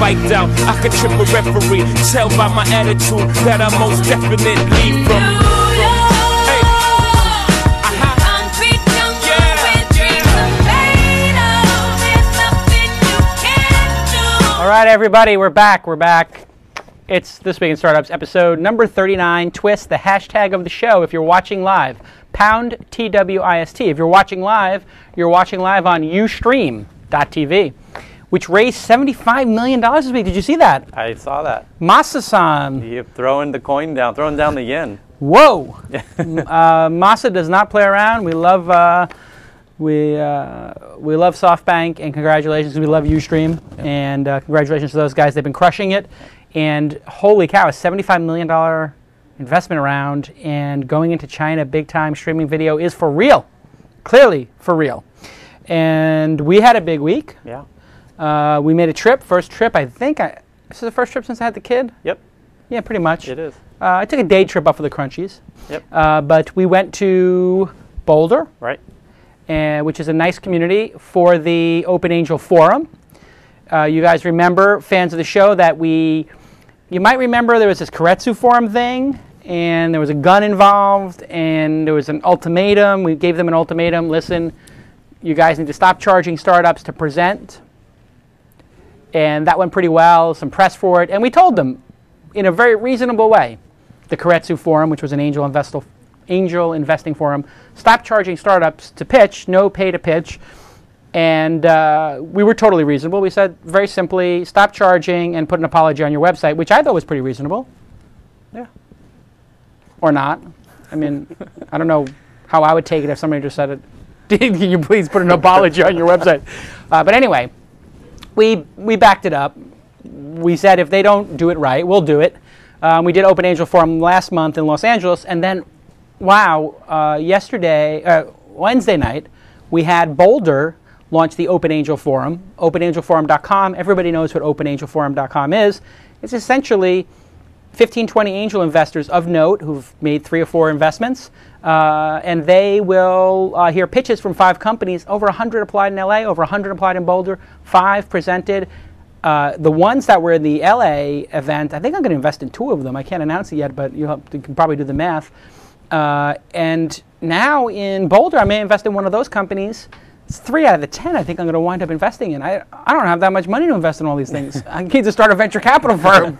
spiked out. I could trip a referee. Tell by my attitude that I most definitely from. Hey. Uh-huh. Concrete jungle with dreams are made of. There's nothing you can't do. All right, everybody, we're back. We're back. It's This Week in Startups, episode number 39. Twist, the hashtag of the show if you're watching live. Pound TWIST. If you're watching live, you're watching live on Ustream.tv, which raised $75 million this week. Did you see that? I saw that. Masa-san. You're throwing the coin down, throwing down the yen. Whoa! uh, Masa does not play around. We love uh, we uh, we love SoftBank and congratulations. We love UStream and uh, congratulations to those guys. They've been crushing it. And holy cow, a seventy-five million dollar investment round and going into China big time streaming video is for real. Clearly for real. And we had a big week. Yeah. Uh, we made a trip, first trip. I think I this is the first trip since I had the kid. Yep. Yeah, pretty much. It is. Uh, I took a day trip up for the Crunchies. Yep. Uh, but we went to Boulder, Right. uh, which is a nice community for the Open Angel Forum. Uh, you guys remember, fans of the show, that we, you might remember there was this Keiretsu Forum thing, and there was a gun involved, and there was an ultimatum. We gave them an ultimatum listen, you guys need to stop charging startups to present. And that went pretty well, some press for it. And we told them, in a very reasonable way, the Keiretsu Forum, which was an angel, investo, angel investing forum, stop charging startups to pitch, no pay to pitch. And uh, we were totally reasonable. We said very simply, stop charging and put an apology on your website, which I thought was pretty reasonable. Yeah. Or not. I mean, I don't know how I would take it if somebody just said it. Can you please put an apology on your website? Uh, but anyway, we, we backed it up. We said if they don't do it right, we'll do it. Um, we did Open Angel Forum last month in Los Angeles, and then, wow, uh, yesterday, uh, Wednesday night, we had Boulder launch the Open Angel Forum, openangelforum.com. Everybody knows what openangelforum.com is. It's essentially 15, 20 angel investors of note who've made three or four investments, uh, and they will uh, hear pitches from five companies. Over 100 applied in LA, over 100 applied in Boulder, five presented. Uh, the ones that were in the LA event, I think I'm going to invest in two of them. I can't announce it yet, but you, have, you can probably do the math. Uh, and now in Boulder, I may invest in one of those companies. It's three out of the ten I think I'm going to wind up investing in. I, I don't have that much money to invest in all these things. I need to start a venture capital firm.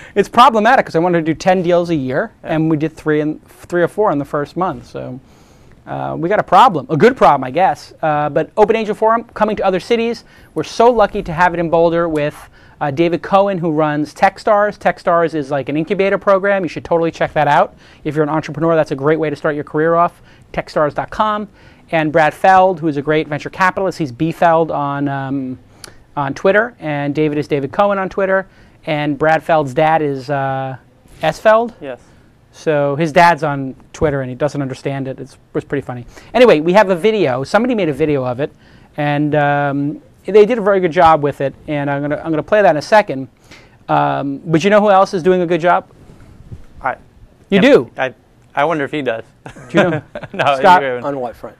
it's problematic because I wanted to do 10 deals a year, and we did three, and three or four in the first month. So uh, we got a problem, a good problem, I guess. Uh, but Open Angel Forum coming to other cities. We're so lucky to have it in Boulder with uh, David Cohen, who runs TechStars. TechStars is like an incubator program. You should totally check that out. If you're an entrepreneur, that's a great way to start your career off. TechStars.com. And Brad Feld, who is a great venture capitalist. He's B Feld on, um, on Twitter. And David is David Cohen on Twitter. And Brad Feld's dad is uh, S. Feld. Yes. So his dad's on Twitter and he doesn't understand it. It's, it was pretty funny. Anyway, we have a video. Somebody made a video of it, and um, they did a very good job with it. And I'm gonna I'm gonna play that in a second. Um, but you know who else is doing a good job? I. You do. I. I wonder if he does. Do you know? no. Scott, On what front?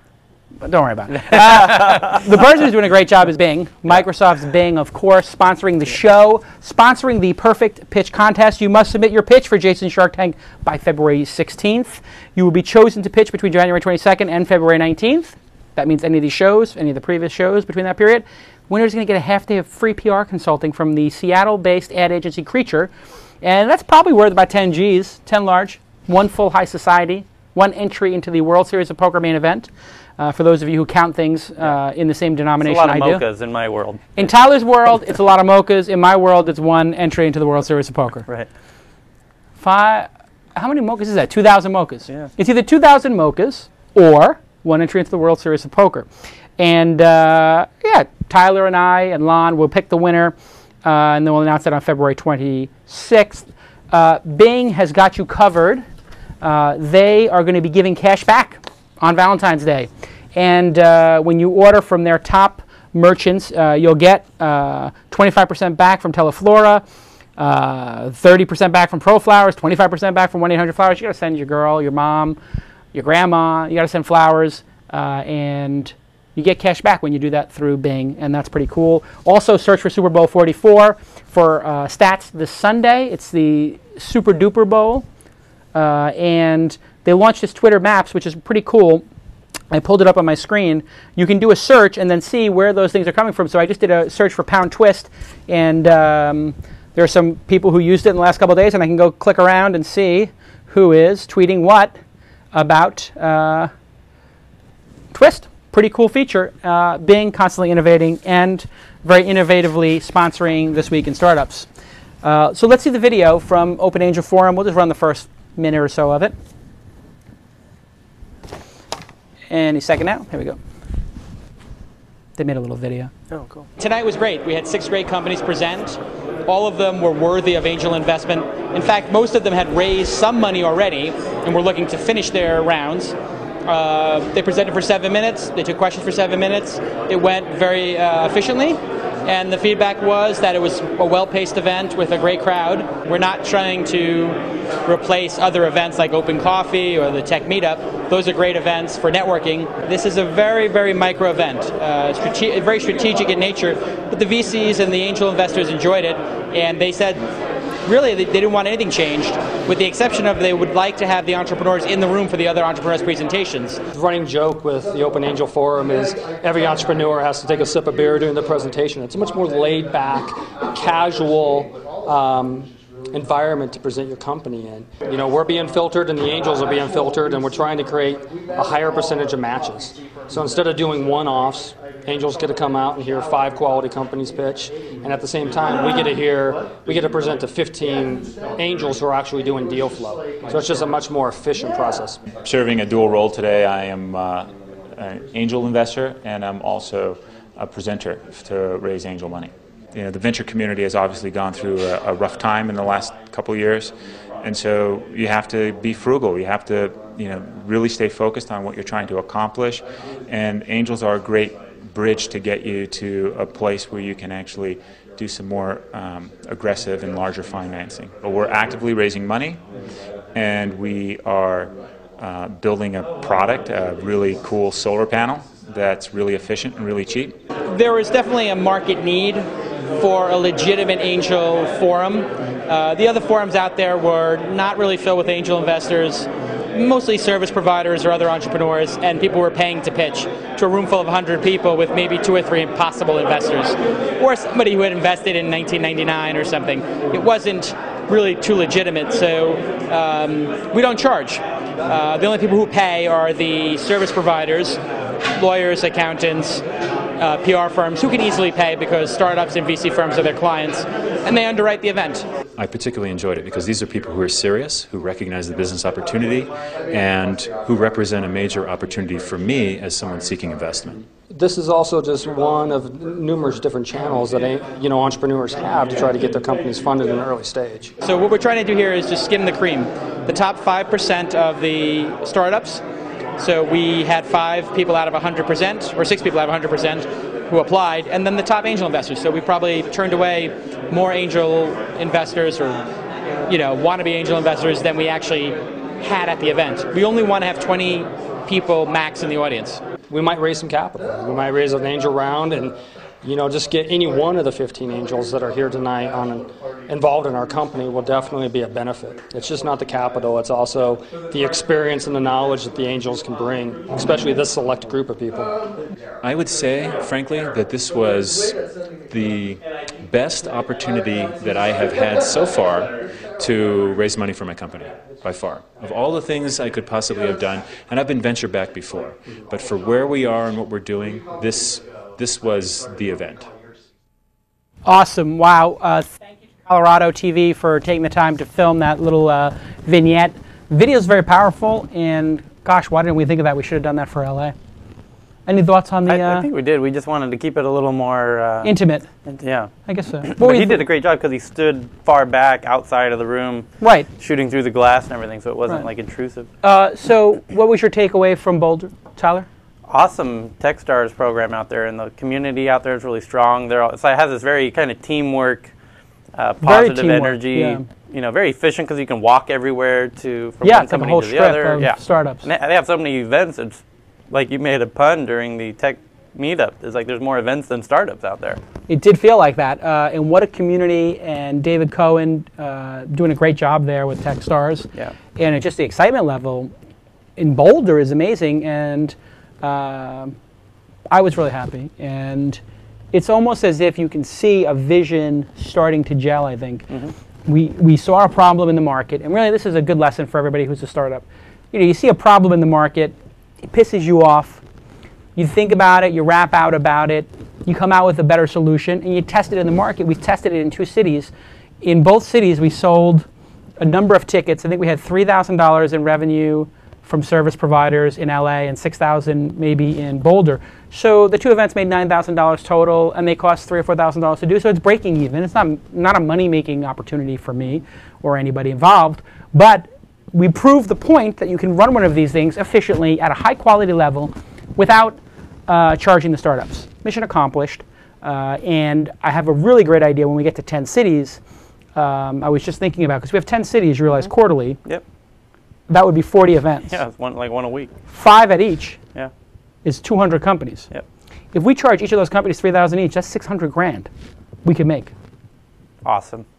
But don't worry about it. Uh, the person who's doing a great job is Bing. Microsoft's Bing, of course, sponsoring the show, sponsoring the Perfect Pitch Contest. You must submit your pitch for Jason Shark Tank by February 16th. You will be chosen to pitch between January 22nd and February 19th. That means any of these shows, any of the previous shows between that period. Winner's are going to get a half day of free PR consulting from the Seattle based ad agency Creature. And that's probably worth about 10 G's, 10 large, one full high society, one entry into the World Series of Poker main event. Uh, for those of you who count things uh, in the same It's a denomination lot of I do. mochas in my world. In Tyler's world, it's a lot of mochas. In my world, it's one entry into the World Series of Poker. Right. Five. How many mochas is that? 2,000 mochas. Yeah. It's either 2,000 mochas or one entry into the World Series of Poker. And uh, yeah, Tyler and I and Lon will pick the winner, uh, and then we'll announce that on February 26th. Uh, Bing has got you covered. Uh, they are going to be giving cash back on Valentine's Day. And uh, when you order from their top merchants, uh, you'll get uh, 25% back from Teleflora, uh, 30% back from ProFlowers, 25% back from 1 800 Flowers. You got to send your girl, your mom, your grandma, you got to send flowers. Uh, and you get cash back when you do that through Bing, and that's pretty cool. Also, search for Super Bowl 44 for uh, stats this Sunday. It's the Super Duper Bowl, uh, and they launched this Twitter Maps, which is pretty cool. I pulled it up on my screen. You can do a search and then see where those things are coming from. So I just did a search for Pound Twist, and um, there are some people who used it in the last couple days, and I can go click around and see who is tweeting what about uh, Twist. Pretty cool feature. Uh, Bing constantly innovating and very innovatively sponsoring This Week in Startups. Uh, so let's see the video from Open Angel Forum. We'll just run the first minute or so of it. Any second now? Here we go. They made a little video. Oh, cool. Tonight was great. We had six great companies present. All of them were worthy of angel investment. In fact, most of them had raised some money already and were looking to finish their rounds. Uh, they presented for seven minutes. They took questions for seven minutes. It went very uh, efficiently. And the feedback was that it was a well paced event with a great crowd. We're not trying to replace other events like Open Coffee or the Tech Meetup. Those are great events for networking. This is a very, very micro event, uh, strate- very strategic in nature. But the VCs and the angel investors enjoyed it, and they said really they, didn't want anything changed, with the exception of they would like to have the entrepreneurs in the room for the other entrepreneurs' presentations. The running joke with the Open Angel Forum is every entrepreneur has to take a sip of beer during the presentation. It's a much more laid back, casual um, environment to present your company in. You know, we're being filtered and the angels are being filtered, and we're trying to create a higher percentage of matches. So instead of doing one offs, angels get to come out and hear five quality companies pitch, and at the same time, we get to hear, we get to present to 15 angels who are actually doing deal flow. So it's just a much more efficient process. serving a dual role today. I am uh, an angel investor and I'm also a presenter to raise angel money. You know, the venture community has obviously gone through a, a rough time in the last couple years, and so you have to be frugal. You have to, you know, really stay focused on what you're trying to accomplish. And angels are a great bridge to get you to a place where you can actually do some more um, aggressive and larger financing. But we're actively raising money, and we are uh, building a product, a really cool solar panel that's really efficient and really cheap. there is definitely a market need for a legitimate angel forum. Uh, the other forums out there were not really filled with angel investors, mostly service providers or other entrepreneurs, and people were paying to pitch to a room full of 100 people with maybe two or three possible investors, or somebody who had invested in 1999 or something. It wasn't really too legitimate, so um, we don't charge. Uh, the only people who pay are the service providers, lawyers, accountants, uh, PR firms who can easily pay because startups and VC firms are their clients, and they underwrite the event. I particularly enjoyed it because these are people who are serious, who recognize the business opportunity, and who represent a major opportunity for me as someone seeking investment. This is also just one of numerous different channels that you know entrepreneurs have to try to get their companies funded in an early stage. So what we're trying to do here is just skim the cream. The top 5% of the startups. So we had five people out of 100%, or six people out of 100% who applied, and then the top angel investors. So we probably turned away more angel investors or, you know, wannabe angel investors than we actually had at the event. We only want to have 20 people max in the audience. We might raise some capital. We might raise an angel round and you know just get any one of the 15 angels that are here tonight on involved in our company will definitely be a benefit. It's just not the capital, it's also the experience and the knowledge that the angels can bring, especially this select group of people. I would say, frankly, that this was the best opportunity that I have had so far to raise money for my company, by far. Of all the things I could possibly have done, and I've been venture backed before, but for where we are and what we're doing, this, this was the event. Awesome. Wow. Uh, thank you to Colorado TV for taking the time to film that little uh, vignette. Video is very powerful, and gosh, why didn't we think of that? We should have done that for LA. Any thoughts on the I, uh, I think we did. We just wanted to keep it a little more. Uh, intimate? yeah. I guess so. But he you did a great job because he stood far back outside of the room, Right. shooting through the glass and everything, so it wasn't Right. like intrusive. Uh, so, what was your takeaway from Boulder, Tyler? Awesome TechStars program out there, and the community out there is really strong. They're all, so it has this very kind of teamwork, uh, positive teamwork, energy. yeah. You know, very efficient because you can walk everywhere to from Yeah, one like company whole to the other. yeah, startups. And they, they have so many events. It's like you made a pun during the Tech meetup. It's like there's more events than startups out there. It did feel like that. Uh, and what a community, and David Cohen uh, doing a great job there with Techstars. Yeah. And it, just the excitement level in Boulder is amazing. And um I was really happy. And it's almost as if you can see a vision starting to gel, I think. We, we saw a problem in the market, and really this is a good lesson for everybody who's a startup. You know, you see a problem in the market, it pisses you off, you think about it, you rap out about it, you come out with a better solution, and you test it in the market. We tested it in two cities. In both cities, we sold a number of tickets. I think we had $3,000 in revenue from service providers in LA and 6,000 maybe in Boulder. So the two events made $9,000 total, and they cost three or four thousand dollars to do. So it's breaking even. It's not not a money making opportunity for me or anybody involved, but we proved the point that you can run one of these things efficiently at a high quality level without uh, charging the startups. Mission accomplished. Uh, and I have a really great idea when we get to 10 cities. Um, I was just thinking about because we have 10 cities, you realize, quarterly. Yep. That would be 40 events. Yeah, it's one like one a week. Five at each Yeah. is 200 companies. Yep. If we charge each of those companies 3,000 each, that's 600 grand we could make. Awesome.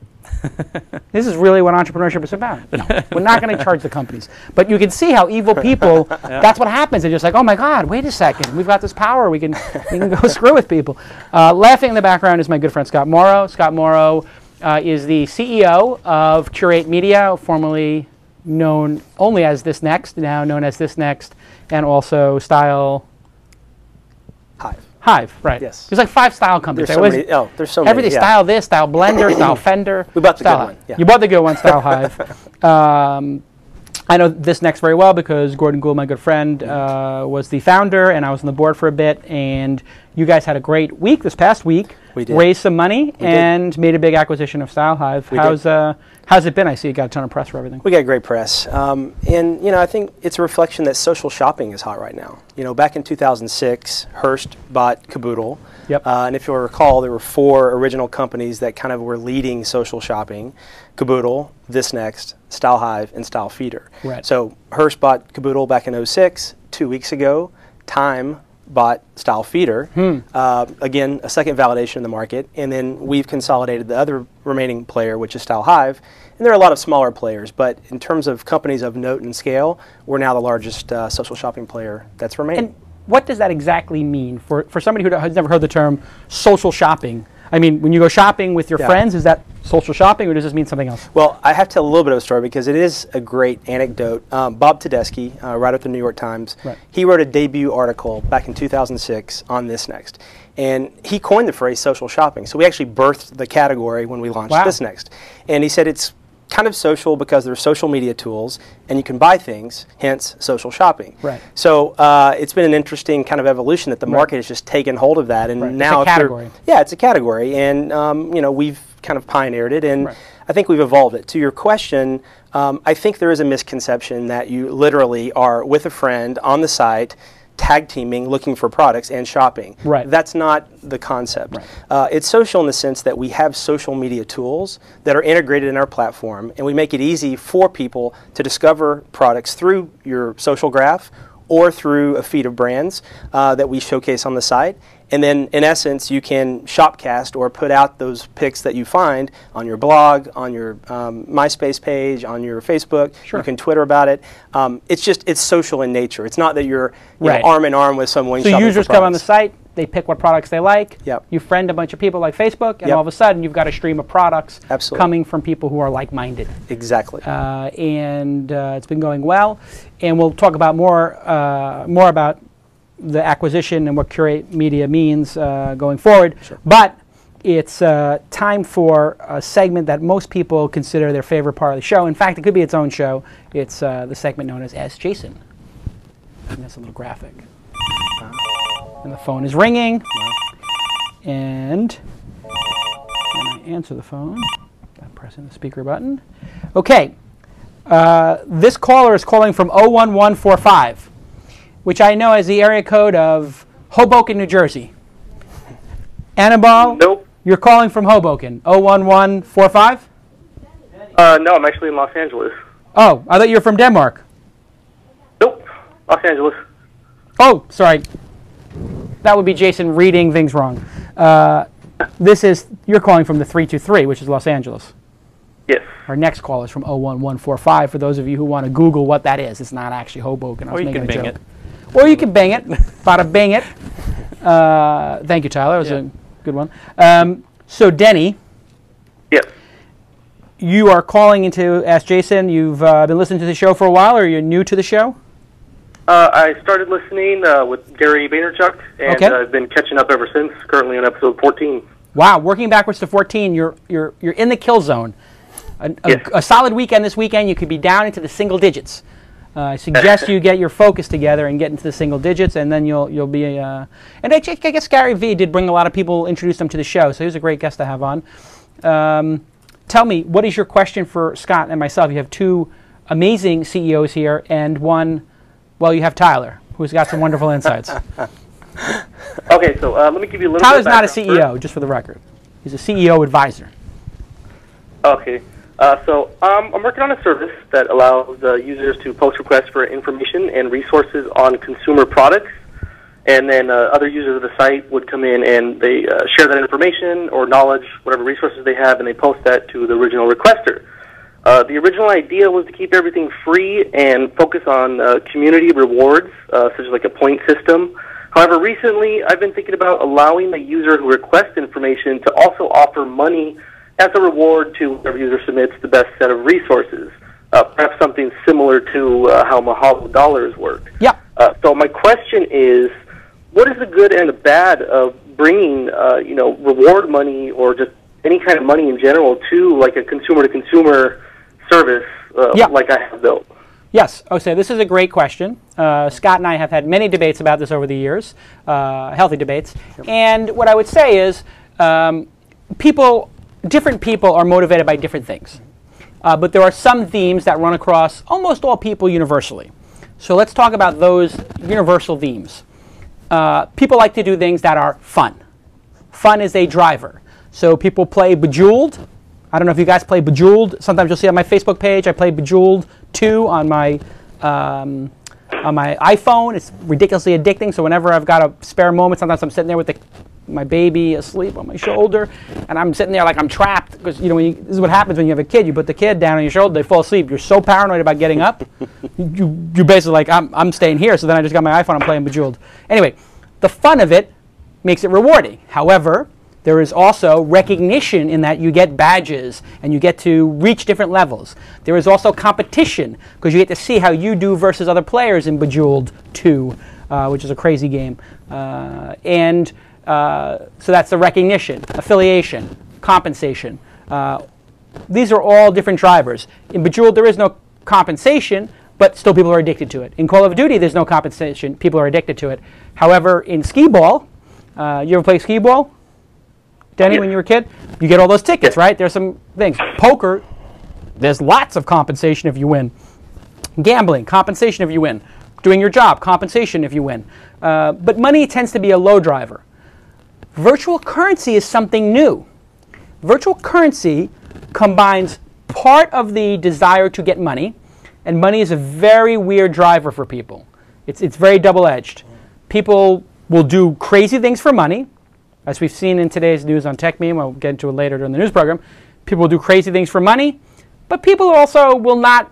This is really what entrepreneurship is about. No, we're not going to charge the companies. But you can see how evil people, that's what happens. They're just like, oh my God, wait a second. We've got this power. We can, we can go screw with people. Uh, laughing in the background is my good friend Scott Morrow. Scott Morrow uh, is the CEO of Curate Media, formerly known only as This Next, now known as This Next, and also Style Hive. Hive, right? Yes. There's like five style companies. There's There so many. Oh, there's so many. Everything yeah. style this, style blender, style fender. We bought the style good one, yeah. You bought the good one, style hive. Um, I know this next very well because Gordon Gould, my good friend, Mm-hmm. uh, was the founder, and I was on the board for a bit. And you guys had a great week this past week. We did. Raised some money did. and made a big acquisition of Style Hive. We did. how's uh, how's it been? I see you got a ton of press for everything. We got great press, um, and you know I think it's a reflection that social shopping is hot right now. You know, back in 2006, Hearst bought Kaboodle, Yep. uh, and if you'll recall, there were four original companies that kind of were leading social shopping: Kaboodle, This Next, Style Hive, and Style Feeder. Right. So Hearst bought Kaboodle back in 06. Two weeks ago, Time bought Style Feeder. Hmm. Uh, again, a second validation in the market, and then we've consolidated the other remaining player, which is Style Hive. And there are a lot of smaller players, but in terms of companies of note and scale, we're now the largest uh, social shopping player that's remaining. And what does that exactly mean for, for somebody who has never heard the term social shopping? I mean, when you go shopping with your Yeah. friends, is that social shopping or does this mean something else? Well, I have to tell a little bit of a story because it is a great anecdote. Um, Bob Tedeschi, uh, writer at the New York Times, Right. he wrote a debut article back in 2006 on this next. And he coined the phrase social shopping. So we actually birthed the category when we launched Wow. this next. And he said it's kind of social because there's social media tools and you can buy things, hence social shopping. Right. So uh, it's been an interesting kind of evolution that the market has just taken hold of that. And Right. It's a now category. yeah, it's a category, and um, you know we've kind of pioneered it, and Right. I think we've evolved it. To your question, um, I think there is a misconception that you literally are with a friend on the site, tag teaming, looking for products and shopping. Right. That's not the concept. Right. Uh, it's social in the sense that we have social media tools that are integrated in our platform, and we make it easy for people to discover products through your social graph or through a feed of brands uh, that we showcase on the site. And then, in essence, you can shopcast or put out those pics that you find on your blog, on your um, MySpace page, on your Facebook. Sure. You can Twitter about it. Um, it's just it's social in nature. It's not that you're you know, arm in arm with someone. So users come on the site, they pick what products they like. Yep. You friend a bunch of people like Facebook, and Yep. all of a sudden you've got a stream of products Absolutely. coming from people who are like-minded. Exactly. Uh, and uh, it's been going well. And we'll talk about more uh, more about the acquisition and what Curate Media means uh, going forward. But it's uh, time for a segment that most people consider their favorite part of the show. In fact, it could be its own show. It's uh, the segment known as Ask Jason. And that's a little graphic. And the phone is ringing. And when I answer the phone, I'm pressing the speaker button. Okay. Uh, this caller is calling from 01145, which I know as the area code of Hoboken, New Jersey. Annabelle? Nope. You're calling from Hoboken. 01145? Uh, no, I'm actually in Los Angeles. Oh, I thought you were from Denmark. Nope. Los Angeles. Oh, sorry. that would be Jason reading things wrong. Uh, this is you're calling from the 323, which is Los Angeles. Yes. Our next call is from 01145. For those of you who want to Google what that is, it's not actually Hoboken. I was Or you making can a bing joke. it. Or you can bang it. Bada bang it. Uh, thank you, Tyler. That was Yeah. a good one. Um, so, Denny, Yes. you are calling into Ask Jason. You've uh, been listening to the show for a while, or you're new to the show? Uh, I started listening uh, with Gary Vaynerchuk, and Okay. I've been catching up ever since. Currently on episode 14. Wow, working backwards to 14, you're you're you're in the kill zone. A, a, Yes. a solid weekend this weekend, you could be down into the single digits. Uh, I suggest you get your focus together and get into the single digits, and then you'll you'll be. Uh, and I, I guess Gary V did bring a lot of people, introduce them to the show, so he was a great guest to have on. Um, tell me, what is your question for Scott and myself? You have two amazing CEOs here, and one, well, you have Tyler, who's got some wonderful insights. Okay, so uh, let me give you a little. Tyler's not a CEO, first. just for the record. He's a CEO advisor. Okay. Uh, so um, I'm working on a service that allows uh, users to post requests for information and resources on consumer products, and then uh, other users of the site would come in and they uh, share that information or knowledge, whatever resources they have, and they post that to the original requester. Uh, the original idea was to keep everything free and focus on uh, community rewards, such as like a point system. However, recently I've been thinking about allowing the user who requests information to also offer money as a reward to whoever user submits the best set of resources. Uh, perhaps something similar to uh, how Mahalo dollars work. Yep. Uh, so my question is, what is the good and the bad of bringing, uh, you know, reward money or just any kind of money in general to like a consumer-to-consumer service uh, Yeah. like I have built? Yes, Jose, this is a great question. Uh, Scott and I have had many debates about this over the years, uh, healthy debates. And what I would say is um, people, different people are motivated by different things. Uh, but there are some themes that run across almost all people universally. So let's talk about those universal themes. Uh, people like to do things that are fun. Fun is a driver. So people play Bejeweled. I don't know if you guys play Bejeweled. Sometimes you'll see on my Facebook page I play Bejeweled 2 on my um, on my iPhone. It's ridiculously addicting. So whenever I've got a spare moment, sometimes I'm sitting there with the, my baby asleep on my shoulder, and I'm sitting there like I'm trapped because you know when you, this is what happens when you have a kid. You put the kid down on your shoulder, they fall asleep. You're so paranoid about getting up. you, you you're basically like I'm I'm staying here. So then I just got my iPhone. I'm playing Bejeweled. Anyway, the fun of it makes it rewarding. However, there is also recognition in that you get badges and you get to reach different levels. There is also competition because you get to see how you do versus other players in Bejeweled 2, uh, which is a crazy game. Uh, and uh, so that's the recognition, affiliation, compensation. Uh, these are all different drivers. In Bejeweled, there is no compensation, but still people are addicted to it. In Call of Duty, there's no compensation, people are addicted to it. However, in skee ball, uh, you ever play skee ball? Denny, when you were a kid, you get all those tickets, right? There's some things. Poker, there's lots of compensation if you win. Gambling, compensation if you win. Doing your job, compensation if you win. Uh, but money tends to be a low driver. Virtual currency is something new. Virtual currency combines part of the desire to get money, and money is a very weird driver for people. It's, it's very double edged. People will do crazy things for money, as we've seen in today's news on Tech. I'll get into it later during the news program. People will do crazy things for money, but people also will not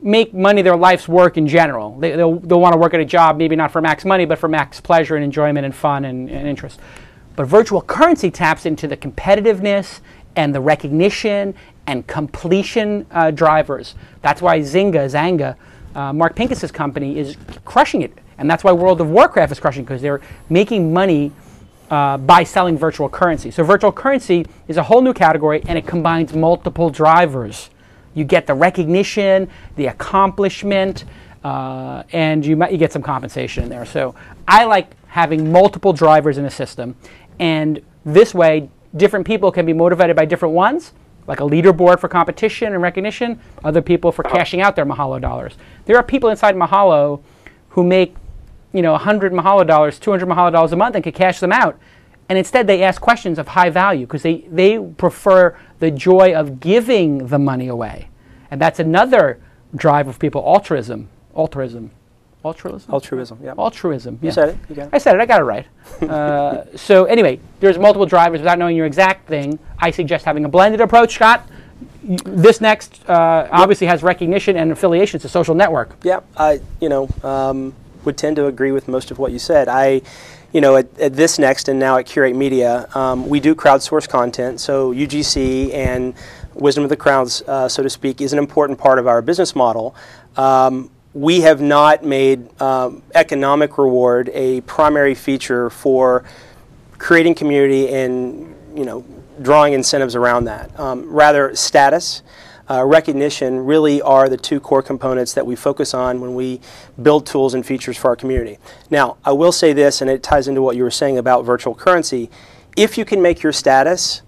make money their life's work in general. They, they'll, they'll want to work at a job, maybe not for max money, but for max pleasure and enjoyment and fun and, and interest. But virtual currency taps into the competitiveness and the recognition and completion uh, drivers. That's why Zynga, Zanga, uh, Mark Pincus's company is crushing it. And that's why World of Warcraft is crushing because they're making money uh, by selling virtual currency. So virtual currency is a whole new category and it combines multiple drivers. You get the recognition, the accomplishment, uh, and you, might, you get some compensation in there. So I like having multiple drivers in a system, and this way, different people can be motivated by different ones, like a leaderboard for competition and recognition, other people for uh-huh. cashing out their Mahalo dollars. There are people inside Mahalo who make, you know, 100 Mahalo dollars, 200 Mahalo dollars a month and can cash them out. And instead, they ask questions of high value because they, they prefer the joy of giving the money away. And that's another drive of people altruism, altruism, Altruism. Altruism. Yeah. Altruism. You yeah. said it. You got it. I said it. I got it right. uh, so anyway, there's multiple drivers. Without knowing your exact thing, I suggest having a blended approach. Scott, this next uh, obviously has recognition and affiliation. It's a social network. Yeah, I you know um, would tend to agree with most of what you said. I, you know, at, at this next and now at Curate Media, um, we do crowdsource content. So UGC and wisdom of the crowds, uh, so to speak, is an important part of our business model. Um, we have not made um, economic reward a primary feature for creating community and you know drawing incentives around that. Um, rather, status, uh, recognition really are the two core components that we focus on when we build tools and features for our community. Now, I will say this, and it ties into what you were saying about virtual currency. If you can make your status,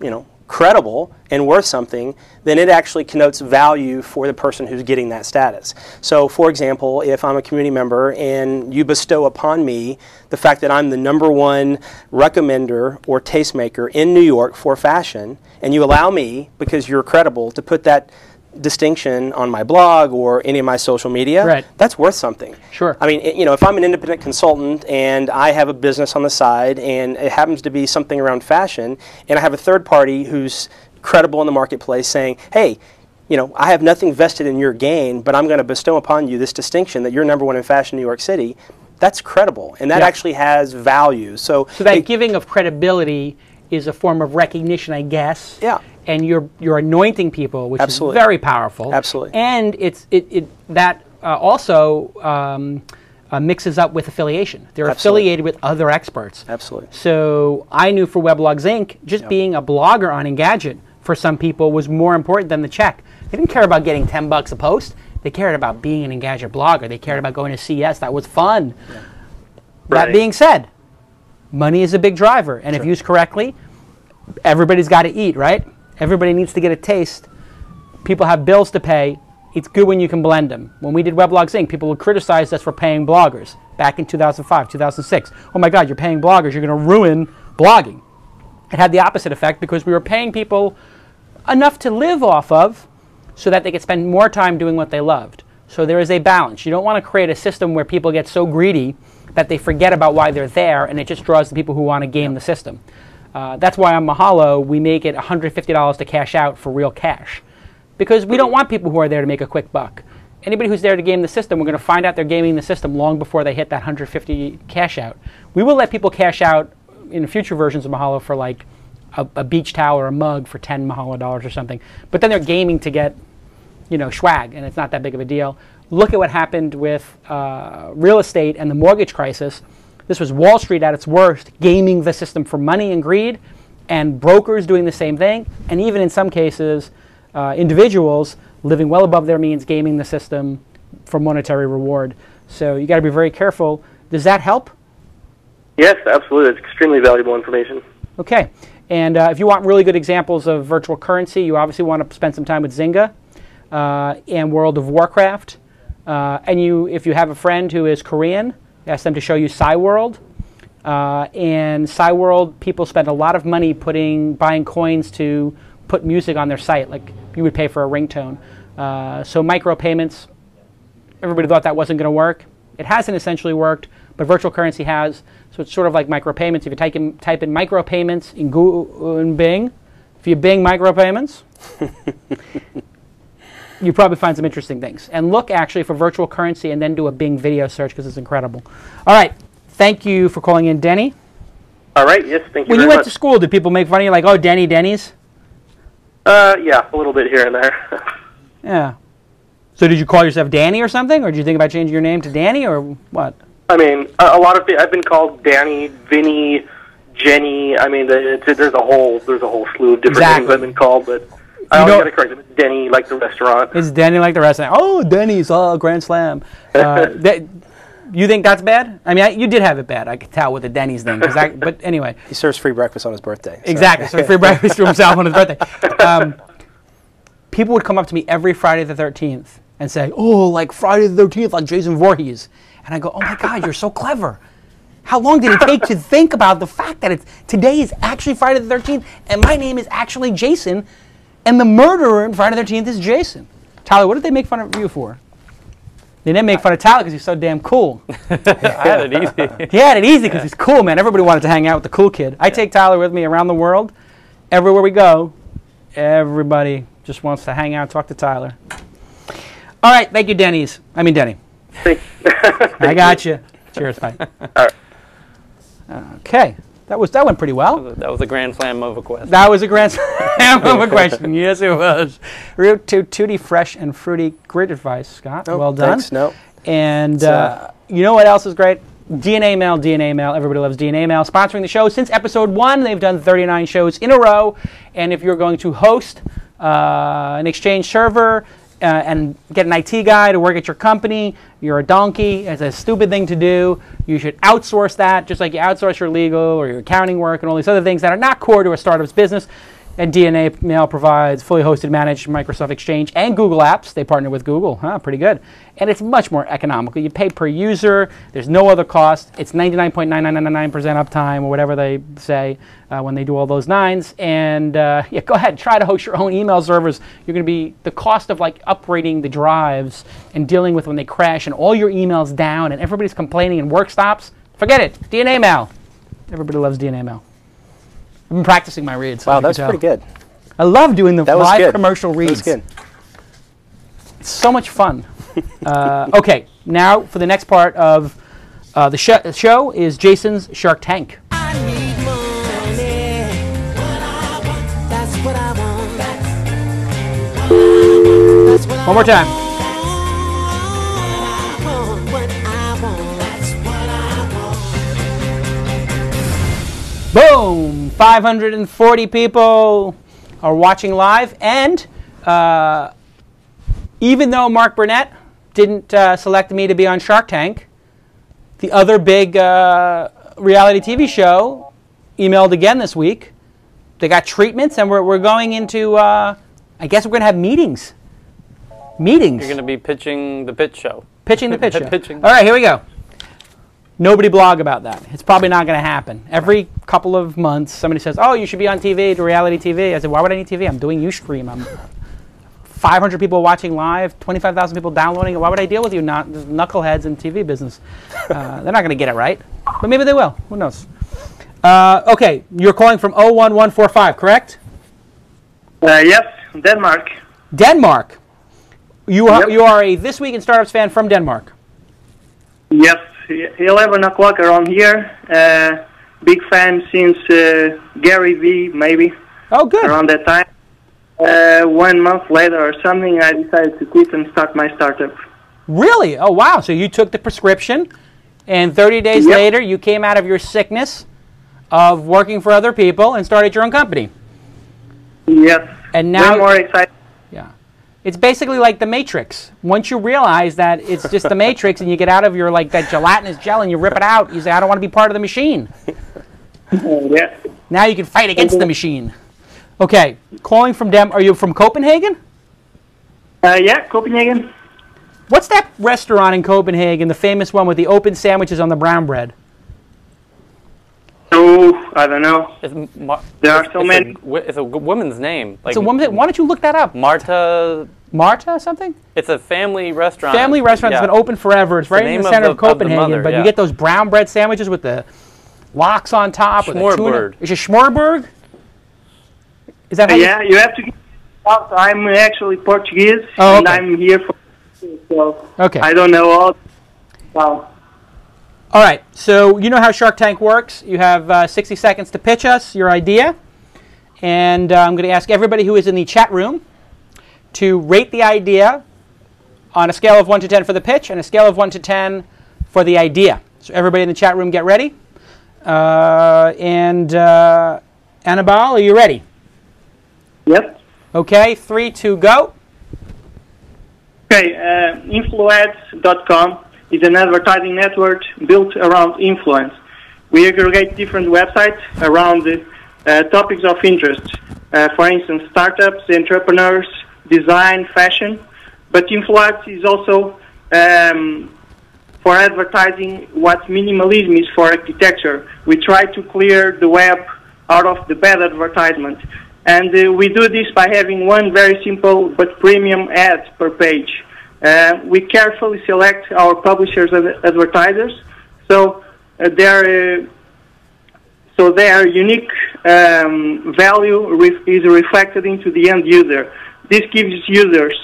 you know, credible and worth something, then it actually connotes value for the person who's getting that status. So, for example, if I'm a community member and you bestow upon me the fact that I'm the number one recommender or tastemaker in New York for fashion, and you allow me, because you're credible, to put that distinction on my blog or any of my social media, Right. that's worth something. Sure. I mean, you know, if I'm an independent consultant and I have a business on the side and it happens to be something around fashion, and I have a third party who's credible in the marketplace saying, hey, you know, I have nothing vested in your gain, but I'm going to bestow upon you this distinction that you're number one in fashion in New York City. That's credible, and that Yeah. actually has value. So, So that it- giving of credibility is a form of recognition, I guess. Yeah. And you're you're anointing people, which Absolutely. is very powerful. Absolutely. And it's it, it that uh, also um, uh, mixes up with affiliation. They're Absolutely. affiliated with other experts. Absolutely. So I knew for Weblogs Inc., just being a blogger on Engadget for some people was more important than the check. They didn't care about getting 10 bucks a post. They cared about being an Engadget blogger. They cared about going to CS. That was fun. That Right. being said, money is a big driver. And if used correctly, everybody's got to eat, right? Everybody needs to get a taste. People have bills to pay. It's good when you can blend them. When we did Weblogs Inc., people would criticize us for paying bloggers back in 2005, 2006. Oh my God, you're paying bloggers. You're going to ruin blogging. It had the opposite effect because we were paying people enough to live off of so that they could spend more time doing what they loved. So there is a balance. You don't want to create a system where people get so greedy that they forget about why they're there and it just draws the people who want to game the system. Uh, that's why on Mahalo we make it $150 to cash out for real cash. Because we don't want people who are there to make a quick buck. Anybody who's there to game the system, we're going to find out they're gaming the system long before they hit that 150 cash out. We will let people cash out in future versions of Mahalo for like a, a beach towel or a mug for 10 Mahalo dollars or something. But then they're gaming to get you know, swag, and it's not that big of a deal. Look at what happened with uh, real estate and the mortgage crisis. This was Wall Street at its worst, gaming the system for money and greed, and brokers doing the same thing, and even in some cases, uh, individuals living well above their means, gaming the system for monetary reward. So you got to be very careful. Does that help? Yes, absolutely. It's extremely valuable information. Okay. And uh, if you want really good examples of virtual currency, you obviously want to spend some time with Zynga uh, and World of Warcraft. Uh, and you, if you have a friend who is Korean, ask them to show you Cyworld. Uh, and Cyworld, people spend a lot of money putting buying coins to put music on their site, like you would pay for a ringtone. Uh, so micropayments, everybody thought that wasn't going to work. It hasn't essentially worked, but virtual currency has. So it's sort of like micropayments. If you type in, type in micropayments in Google in Bing, if you Bing micropayments, you probably find some interesting things. And look actually for virtual currency and then do a Bing video search because it's incredible. All right. Thank you for calling in, Denny. All right. Yes. Thank you When you went much. to school, did people make fun of you like, oh, Denny, Denny's? uh, yeah, a little bit here and there. Yeah. So did you call yourself Danny or something? Or did you think about changing your name to Danny or what? I mean, a, a lot of it, I've been called Danny, Vinny, Jenny. I mean, the- it's, there's a whole there's a whole slew of different Exactly. things I've been called, but I You always know- got to correct it. It's Denny, like the restaurant. Is Denny like the restaurant. Oh, Denny's, oh, Grand Slam. Uh, that, you think that's bad? I mean, I, you did have it bad. I could tell with the Denny's thing. 'cause that, but anyway, he serves free breakfast on his birthday. so- exactly. So free breakfast to himself on his birthday. Um, people would come up to me every Friday the 13th and say, "Oh, like Friday the 13th, like Jason Voorhees," and I go, "Oh my God, you're so clever." How long did it take to think about the fact that it's today is actually Friday the 13th and my name is actually Jason and the murderer in Friday the 13th is Jason? Tyler, what did they make fun of you for? They didn't make fun of Tyler because he's so damn cool. I had it easy. He had it easy because he's cool, man. Everybody wanted to hang out with the cool kid. I take Tyler with me around the world. Everywhere we go, everybody just wants to hang out, talk to Tyler. All right, thank you, Denny's. I mean, Denny. I got you. Cheers, bye. Okay, that was that went pretty well. that was a grand slam of a question. That was a grand slam of a question. Yes, it was. Real to tutti fresh and fruity. Great advice, Scott. Oh, well done. Thanks. No. And uh, uh, you know what else is great? DNA Mail, DNA Mail. Everybody loves DNA Mail. Sponsoring the show since episode one. They've done 39 shows in a row. And if you're going to host uh, an Exchange server uh, and get an IT guy to work at your company, you're a donkey. It's a stupid thing to do. You should outsource that, just like you outsource your legal or your accounting work and all these other things that are not core to a startup's business. And DNA Mail provides fully hosted, managed Microsoft Exchange and Google Apps. They partner with Google. Huh, pretty good. And it's much more economical. You pay per user. There's no other cost. It's 99.9999% uptime or whatever they say uh, when they do all those nines. And uh, yeah, go ahead. Try to host your own email servers. You're going to be the cost of like upgrading the drives and dealing with when they crash and all your emails down and everybody's complaining and work stops. Forget it. DNA Mail. Everybody loves DNA Mail. I've been practicing my reads. Wow, that's pretty good. I love doing the That live commercial That reads. was good. It's so much fun. Uh, okay, now for the next part of uh, the sh- show is Jason's Shark Tank. I need money. What I want, that's what I want. That's what I One more time. want. What I want, that's what I want. Boom! 540 people are watching live, and uh, even though Mark Burnett didn't uh, select me to be on Shark Tank, the other big uh, reality TV show emailed again this week. They got treatments, and we're, we're going into, uh, I guess we're going to have meetings. Meetings. You're going to be pitching the pitch show. Pitching the pitch. show. Pitching. All right, here we go. Nobody blog about that. It's probably not going to happen. Every couple of months, somebody says, "Oh, you should be on TV, to reality TV." I said, "Why would I need TV? I'm doing UStream. I'm 500 people watching live, 25,000 people downloading it. Why would I deal with you, not just knuckleheads in TV business? Uh, they're not going to get it right, but maybe they will. Who knows? Uh, okay, you're calling from 01145, correct? Uh, yes, Denmark. Denmark. You are Yep. you are a This Week in Startups fan from Denmark. Yes, 11 o'clock around here. Uh, big fan since uh, Gary V, maybe, Oh, good. around that time. Uh, one month later or something, I decided to quit and start my startup. Really? Oh, wow. So you took the prescription, and 30 days Yep. later, you came out of your sickness of working for other people and started your own company. Yes. And now, Way more excited. yeah, it's basically like the Matrix. Once you realize that it's just the Matrix, and you get out of your like that gelatinous gel and you rip it out, you say, "I don't want to be part of the machine." yeah. Now you can fight against the machine. Okay, calling from Dem. Are you from Copenhagen? Uh, yeah, Copenhagen. What's that restaurant in Copenhagen, the famous one with the open sandwiches on the brown bread? Oh, I don't know. It's, Mar- There are so it's many. A, it's a g- woman's name. Like It's a woman. Why don't you look that up? Marta. Marta or something? It's a family restaurant. Family restaurant that's Yeah. been open forever. It's right in name the of center the- of, of Copenhagen, mother, but you get those brown bread sandwiches with the lox on top. with the tuna- Schmorburg. Is it Schmorburg? Is that how you- yeah, you have to get out. I'm actually Portuguese, Oh, and. I'm here for. So Okay. I don't know all. Wow. All right. So you know how Shark Tank works. You have uh, 60 seconds to pitch us your idea, and uh, I'm going to ask everybody who is in the chat room to rate the idea on a scale of one to 10 for the pitch and a scale of one to 10 for the idea. So everybody in the chat room, get ready. Uh, and uh, Annabelle, are you ready? Yep. Okay. Three, two, go. Okay, uh, Influads.com is an advertising network built around influence. We aggregate different websites around the uh, topics of interest. Uh, for instance, startups, entrepreneurs, design, fashion. But Influads is also um, for advertising what minimalism is for architecture. We try to clear the web out of the bad advertisement. And uh, we do this by having one very simple but premium ad per page. Uh, we carefully select our publishers and advertisers, so uh, their uh, so their unique um, value re- is reflected into the end user. This gives users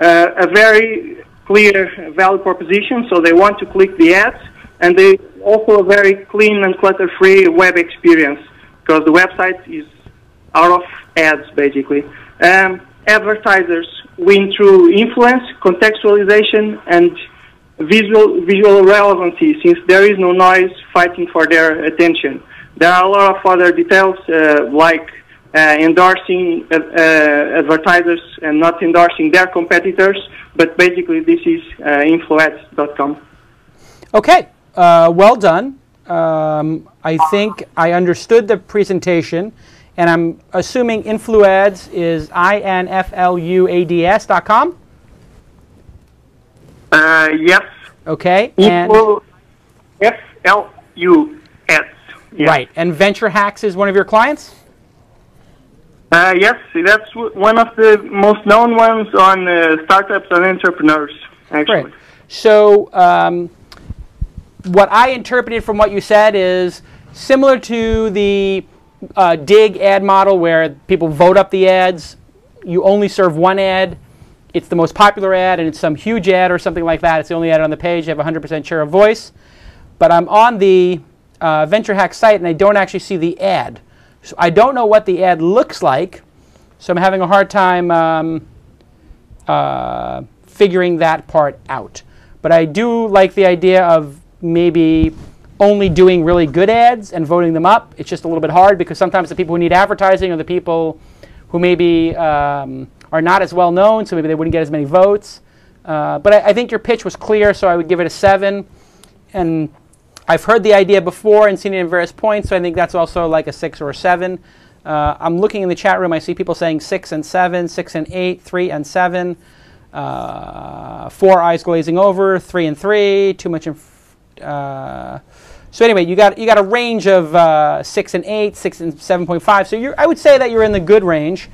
uh, a very clear value proposition, so they want to click the ads, and they also a very clean and clutter-free web experience because the website is out of ads basically. Um, advertisers win through influence, contextualization, and visual visual relevancy since there is no noise fighting for their attention. There are a lot of other details uh, like uh, endorsing uh, uh, advertisers and not endorsing their competitors, but basically this is uh, influads.com. Okay, uh, well done. Um, I think I understood the presentation, and I'm assuming Influads is I-N-F-L-U-A-D-S dot com. Uh, yes. Okay, and Info F L U S. Yeah. right, and Venture Hacks is one of your clients. Uh, yes, that's w- one of the most known ones on uh, startups and entrepreneurs. Actually. Great. So, um, what I interpreted from what you said is similar to the uh, Digg ad model where people vote up the ads. You only serve one ad. It's the most popular ad, and it's some huge ad or something like that. It's the only ad on the page. You have 100% share of voice. But I'm on the uh, Venture Hack site, and I don't actually see the ad. So I don't know what the ad looks like. So I'm having a hard time. Um, uh, figuring that part out. But I do like the idea of maybe only doing really good ads and voting them up. It's just a little bit hard because sometimes the people who need advertising are the people who maybe um, are not as well known, so maybe they wouldn't get as many votes. Uh, but I, I think your pitch was clear, so I would give it a seven. And I've heard the idea before and seen it in various points, so I think that's also like a six or a seven. Uh, I'm looking in the chat room. I see people saying six and seven, six and eight, three and seven, uh, four eyes glazing over, three and three, too much. Inf- uh, so anyway, you got you got a range of uh, six and eight, six and seven point five. So you're, I would say that you're in the good range.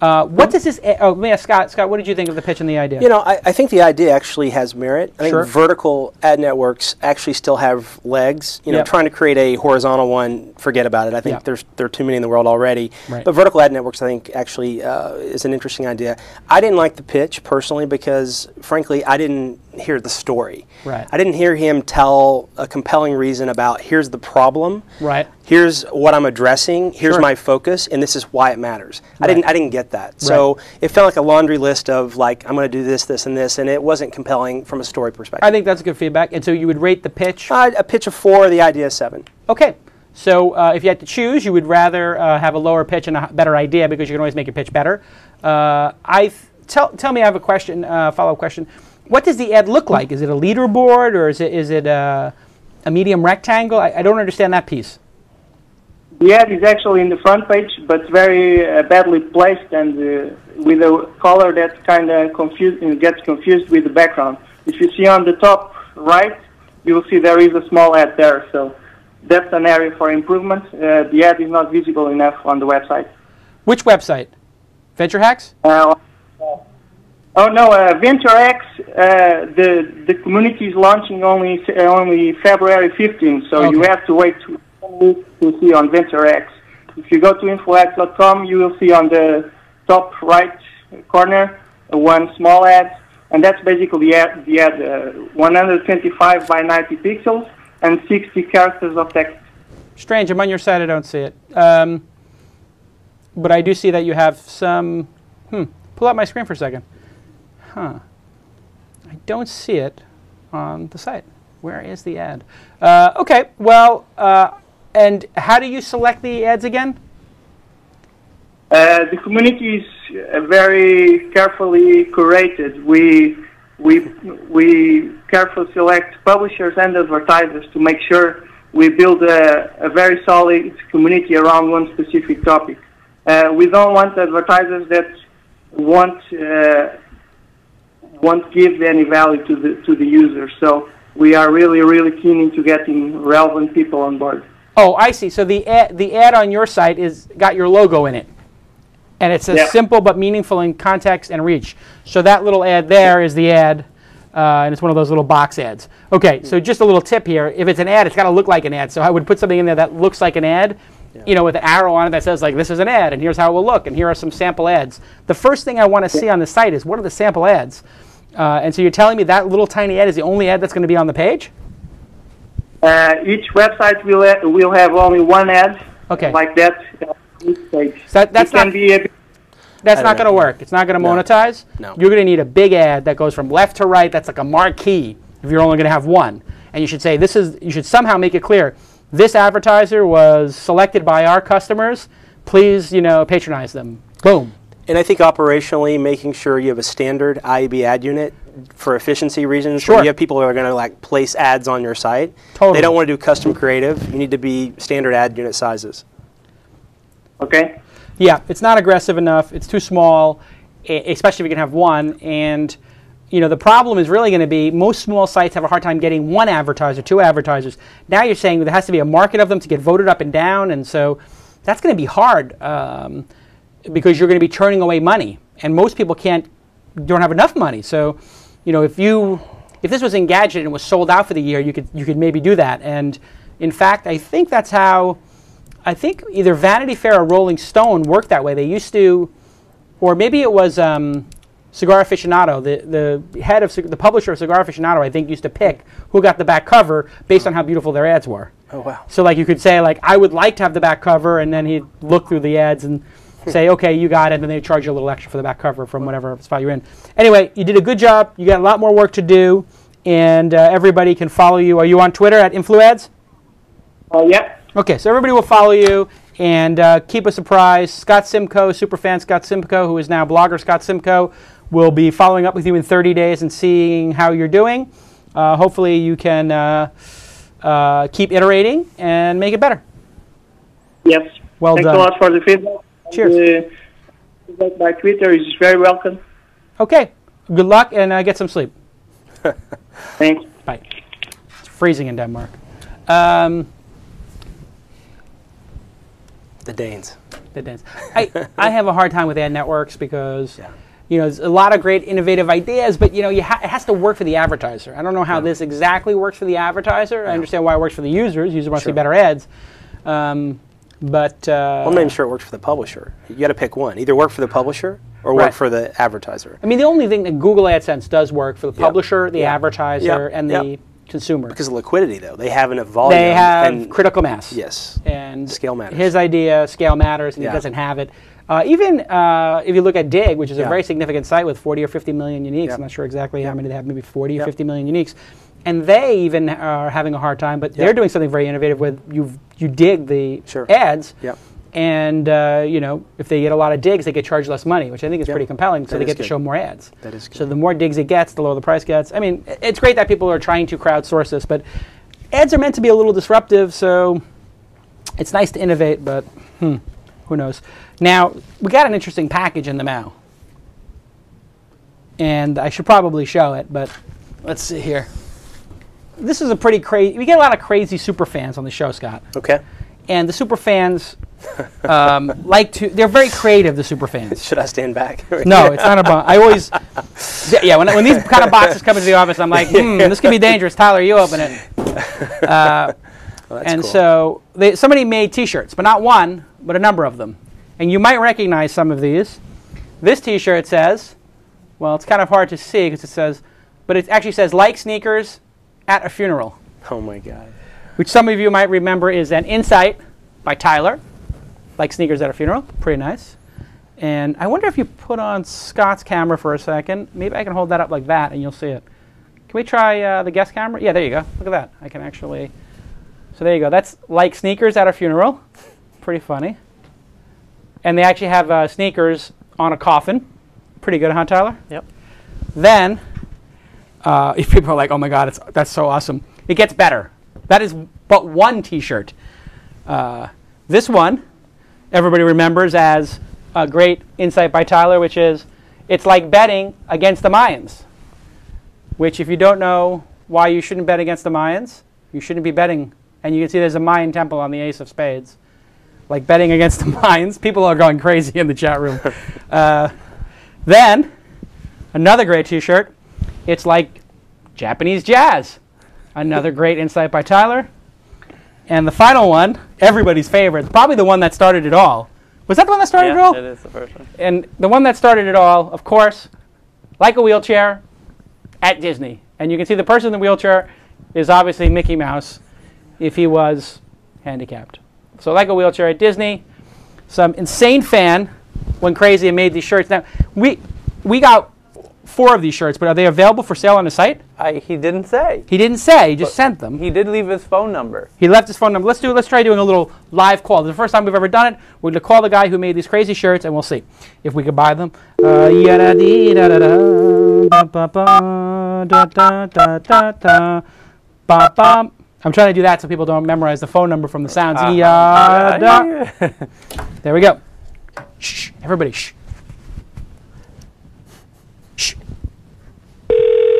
Uh, what does this? Oh, let me ask Scott. Scott, what did you think of the pitch and the idea? You know, I, I think the idea actually has merit. I think Sure. vertical ad networks actually still have legs. You know, Yep. trying to create a horizontal one, forget about it. I think Yeah. there's there are too many in the world already. Right. But vertical ad networks, I think, actually uh, is an interesting idea. I didn't like the pitch personally because, frankly, I didn't hear the story. Right. I didn't hear him tell a compelling reason about here's the problem. Right. Here's what I'm addressing. Here's Sure. my focus, and this is why it matters. I didn't. I didn't get that. So it felt like a laundry list of like I'm going to do this, this, and this, and it wasn't compelling from a story perspective. I think that's a good feedback. And so you would rate the pitch. Uh, a pitch of four, the idea seven. Okay. So uh, if you had to choose, you would rather uh, have a lower pitch and a better idea because you can always make your pitch better. Uh, I th- tell tell me. I have a question. Uh, follow up question. What does the ad look like? Is it a leaderboard or is it is it a, a medium rectangle? I, I don't understand that piece. The ad is actually in the front page, but very uh, badly placed and uh, with a color that kind of confused uh, gets confused with the background. If you see on the top right, you will see there is a small ad there. So that's an area for improvement. Uh, the ad is not visible enough on the website. Which website? Venture Hacks. Oh no, uh, VentureX, uh, the the community is launching only only February 15th, so you have to wait two weeks to see on VentureX. If you go to infox.com, you will see on the top right corner uh, one small ad, and that's basically the ad, the ad uh, 125 by 90 pixels and 60 characters of text. Strange. I'm on your side. I don't see it. Um, but I do see that you have some. Hmm. Pull out my screen for a second. Huh. I don't see it on the site. Where is the ad? Uh, okay. Well, uh, and how do you select the ads again? Uh, the community is uh, very carefully curated. We we we carefully select publishers and advertisers to make sure we build a, a very solid community around one specific topic. Uh, we don't want advertisers that won't uh, won't give any value to the to the user. So we are really really keen into getting relevant people on board. Oh, I see. So the ad, the ad on your site is got your logo in it. and it says Yeah. simple but meaningful in context and reach. So that little ad there is the ad, uh, and it's one of those little box ads. Okay, so just a little tip here: if it's an ad, it's got to look like an ad. So I would put something in there that looks like an ad, you know, with an arrow on it that says like this is an ad, and here's how it will look, and here are some sample ads. The first thing I want to see on the site is what are the sample ads. Uh, and so you're telling me that little tiny ad is the only ad that's going to be on the page? Uh, each website will ha- will have only one ad. Okay. Like that. uh, page. So that- that's it can not- be a That's not going to work. It's not going to No. monetize. No. You're going to need a big ad that goes from left to right. That's like a marquee. If you're only going to have one, and you should say this is. You should somehow make it clear. This advertiser was selected by our customers. Please, you know, patronize them. Boom. And I think operationally, making sure you have a standard IAB ad unit for efficiency reasons. Sure. You have people who are going to like place ads on your site. Totally. They don't want to do custom creative. You need to be standard ad unit sizes. okay. Yeah, it's not aggressive enough. It's too small, especially if you can have one. And you know, the problem is really going to be most small sites have a hard time getting one advertiser, two advertisers. Now you're saying there has to be a market of them to get voted up and down, and so that's going to be hard um, because you're going to be turning away money, and most people can't don't have enough money. So, you know, if you if this was Engadget and was sold out for the year, you could you could maybe do that. And in fact, I think that's how I think either Vanity Fair or Rolling Stone worked that way. They used to, or maybe it was um, Cigar Aficionado. The the head of the publisher of Cigar Aficionado, I think, used to pick who got the back cover based on how beautiful their ads were. Oh wow. So like you could say like I would like to have the back cover, and then he'd look through the ads and say okay you got it, and then they charge you a little extra for the back cover from whatever spot you're in. Anyway, you did a good job. You got a lot more work to do, and uh, everybody can follow you. Are you on Twitter at InfluAds? Uh, yeah. Okay, so everybody will follow you and uh, keep us apprised. Scott Simcoe, superfan Scott Simcoe, who is now blogger Scott Simcoe, will be following up with you in 30 days and seeing how you're doing. Uh, hopefully, you can uh, uh, keep iterating and make it better. Yes. Well Thanks done. a lot for the feedback. Cheers. The feedback by Twitter is very welcome. Okay, good luck and uh, get some sleep. Thanks. Bye. It's freezing in Denmark. Um, The Danes. the Danes. I, I have a hard time with ad networks because Yeah. You know there's a lot of great innovative ideas, but you know you ha- it has to work for the advertiser. I don't know how this exactly works for the advertiser. I understand why it works for the users. Users want to see better ads, um, but uh, I'm not even sure it works for the publisher. You got to pick one. Either work for the publisher or work for the advertiser. I mean the only thing that Google AdSense does work for the Yep. publisher, the Yep. advertiser, Yep. and the consumer. Because of liquidity, though, they have enough volume. they have and critical mass. Yes. and Scale matters. His idea, scale matters, and Yeah. he doesn't have it. Uh, even uh, if you look at Digg, which is a very significant site with 40 or 50 million uniques. I'm not sure exactly how many they have, maybe 40 or 50 million uniques, and they even are having a hard time. But they're doing something very innovative with you. You dig the Sure. ads, and uh, you know if they get a lot of digs, they get charged less money, which I think is pretty compelling. So That they is get to show more ads. That is good. So the more digs it gets, the lower the price gets. I mean, it's great that people are trying to crowdsource this, but ads are meant to be a little disruptive. So it's nice to innovate, but hmm, who knows? Now we got an interesting package in the mail, and I should probably show it, but let's see here. This is a pretty crazy. We get a lot of crazy super fans on the show, Scott Okay. and the super fans um, like to they're very creative the super fans Should I stand back? no it's not a bomb i always yeah when, when these kind of boxes come into the office i'm like hmm, this could be dangerous tyler you open it uh, Well, and cool. so they, somebody made t-shirts but not one but a number of them and you might recognize some of these this t-shirt says well it's kind of hard to see because it says but it actually says like sneakers at a funeral Oh my God. which some of you might remember is an insight by Tyler, like sneakers at a funeral. Pretty nice. And I wonder if you put on Scott's camera for a second. Maybe I can hold that up like that and you'll see it. Can we try uh, the guest camera? Yeah, there you go. Look at that. I can actually. So there you go. That's like sneakers at a funeral. Pretty funny. And they actually have uh, sneakers on a coffin. Pretty good, huh, Tyler? Yep. Then, uh, if people are like, "Oh my God, it's, that's so awesome," it gets better. That is but one T-shirt. Uh, this one, everybody remembers as a great insight by Tyler, which is, "It's like betting against the Mayans." Which, if you don't know why you shouldn't bet against the Mayans, you shouldn't be betting. And you can see there's a Mayan temple on the Ace of Spades. Like betting against the Mayans. People are going crazy in the chat room. Uh, then, another great T-shirt. It's like Japanese jazz. Another great insight by Tyler. And the final one, everybody's favorite, probably the one that started it all. Was that the one that started it Yeah, all? it is the first one. And the one that started it all, of course, like a wheelchair at Disney. And you can see the person in the wheelchair is obviously Mickey Mouse if he was handicapped. So, like a wheelchair at Disney, some insane fan went crazy and made these shirts. Now, we, we got four of these shirts, but are they available for sale on the site? I, he didn't say. He didn't say, he just sent them. He did leave his phone number. He left his phone number. Let's do. Let's try doing a little live call. This is the first time we've ever done it. We're gonna call the guy who made these crazy shirts, and we'll see if we can buy them. Uh. I'm trying to do that so people don't memorize the phone number from the sounds. Uh-huh. Yada. There we go. Shh. Everybody. Shh. Shh.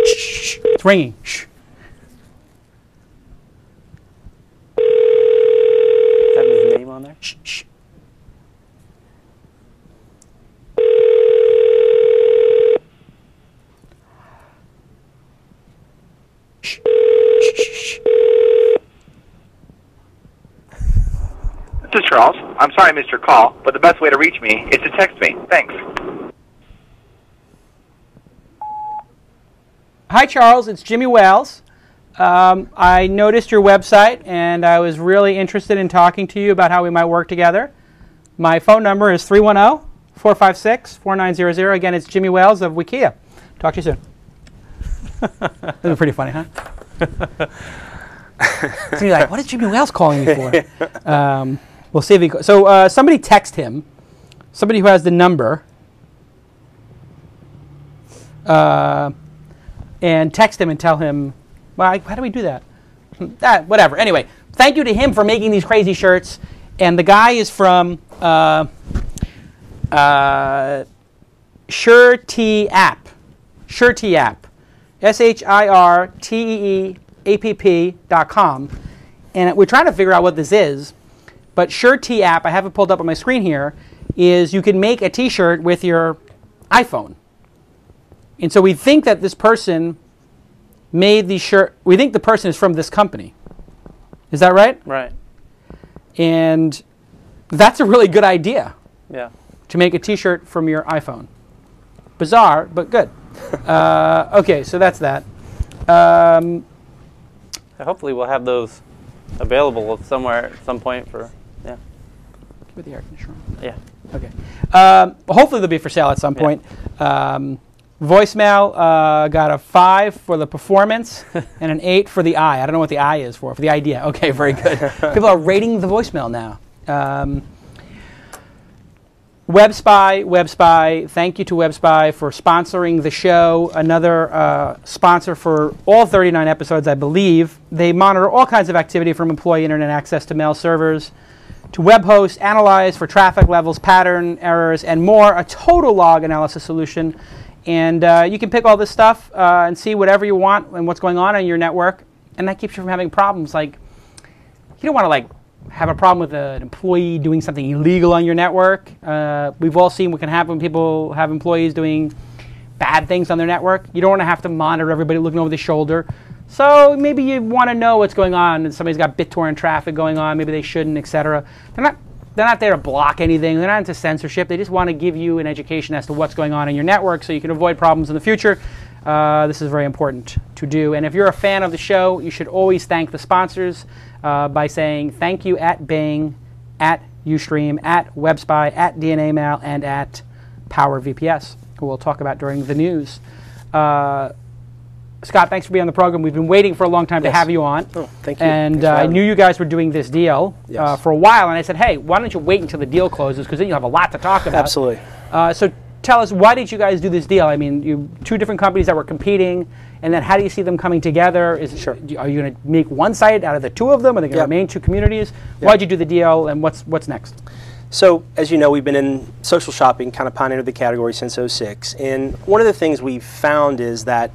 Shh. It's ringing. Shh. Is that his name on there? Shh. Shh. Shh. Shh. Shh. This is Charles. I'm sorry I missed your call, but the best way to reach me is to text me. Thanks. Hi, Charles. It's Jimmy Wales. Um, I noticed your website and I was really interested in talking to you about how we might work together. My phone number is 310 456 4900. Again, it's Jimmy Wales of Wikia. Talk to you soon. this is pretty funny, huh? so you're like, what is Jimmy Wales calling me for? um, we'll see if he. So uh, somebody text him. Somebody who has the number. Uh, and text him and tell him, well, how do we do that? That whatever. Anyway, thank you to him for making these crazy shirts. And the guy is from uh, uh, Sure App. Shirtee App. S H I R T E E A P P dot com. And we're trying to figure out what this is. But Shirtee App, I have it pulled up on my screen here, is you can make a t shirt with your iPhone. And so we think that this person made these shirt. We think the person is from this company. Is that right? Right. And that's a really good idea Yeah. to make a T-shirt from your iPhone. Bizarre, but good. uh, okay, so that's that. Um, Hopefully, we'll have those available somewhere at some point for. Yeah. with the air conditioner. Yeah. Okay. Um, hopefully they'll be for sale at some point. Um, voicemail uh, got a five for the performance and an eight for the eye. I don't know what the eye is for. For the idea. Okay, very good. People are rating the voicemail now. Um, WebSpy, WebSpy, thank you to WebSpy for sponsoring the show. Another uh, sponsor for all 39 episodes, I believe. They monitor all kinds of activity from employee internet access to mail servers to web hosts, analyze for traffic levels, pattern errors, and more. A total log analysis solution. And uh, you can pick all this stuff uh, and see whatever you want and what's going on in your network. And that keeps you from having problems like you don't want to like have a problem with an employee doing something illegal on your network. Uh, we've all seen what can happen when people have employees doing bad things on their network. You don't want to have to monitor everybody looking over the shoulder. So maybe you want to know what's going on, and somebody's got BitTorrent traffic going on. Maybe they shouldn't, etc. They're not. They're not there to block anything. They're not into censorship. They just want to give you an education as to what's going on in your network, so you can avoid problems in the future. Uh, this is very important to do. And if you're a fan of the show, you should always thank the sponsors uh, by saying thank you at Bing, at Ustream, at WebSpy, at DNA Mail, and at Power VPS, who we'll talk about during the news. Uh, Scott, thanks for being on the program. We've been waiting for a long time to have you on. Oh, thank you. And uh, I knew you guys were doing this deal uh, for a while, and I said, hey, why don't you wait until the deal closes because then you'll have a lot to talk about. Absolutely. Uh, so tell us, why did you guys do this deal? I mean, you two different companies that were competing, and then how do you see them coming together? Is Sure. Are you going to make one site out of the two of them? Are they going to Yep. remain two communities? Yep. Why'd you do the deal, and what's what's next? So, as you know, we've been in social shopping, kind of pioneered the category since 06. And one of the things we've found is that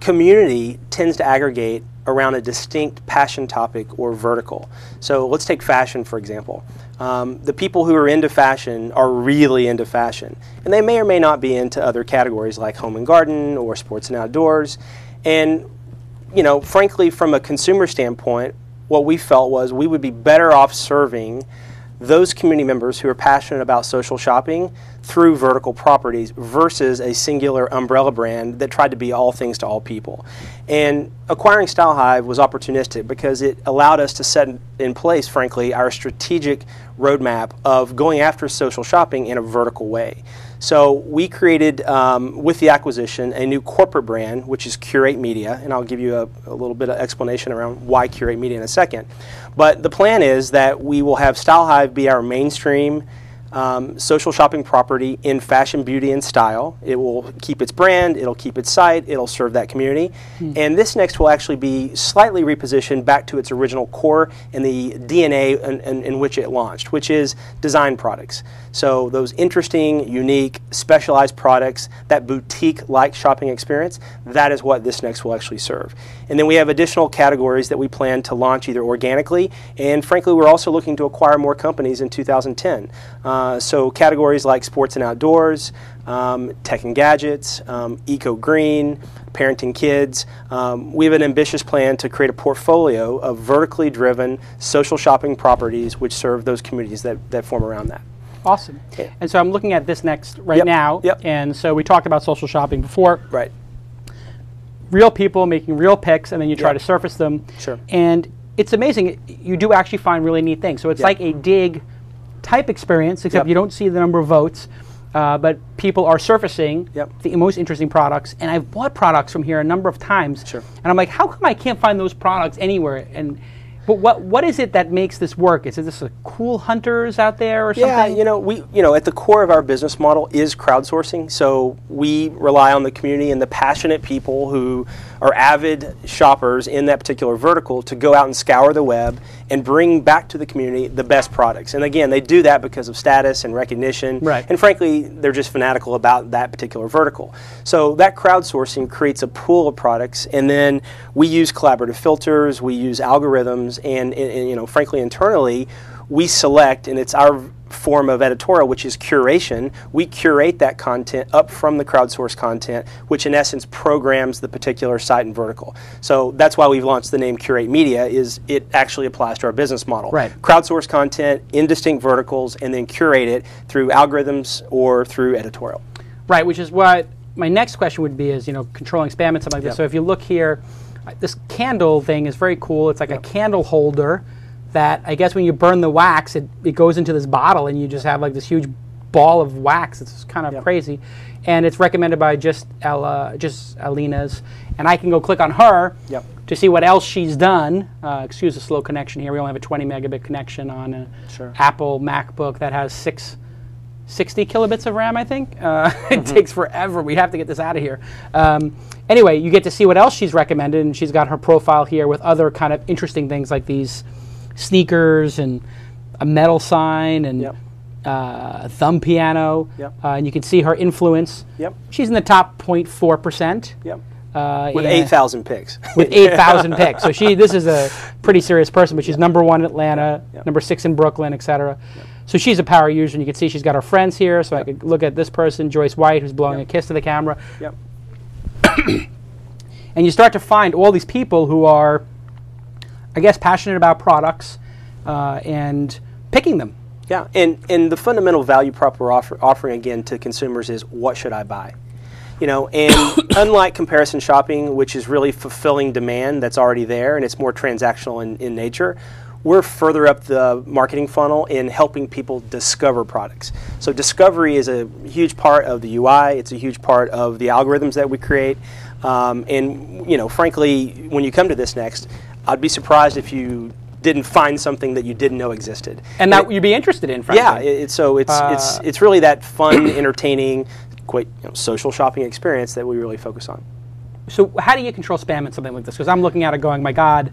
community tends to aggregate around a distinct passion topic or vertical. So let's take fashion for example. Um, the people who are into fashion are really into fashion, and they may or may not be into other categories like home and garden or sports and outdoors. And you know, frankly, from a consumer standpoint, what we felt was we would be better off serving those community members who are passionate about social shopping through vertical properties versus a singular umbrella brand that tried to be all things to all people. And acquiring Style Hive was opportunistic because it allowed us to set in place, frankly, our strategic roadmap of going after social shopping in a vertical way. So we created, um, with the acquisition, a new corporate brand, which is Curate Media, and I'll give you a, a, little bit of explanation around why Curate Media in a second. But the plan is that we will have Style Hive be our mainstream um, social shopping property in fashion, beauty, and style. It will keep its brand, it'll keep its site, it'll serve that community. Hmm. And ThisNext will actually be slightly repositioned back to its original core and the DNA in, in, in which it launched, which is design products. So those interesting, unique, specialized products, that boutique-like shopping experience, that is what ThisNext will actually serve. And then we have additional categories that we plan to launch either organically, and frankly, we're also looking to acquire more companies in 2010. Uh, so categories like sports and outdoors, um, tech and gadgets, um, eco green, parenting kids. Um, we have an ambitious plan to create a portfolio of vertically driven social shopping properties which serve those communities that, that form around that. Awesome. Yeah. And so I'm looking at ThisNext right yep. now. Yep. And so we talked about social shopping before. Right. Real people making real picks, and then you try yep. to surface them. Sure. And it's amazing. You do actually find really neat things. So it's like a Digg type experience, except you don't see the number of votes. Uh, but people are surfacing yep. the most interesting products, and I've bought products from here a number of times. Sure. And I'm like, how come I can't find those products anywhere? And but what what is it that makes this work? Is it this a cool hunters out there or something? Yeah, you know, we you know at the core of our business model is crowdsourcing. So we rely on the community and the passionate people who are avid shoppers in that particular vertical to go out and scour the web and bring back to the community the best products. And again, they do that because of status and recognition. Right. And frankly, they're just fanatical about that particular vertical. So that crowdsourcing creates a pool of products, and then we use collaborative filters, we use algorithms, and, and, and you know, frankly, internally, we select, and it's our form of editorial, which is curation. We curate that content up from the crowdsourced content, which in essence programs the particular site and vertical. So that's why we've launched the name Curate Media. Is it actually applies to our business model? Right. Crowdsource content in distinct verticals, and then curate it through algorithms or through editorial. Right, which is what my next question would be: is you know controlling spam and something like Yep. this. So if you look here, this candle thing is very cool. It's like a candle holder that I guess when you burn the wax, it, it goes into this bottle and you just have like this huge ball of wax. It's kind of crazy. And it's recommended by just Ella, just Alina's. And I can go click on her Yep. to see what else she's done. Uh, excuse the slow connection here. We only have a 20 megabit connection on a Sure. Apple MacBook that has six 60 kilobits of RAM, I think. Uh, it takes forever. We have to get this out of here. Um, anyway, you get to see what else she's recommended, and she's got her profile here with other kind of interesting things like these sneakers and a metal sign and Yep. uh, a thumb piano. Yep. Uh, and you can see her influence. Yep. She's in the top 0.4%. Yep. Uh, With 8,000 picks. with 8,000 picks. So she, this is a pretty serious person, but she's number one in Atlanta, Yep. number six in Brooklyn, et cetera. So she's a power user, and you can see she's got her friends here. So I could look at this person, Joyce White, who's blowing a kiss to the camera. Yep. And you start to find all these people who are, I guess, passionate about products uh, and picking them. Yeah, and, and the fundamental value prop we're offer, offering again to consumers is what should I buy? You know, and unlike comparison shopping, which is really fulfilling demand that's already there and it's more transactional in, in nature, we're further up the marketing funnel in helping people discover products. So discovery is a huge part of the UI. It's a huge part of the algorithms that we create. Um, and you know, frankly, when you come to ThisNext, I'd be surprised if you didn't find something that you didn't know existed. And that you'd be interested in, frankly. Yeah, it, it's so it's it's Uh, it's really that fun, entertaining, quite you know, social shopping experience that we really focus on. So how do you control spam in something like this? Because I'm looking at it going, my God,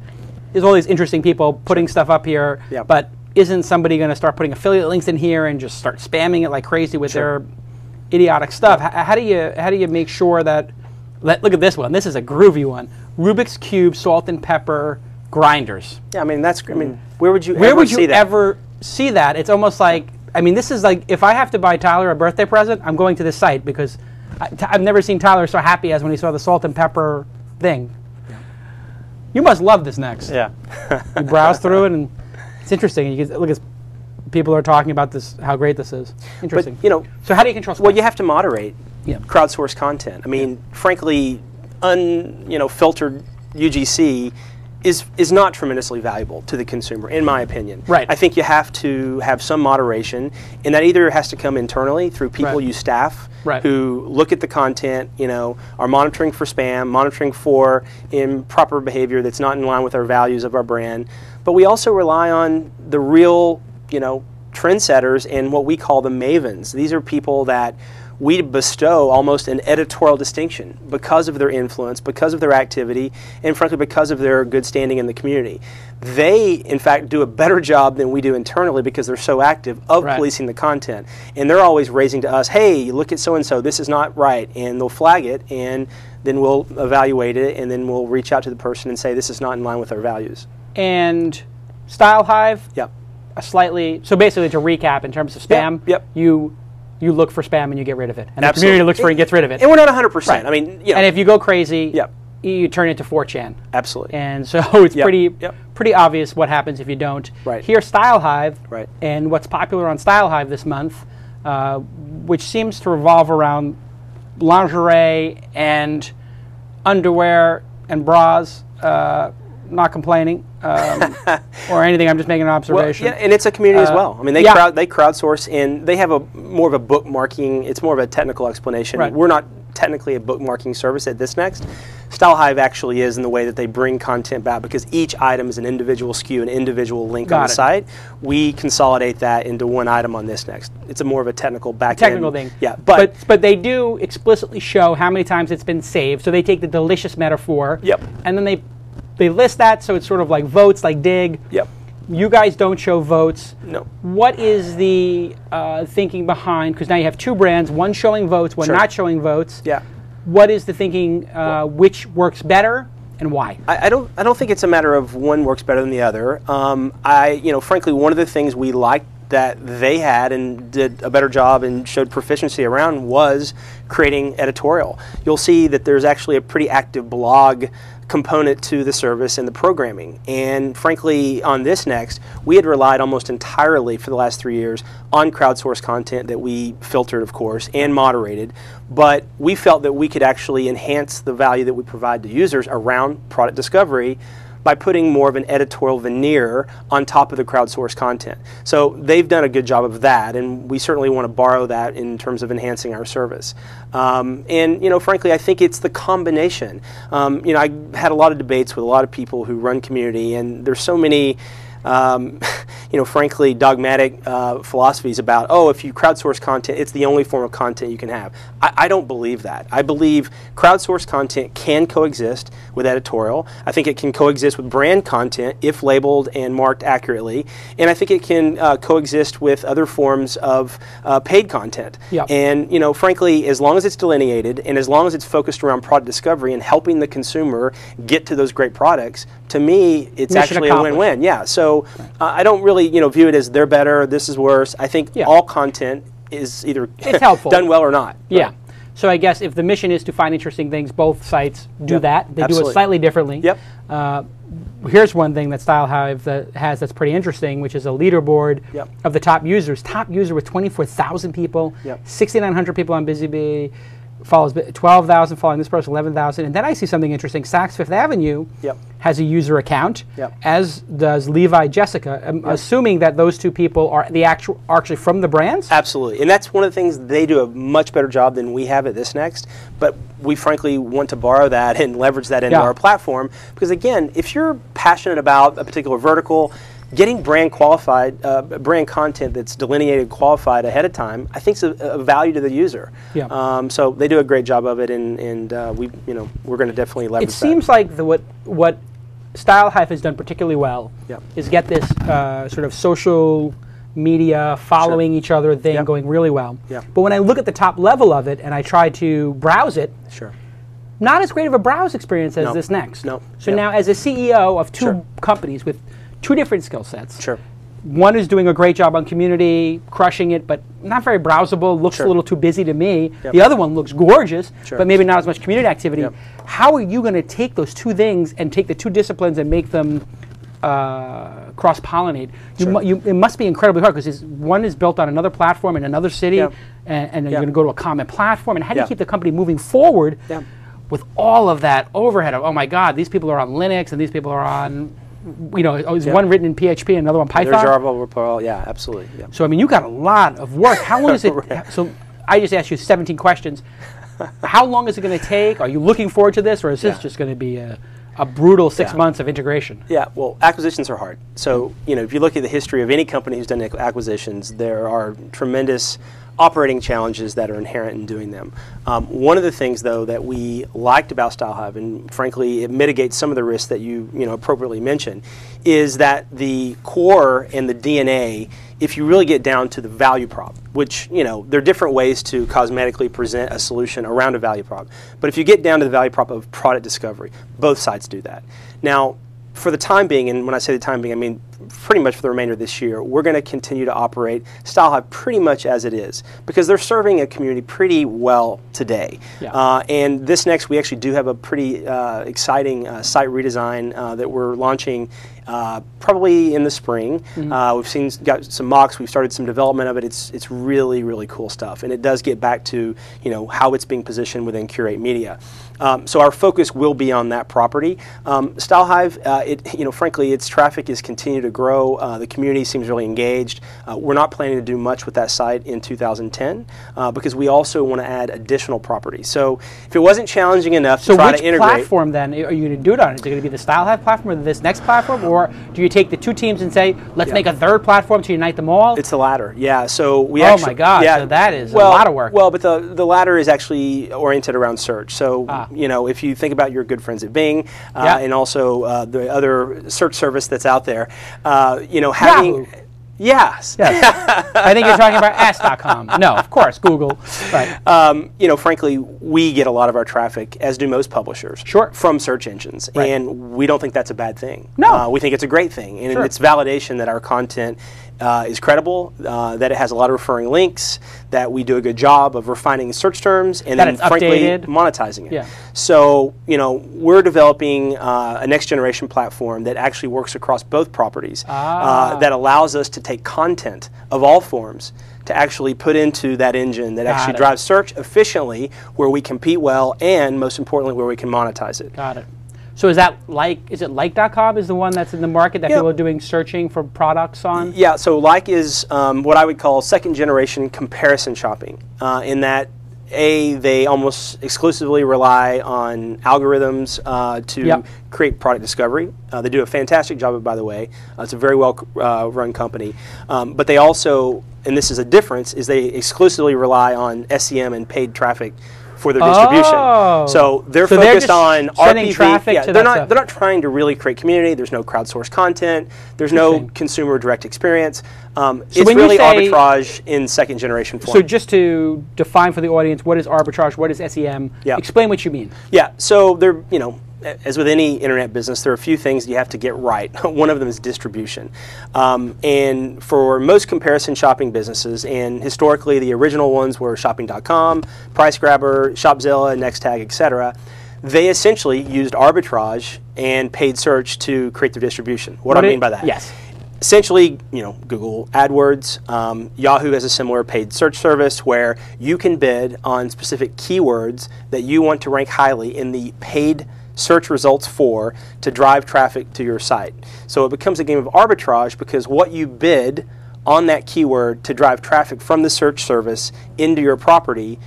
there's all these interesting people putting stuff up here, Yep. but isn't somebody going to start putting affiliate links in here and just start spamming it like crazy with Sure. their idiotic stuff? H- how do you how do you make sure that? Let, look at this one. This is a groovy one. Rubik's cube, salt and pepper grinders. Yeah, I mean that's. I mean, mm. where would you Where ever would you see that? ever see that? It's almost like I mean, this is like if I have to buy Tyler a birthday present, I'm going to this site because I, have never seen Tyler so happy as when he saw the salt and pepper thing. You must love ThisNext. Yeah. you browse through it and it's interesting. You can look at people are talking about this, how great this is. Interesting. But you know, so how do you control? Well, you have to moderate Yeah. crowdsourced content. I mean, frankly, un you know filtered UGC is is not tremendously valuable to the consumer, in my opinion. Right. I think you have to have some moderation, and that either has to come internally through people Right. you staff. Right. Who look at the content, you know, are monitoring for spam, monitoring for improper behavior that's not in line with our values of our brand. But we also rely on the real, you know, trendsetters and what we call the mavens. These are people that we bestow almost an editorial distinction because of their influence, because of their activity, and frankly, because of their good standing in the community. They, in fact, do a better job than we do internally because they're so active of Right. policing the content. And they're always raising to us, hey, look at so and so, this is not right. And they'll flag it, and then we'll evaluate it, and then we'll reach out to the person and say, this is not in line with our values. And Style Hive, Yep. a slightly so basically to recap in terms of spam, Yep, yep. you you look for spam and you get rid of it, and the community looks for it and gets rid of it. And we're not 100%. Right. I mean, you know, and if you go crazy, Yep. you, turn it to 4chan. absolutely. And so it's Yep, pretty yep. pretty obvious what happens if you don't. Right. Here's Style Hive. Right. And what's popular on Style Hive this month, uh, which seems to revolve around lingerie and underwear and bras. Uh, not complaining um, or anything. I'm just making an Well, observation. yeah, and it's a community as Uh, well. I mean, they yeah. crowd they crowdsource and they have a more of a bookmarking. It's more of a technical explanation. Right. We're not technically a bookmarking service at ThisNext. Style Hive actually is in the way that they bring content back because each item is an individual SKU, an individual link on Got the it. site. We consolidate that into one item on ThisNext. It's a more of a technical back technical thing. Yeah, but, but, but they do explicitly show how many times it's been saved. So they take the delicious metaphor. Yep. And then they they list that so it's sort of like votes, like Digg. yep. You guys don't show votes. No. What is the uh, thinking behind? Because now you have two brands, one showing votes, one Sure. not showing votes. Yeah. What is the thinking? Uh, which works better and why? I, I don't. I don't think it's a matter of one works better than the other. Um, I, you know, frankly, one of the things we liked that they had and did a better job and showed proficiency around was creating editorial. You'll see that there's actually a pretty active blog component to the service and the programming. And frankly, on ThisNext, we had relied almost entirely for the last three years on crowdsourced content that we filtered, of course, and moderated. But we felt that we could actually enhance the value that we provide to users around product discovery by putting more of an editorial veneer on top of the crowdsourced content. So they've done a good job of that, and we certainly want to borrow that in terms of enhancing our service. Um, and you know, frankly, I think it's the combination. Um, you know, I had a lot of debates with a lot of people who run community, and there's so many. Um, you know, frankly, dogmatic uh, philosophies about, oh, if you crowdsource content, it's the only form of content you can have. I, I don't believe that. I believe crowdsourced content can coexist with editorial. I think it can coexist with brand content if labeled and marked accurately. And I think it can uh, coexist with other forms of uh, paid content. Yep. And, you know, frankly, as long as it's delineated and as long as it's focused around product discovery and helping the consumer get to those great products, to me, it's Mission actually a win-win. Yeah. So uh, I don't really, you know, view it as they're better, this is worse. I think Yeah. all content is either It's helpful. done well or not. Yeah. So I guess if the mission is to find interesting things, both sites do Yep. that. They do it slightly differently. Yep. Uh, here's one thing that Style Hive that has that's pretty interesting, which is a leaderboard Yep. of the top users. Top user with 24,000 people, Yep. 6,900 people on BusyBee, follows 12,000 following this person, 11,000. And then I see something interesting. Saks Fifth Avenue Yep. has a user account, Yep. as does Levi Jessica. I'm assuming that those two people are the actual are actually from the brands. Absolutely. And that's one of the things they do a much better job than we have at ThisNext. But we frankly want to borrow that and leverage that into Yeah. our platform because again, if you're passionate about a particular vertical, getting brand qualified, uh, brand content that's delineated, qualified ahead of time, I think is a, a value to the user. Yeah. Um, so they do a great job of it, and, and uh, we, you know, we're going to definitely leverage it seems like the what what Style Hive has done particularly well Yep. is get this uh, sort of social media following each other thing Yep. going really well. Yeah. But when I look at the top level of it and I try to browse it. Sure. not as great of a browse experience as No. ThisNext. No. So Yeah. now, as a CEO of two Sure. companies with two different skill sets, Sure. one is doing a great job on community, crushing it, but not very browsable, looks Sure. a little too busy to me. Yep. The other one looks gorgeous, Sure. but maybe not as much community activity. Yep. How are you going to take those two things and take the two disciplines and make them uh, cross pollinate? You, Sure. mu- you, it must be incredibly hard because one is built on another platform in another city, and, and you're going to go to a common platform. And how do you keep the company moving forward? With all of that overhead of, oh my God, these people are on Linux and these people are on, you know, oh, is Yep. one written in PHP and another one Python? There's Java, Perl, yeah, absolutely. Yeah. So I mean, you got a lot of work. How long is it? Right. So I just asked you 17 questions. How long is it going to take? Are you looking forward to this, or is this Yeah. just going to be a, a brutal six Yeah. months of integration? Yeah, well, acquisitions are hard. So, you know, if you look at the history of any company who's done acquisitions, there are tremendous operating challenges that are inherent in doing them. Um, one of the things, though, that we liked about StyleHive, and frankly, it mitigates some of the risks that you, you know, appropriately mentioned, is that the core and the DNA, if you really get down to the value prop, which, you know, there are different ways to cosmetically present a solution around a value prop. But if you get down to the value prop of product discovery, both sides do that. Now, for the time being, and when I say the time being, I mean pretty much for the remainder of this year, we're going to continue to operate StyleHive pretty much as it is because they're serving a community pretty well today. Yeah. Uh, and ThisNext, we actually do have a pretty uh, exciting uh, site redesign uh, that we're launching uh, probably in the spring. Uh, we've seen got some mocks. We've started some development of it. It's it's really really cool stuff, and it does get back to you know how it's being positioned within Curate Media. Um, so our focus will be on that property. Um, StyleHive, uh, it you know frankly, its traffic is continuing to grow. Uh, the community seems really engaged. Uh, we're not planning to do much with that site in 2010 uh, because we also want to add additional properties. So if it wasn't challenging enough So to try which to integrate, platform then are you going to do it on? Is it going to be the StyleHive platform or ThisNext platform, or do you take the two teams and say, let's Yeah. make a third platform to unite them all? It's the latter, yeah. So we Oh actually, my God, yeah. so that is a well, lot of work. Well, but the the latter is actually oriented around search. So Ah. you know, if you think about your good friends at Bing, uh, Yeah. and also uh, the other search service that's out there, uh, you know, having. Yahoo. Yes. Yes. I think you're talking about ask.com. No, of course, Google. Right. Um, you know, frankly, we get a lot of our traffic, as do most publishers, Sure. from search engines, Right. and we don't think that's a bad thing. No. uh, we think it's a great thing, and Sure. it's validation that our content uh, is credible, uh, that it has a lot of referring links, that we do a good job of refining search terms, and That then frankly updated. monetizing it. Yeah. So you know, we're developing uh, a next generation platform that actually works across both properties, Ah. uh, that allows us to take content of all forms to actually put into that engine that Got actually it. drives search efficiently, where we compete well, and most importantly, where we can monetize it. Got it. So is that like, is it like.com is the one that's in the market that people are doing searching for products on? Yeah, so like is um, what I would call second generation comparison shopping, uh, in that a they almost exclusively rely on algorithms uh, to Yep. create product discovery. Uh, they do a fantastic job of by the way. Uh, it's a very well uh, run company, um, but they also, and this is a difference, is they exclusively rely on SEM and paid traffic. For their distribution, Oh. so they're So they're focused just on sending RPV. traffic yeah, to they're not. stuff. They're not trying to really create community. There's no crowdsourced content. There's no consumer direct experience. Um, So it's really say- arbitrage in second generation form. So just to define for the audience, what is arbitrage? What is SEM? Yeah. Explain what you mean. yeah, so they're you know, as with any internet business, there are a few things you have to get right. One of them is distribution. Um, and for most comparison shopping businesses, and historically the original ones were Shopping.com, PriceGrabber, ShopZilla, Nextag, etc. They essentially used arbitrage and paid search to create their distribution. What, do I mean by that? Yes. essentially, you know, Google AdWords, um, Yahoo has a similar paid search service where you can bid on specific keywords that you want to rank highly in the paid search results for to drive traffic to your site. So it becomes a game of arbitrage because what you bid on that keyword to drive traffic from the search service into your property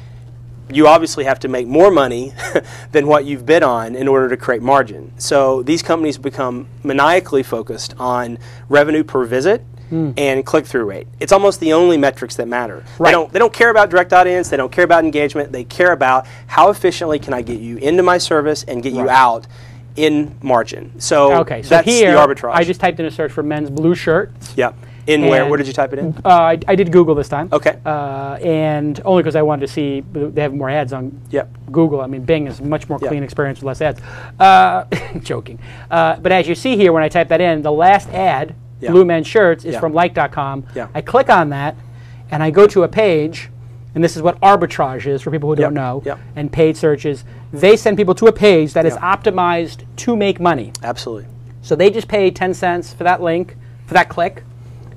you obviously have to make more money than what you've bid on in order to create margin. So these companies become maniacally focused on revenue per visit and click-through rate. It's almost the only metrics that matter. They Right. don't they don't care about direct audience, they don't care about engagement, they care about how efficiently can I get you into my service and get you out in margin. So Okay, so that's here the arbitrage. I just typed in a search for men's blue shirts, Yep. In where? And- Where did you type it in? Uh, I, I did Google this time. Okay. Uh, and only because I wanted to see they have more ads on Yep. Google. I mean, Bing is a much more Yeah. clean experience with less ads. Uh, joking. Uh, but as you see here, when I type that in, the last ad, Yeah. Blue Men Shirts, is Yeah. from like.com. Yeah. I click on that, and I go to a page, and this is what arbitrage is for people who Yep. don't know, Yep. and paid searches. They send people to a page that is Yeah. optimized to make money. Absolutely. So they just pay 10 cents for that link, for that click.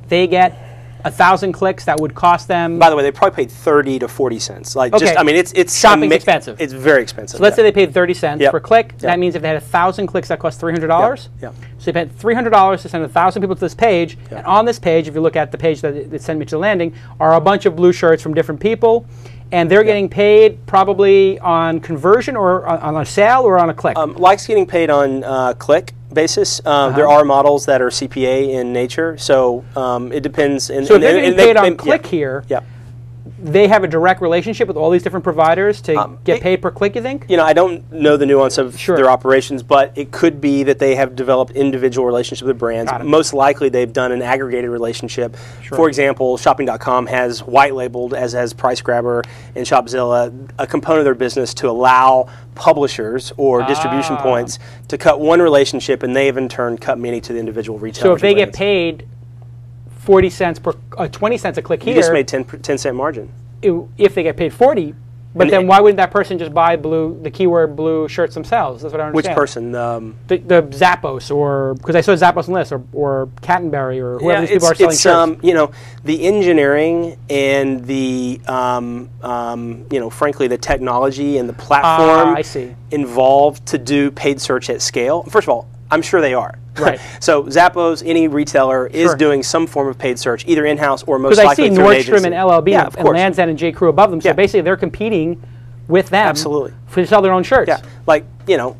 They get a thousand clicks that would cost them. By the way, they probably paid thirty to forty cents. Like, Okay. just I mean, it's it's Shopping's ama- expensive. It's very expensive. so let's yeah. say they paid 30 cents Yep. per click. Yep. That means if they had a thousand clicks, that cost $300. Yep. So they paid $300 to send a thousand people to this page. And on this page, if you look at the page that, that sent me to the landing, are a bunch of blue shirts from different people. And they're getting paid probably on conversion or on, on a sale or on a click. Um, Like's getting paid on uh, click basis. Um, Uh-huh. There are models that are CPA in nature, so um, it depends. And, so if they're getting they- paid on they- click yeah. here, Yeah. They have a direct relationship with all these different providers to Um, get it- paid per click, you think? You know, I don't know the nuance of Sure. their operations, but it could be that they have developed individual relationships with brands. Most likely, they've done an aggregated relationship. For example, Shopping.com has white labeled, as has PriceGrabber and Shopzilla, a component of their business to allow publishers or distribution Ah. points to cut one relationship, and they've in turn cut many to the individual retailers. So if they and get paid 40 cents per, uh, 20 cents a click you here, just made 10, 10 cent margin. if they get paid 40, but And then it- why wouldn't that person just buy blue, the keyword blue shirts themselves? That's what I don't Which person? Um, The, the Zappos, or because I saw Zappos on the list, or, or Cattenberry, or whoever these people are selling it's, shirts. um, you know, the engineering and the, um, um, you know, frankly, the technology and the platform Ah, I see. involved to do paid search at scale. First of all, I'm sure they are. Right. so Zappos, any retailer, is Sure. doing some form of paid search, either in-house or most likely through Because I see through an Nordstrom and LLB Yeah, and, and End and J. Crew above them. So Yeah. basically, they're competing with them. Absolutely. To sell their own shirts. Yeah, like you know,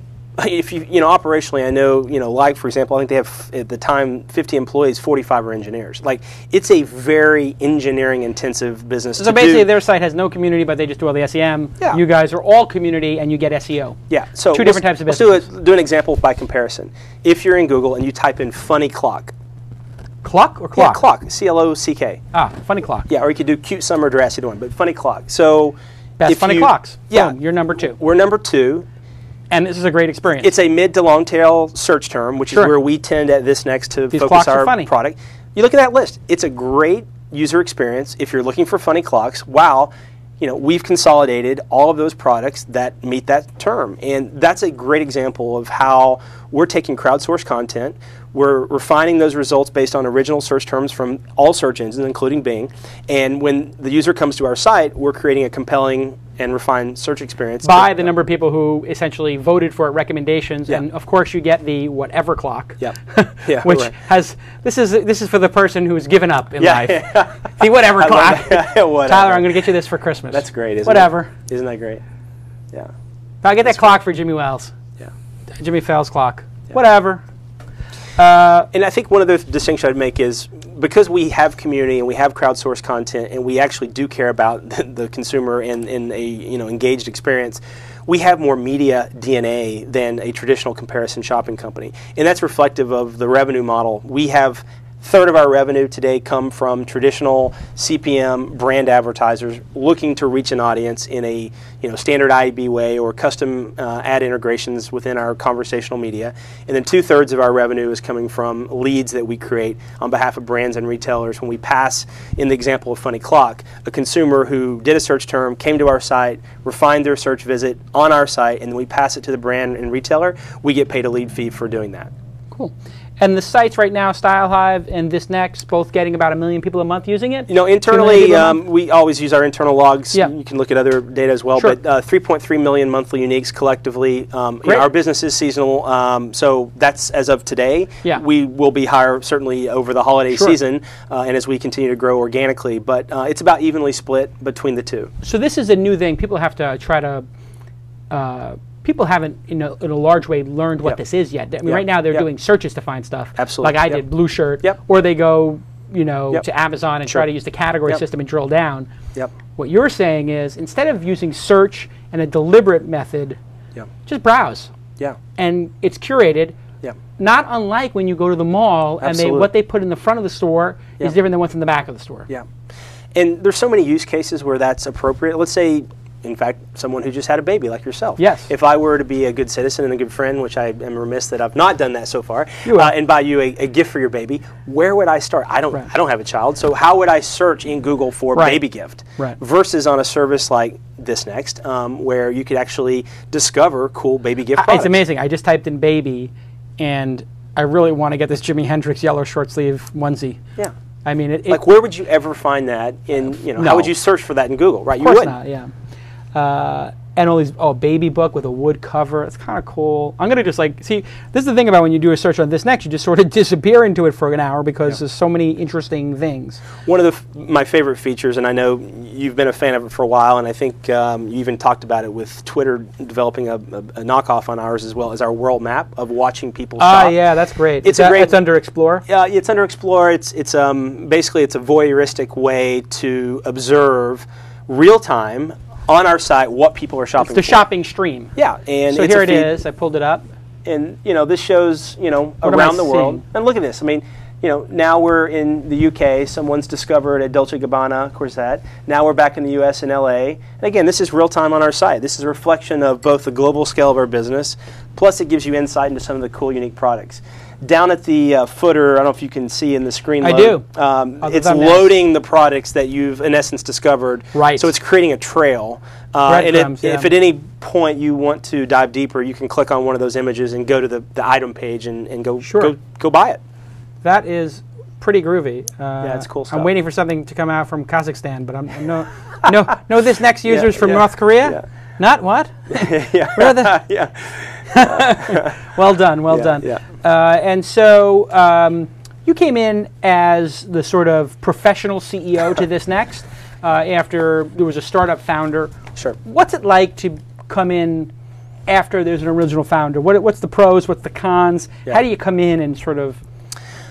if you you know operationally, I know you know, like for example, I think they have at the time 50 employees, 45 are engineers. Like it's a very engineering intensive business. So basically, do. their site has no community, but they just do all the SEM. Yeah. You guys are all community, and you get SEO. yeah. So two different types of business. Let's do, it, do an example by comparison. If you're in Google and you type in funny clock, Clock or clock? yeah, clock? C L O C K. Ah, funny clock. Yeah, or you could do cute summer dress, either one. But funny clock. So Best if funny you- clocks. Yeah, Boom, you're number two. we're number two. And this is a great experience. It's a mid to long tail search term, which Sure. is where we tend at ThisNext to These focus our funny. product. You look at that list; it's a great user experience if you're looking for funny clocks. Wow, you know we've consolidated all of those products that meet that term, and that's a great example of how we're taking crowdsourced content. We're refining those results based on original search terms from all search engines, including Bing. And when the user comes to our site, we're creating a compelling and refined search experience. by the number of people who essentially voted for it, recommendations, Yeah. and of course you get the whatever clock. Yep. Yeah, which right. has this is this is for the person who's given up in Yeah, life. yeah. The whatever clock. Whatever. Tyler, I'm going to get you this for Christmas. That's great, isn't it? Whatever. Isn't that great? Yeah. I'll get that clock for Jimmy Wales. Yeah. Jimmy Fall's clock. Whatever. Uh, and I think one of the distinctions I'd make is because we have community and we have crowdsourced content and we actually do care about the, the consumer and, and a you know engaged experience, we have more media DNA than a traditional comparison shopping company, and that's reflective of the revenue model. We have third of our revenue today come from traditional CPM brand advertisers looking to reach an audience in a you know standard IAB way or custom uh, ad integrations within our conversational media, and then two thirds of our revenue is coming from leads that we create on behalf of brands and retailers. When we pass, in the example of Funny Clock, a consumer who did a search term came to our site, refined their search visit on our site, and then we pass it to the brand and retailer, we get paid a lead fee for doing that. Cool. And the sites right now, StyleHive and ThisNext, both getting about a million people a month using it. You know, internally, um, we always use our internal logs. Yeah. You can look at other data as well, Sure. but uh, 3.3 million monthly uniques collectively. Um, you know, Great. our business is seasonal, um, so that's as of today. Yeah. We will be higher certainly over the holiday Sure. season uh, and as we continue to grow organically, but uh, it's about evenly split between the two. so this is a new thing. People have to try to. People haven't, in a, in a large way, learned what Yep. this is yet. I mean, Yep. right now they're Yep. doing searches to find stuff. Absolutely. Like I did, blue shirt. Yep. Or they go, you know, to Amazon and Sure. try to use the category system and drill down. Yep. What you're saying is instead of using search and a deliberate method, Yep. just browse. Yeah. And it's curated. Yeah. not unlike when you go to the mall and they what they put in the front of the store is different than what's in the back of the store. Yeah. And there's so many use cases where that's appropriate. Let's say, in fact, someone who just had a baby like yourself. Yes. If I were to be a good citizen and a good friend, which I am remiss that I've not done that so far, You uh, and buy you a, a gift for your baby, where would I start? I don't. right. I don't have a child, so how would I search in Google for Right. baby gift? Right. Versus on a service like ThisNext, um, where you could actually discover cool baby gift I- products. It's amazing. I just typed in baby, and I really want to get this Jimi Hendrix yellow short sleeve onesie. Yeah. I mean, it, it Like, where would you ever find that in? You know, No. how would you search for that in Google? Right. Of you course wouldn't. not. Yeah. Uh, and all these oh baby book with a wood cover. It's kind of cool. I'm gonna just like see. This is the thing about when you do a search on ThisNext, you just sort of disappear into it for an hour because there's so many interesting things. One of the f- my favorite features, and I know you've been a fan of it for a while, and I think um, you even talked about it with Twitter developing a, a, a knockoff on ours as well as our world map of watching people Ah, shop. yeah, that's great. It's that- great. It's under Explore. Yeah, it's under Explore. It's it's um, basically it's a voyeuristic way to observe real time on our site what people are shopping. It's the for. shopping stream. Yeah, and so here it is. I pulled it up. and you know this shows you know What around the world. seeing? And look at this. I mean, you know, now we're in the UK. Someone's discovered a Dolce Gabbana corset. Now we're back in the US and LA. And again, this is real time on our site. This is a reflection of both the global scale of our business, plus it gives you insight into some of the cool, unique products. Down at the uh, footer, I don't know if you can see in the screen. I load, do. Um, it's loading the products that you've in essence discovered. Right. So it's creating a trail. Uh, and if, yeah. if at any point you want to dive deeper, you can click on one of those images and go to the, the item page and, and go, Sure. go go buy it. That is pretty groovy. Uh, Yeah, it's cool stuff. I'm waiting for something to come out from Kazakhstan, but I'm no, no, no. ThisNext user user's from yeah, North Korea. yeah. Not what? yeah. Yeah. well done, well Yeah, done. yeah. Uh, and so um, you came in as the sort of professional CEO to this next uh, after there was a startup founder. Sure. What's it like to come in after there's an original founder? What, what's the pros? What's the cons? Yeah. How do you come in and sort of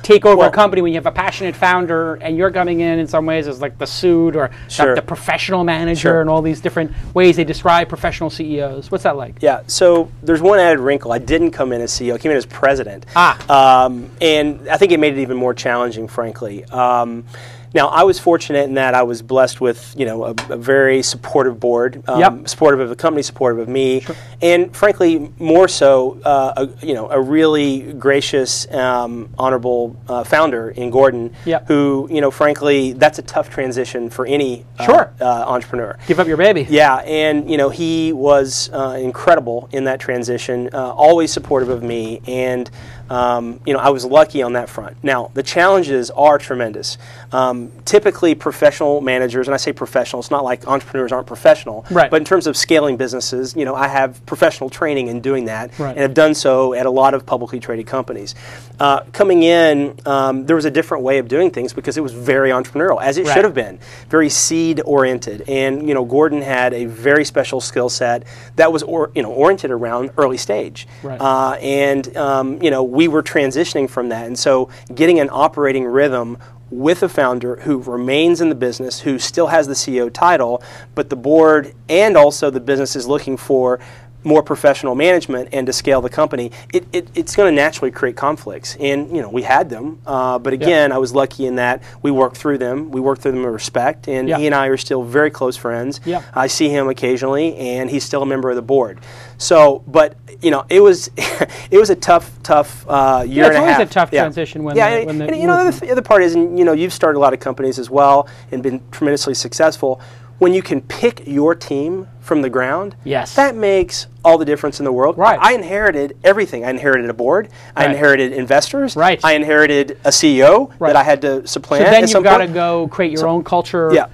take over Well- a company when you have a passionate founder and you're coming in in some ways as like the suit or the- Sure. the professional manager Sure. and all these different ways they describe professional CEOs? What's that like? Yeah, so there's one added wrinkle. I didn't come in as CEO, I came in as president. Ah. Um, and I think it made it even more challenging, frankly. Um, now, I was fortunate in that I was blessed with, you know, a, a very supportive board, um, Yep. supportive of the company, supportive of me, and frankly, more so, uh, a, you know, a really gracious, um, honorable uh, founder in Gordon, Yep. who, you know, frankly, that's a tough transition for any uh, Sure. uh, entrepreneur. Give up your baby. Yeah, and you know he was uh, incredible in that transition, uh, always supportive of me, and um, you know I was lucky on that front. Now the challenges are tremendous. Um, typically, professional managers, and I say professional, it's not like entrepreneurs aren't professional, Right. But in terms of scaling businesses, you know I have professional training in doing that, Right. and have done so at a lot of publicly traded companies. Uh, coming in, um, there was a different way of doing things because it was very entrepreneurial, as it Right. should have been, very seed oriented. And you know, Gordon had a very special skill set that was or, you know oriented around early stage. Right. Uh, and um, you know, we were transitioning from that, and so getting an operating rhythm with a founder who remains in the business, who still has the CEO title, but the board and also the business is looking for more professional management and to scale the company, it, it, it's going to naturally create conflicts. And, you know, we had them. Uh, but again, I was lucky in that we worked through them. We worked through them with respect. And Yeah. he and I are still very close friends. Yeah. I see him occasionally, and he's still a member of the board. So, but, you know, it was it was a tough, tough uh, year Yeah, it's and a always half. a tough transition when yeah, the- and, when the and, you know, the the other part is, and you know, you've started a lot of companies as well and been tremendously successful. When you can pick your team from the ground, Yes. that makes all the difference in the world. Right. I inherited everything. I inherited a board. Right. I inherited investors. Right. I inherited a CEO Right. that I had to supplant. So then you've got to go create your own culture Yeah.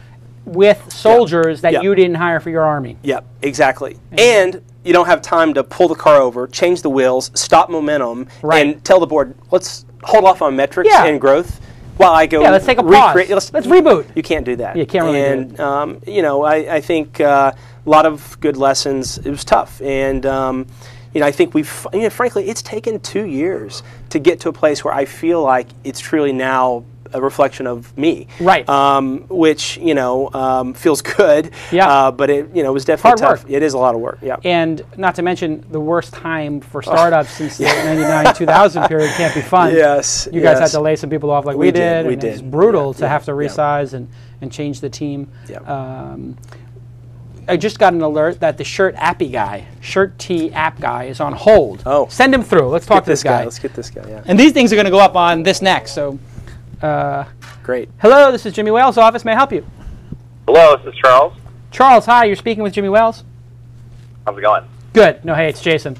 with soldiers that Yeah. you didn't hire for your army. Yep, exactly. And you don't have time to pull the car over, change the wheels, stop momentum, Right. and tell the board, let's hold off on metrics and growth while I go. Yeah, let's take a pause. recreate- Let's reboot. You can't do that. You can't really do And um, you know, I, I think uh, a lot of good lessons. It was tough, and um, you know, I think we've. You know, frankly, it's taken two years to get to a place where I feel like it's truly now a reflection of me. Right. Um, which you know um, feels good. Yeah. Uh, but it you know was definitely Hard tough. work. It is a lot of work. Yeah. And not to mention the worst time for startups since the 99 2000 period can't be fun. Yes, You guys yes. had to lay some people off like we, We did, did. we and It's brutal Yeah, to have to yeah, yeah. resize and, and change the team. Yeah. Um, I just got an alert that the shirt appy guy, Shirtee app guy, is on hold. Oh. Send him through. Let's talk to this guy. Let's get this guy. Yeah. And these things are going to go up on ThisNext. So, uh, Great. hello, this is Jimmy Wales' office. May I help you? Hello, this is Charles. Charles, hi. You're speaking with Jimmy Wales. How's it going? Good. No, hey, it's Jason.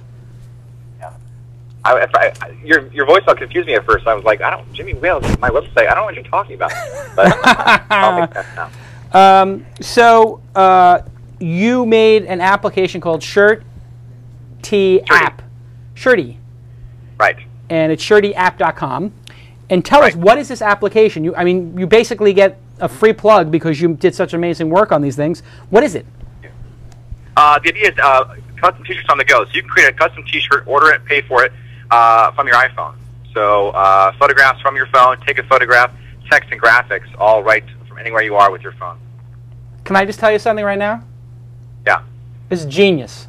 I, if I, I- your your voicemail confused me at first. I was like, I don't Jimmy Wales, my website. I don't know what you're talking about. But I'll make sense now. Um, so uh, you made an application called Shirt T App, Shirtee, Right. and it's shirteeapp.com. And tell us what is this application? You, I mean, you basically get a free plug because you did such amazing work on these things. What is it? Uh, the idea is uh, custom T-shirts on the go. So you can create a custom T-shirt, order it, pay for it uh, from your iPhone. So uh, photographs from your phone, take a photograph, text and graphics, all right from anywhere you are with your phone. Can I just tell you something right now? Yeah. This is genius.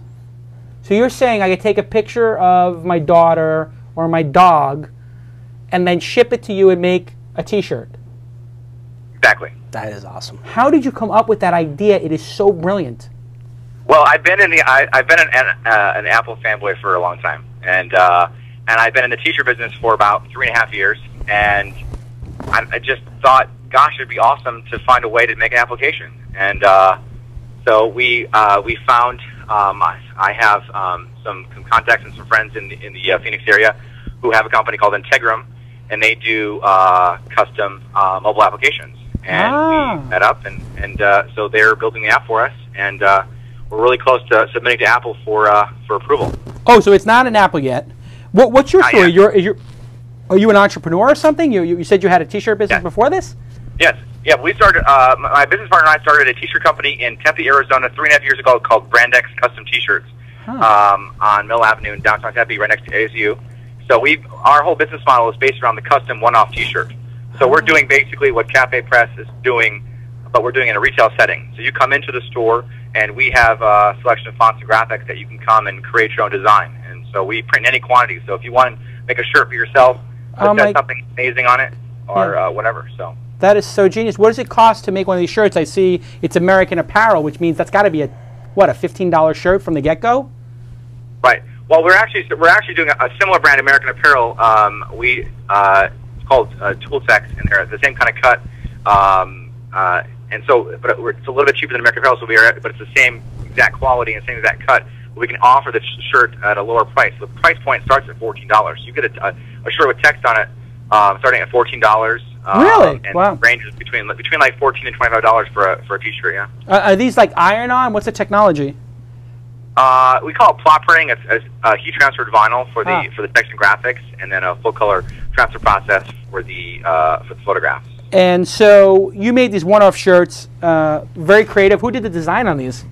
So you're saying I could take a picture of my daughter or my dog, and then ship it to you and make a T-shirt. Exactly. That is awesome. How did you come up with that idea? It is so brilliant. Well, I've been in the I, I've been an an, uh, an Apple fanboy for a long time, and uh, and I've been in the T-shirt business for about three and a half years, and I, I just thought, gosh, it'd be awesome to find a way to make an application, and uh, so we uh, we found um, I, have um, some, some contacts and some friends in the, in the uh, Phoenix area who have a company called Integrum, and they do uh, custom uh, mobile applications, and Ah. we met up, and and uh, so they're building the app for us, and uh, we're really close to submitting to Apple for uh, for approval. Oh, so it's not an Apple yet. What, what's your Not story? yet. You're, you're, are you an entrepreneur or something? You, you, you said you had a T-shirt business Yeah. before this. Yes. Yeah, we started. Uh, my business partner and I started a T-shirt company in Tempe, Arizona, three and a half years ago called Brand X Custom T-shirts um, on Mill Avenue in downtown Tempe, right next to ASU. So we, our whole business model is based around the custom one-off T-shirt. So we're doing basically what CafePress is doing, but we're doing it in a retail setting. So you come into the store, and we have a selection of fonts and graphics that you can come and create your own design. And so we print in any quantity. So if you want to make a shirt for yourself, Oh, put my- something amazing on it, or Yeah. uh, whatever. So. That is so genius. What does it cost to make one of these shirts? I see it's American Apparel, which means that's got to be a what a fifteen dollar shirt from the get go. Right. Well, we're actually we're actually doing a, a similar brand, American Apparel. Um, we uh, it's called uh, Tultex, and they're the same kind of cut. Um, uh, and so, but it's a little bit cheaper than American Apparel, so we are, but it's the same exact quality and same exact cut. We can offer the shirt at a lower price. The price point starts at fourteen dollars. You get a, a, a shirt with text on it, um, starting at fourteen dollars. Um, Really? And Wow. ranges between between like fourteen and twenty five dollars for a for a t-shirt. Yeah. Uh, are these like iron on? What's the technology? Uh, we call it plot printing. It's, it's uh, heat transferred vinyl for the Ah. for the text and graphics, and then a full color transfer process for the uh, for the photographs. And so you made these one off shirts, uh, very creative. Who did the design on these?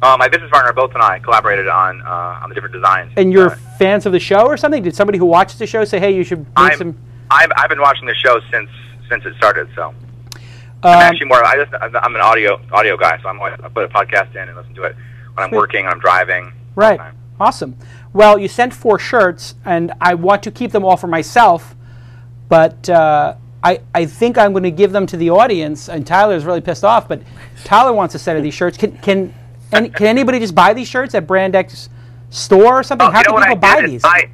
Uh, my business partner, both and I, collaborated on uh, on the different designs. And you're Uh, fans of the show or something? Did somebody who watches the show say, "Hey, you should make some"? I've, I've been watching the show since since it started. So Um, I'm actually more. I just I'm an audio audio guy, so I'm always, I put a podcast in and listen to it when I'm Sweet. working, when I'm driving. Right. Awesome. Well, you sent four shirts, and I want to keep them all for myself, but uh, I, I think I'm going to give them to the audience. And Tyler is really pissed off, but Tyler wants a set of these shirts. Can can any, can anybody just buy these shirts at Brand X store or something? Oh, How can people buy these? I,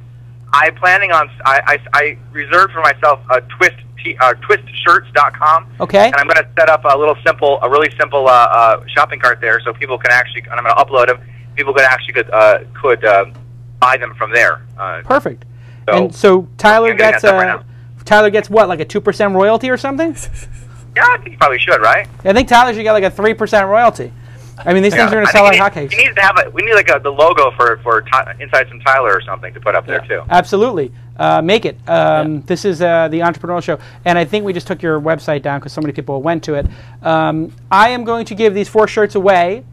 I'm planning on. I, I, I reserved for myself a twist t, uh, twistshirts.com. Okay. And I'm going to set up a little simple, a really simple uh, uh, shopping cart there, so people can actually. And I'm going to upload them. People could actually could uh, could uh, buy them from there. Uh, Perfect. So- and so Tyler gets done right uh. Tyler gets what, like a two percent royalty or something? yeah, I think you probably should, right? I think Tyler should get like a three percent royalty. I mean, these things are going to sell like hotcakes. We need to have a. We need like a, the logo for for inside some Tyler or something to put up there too. Absolutely. Uh, make it. Um, This is uh, the Entrepreneurial Show. And I think we just took your website down because so many people went to it. Um, I am going to give these four shirts away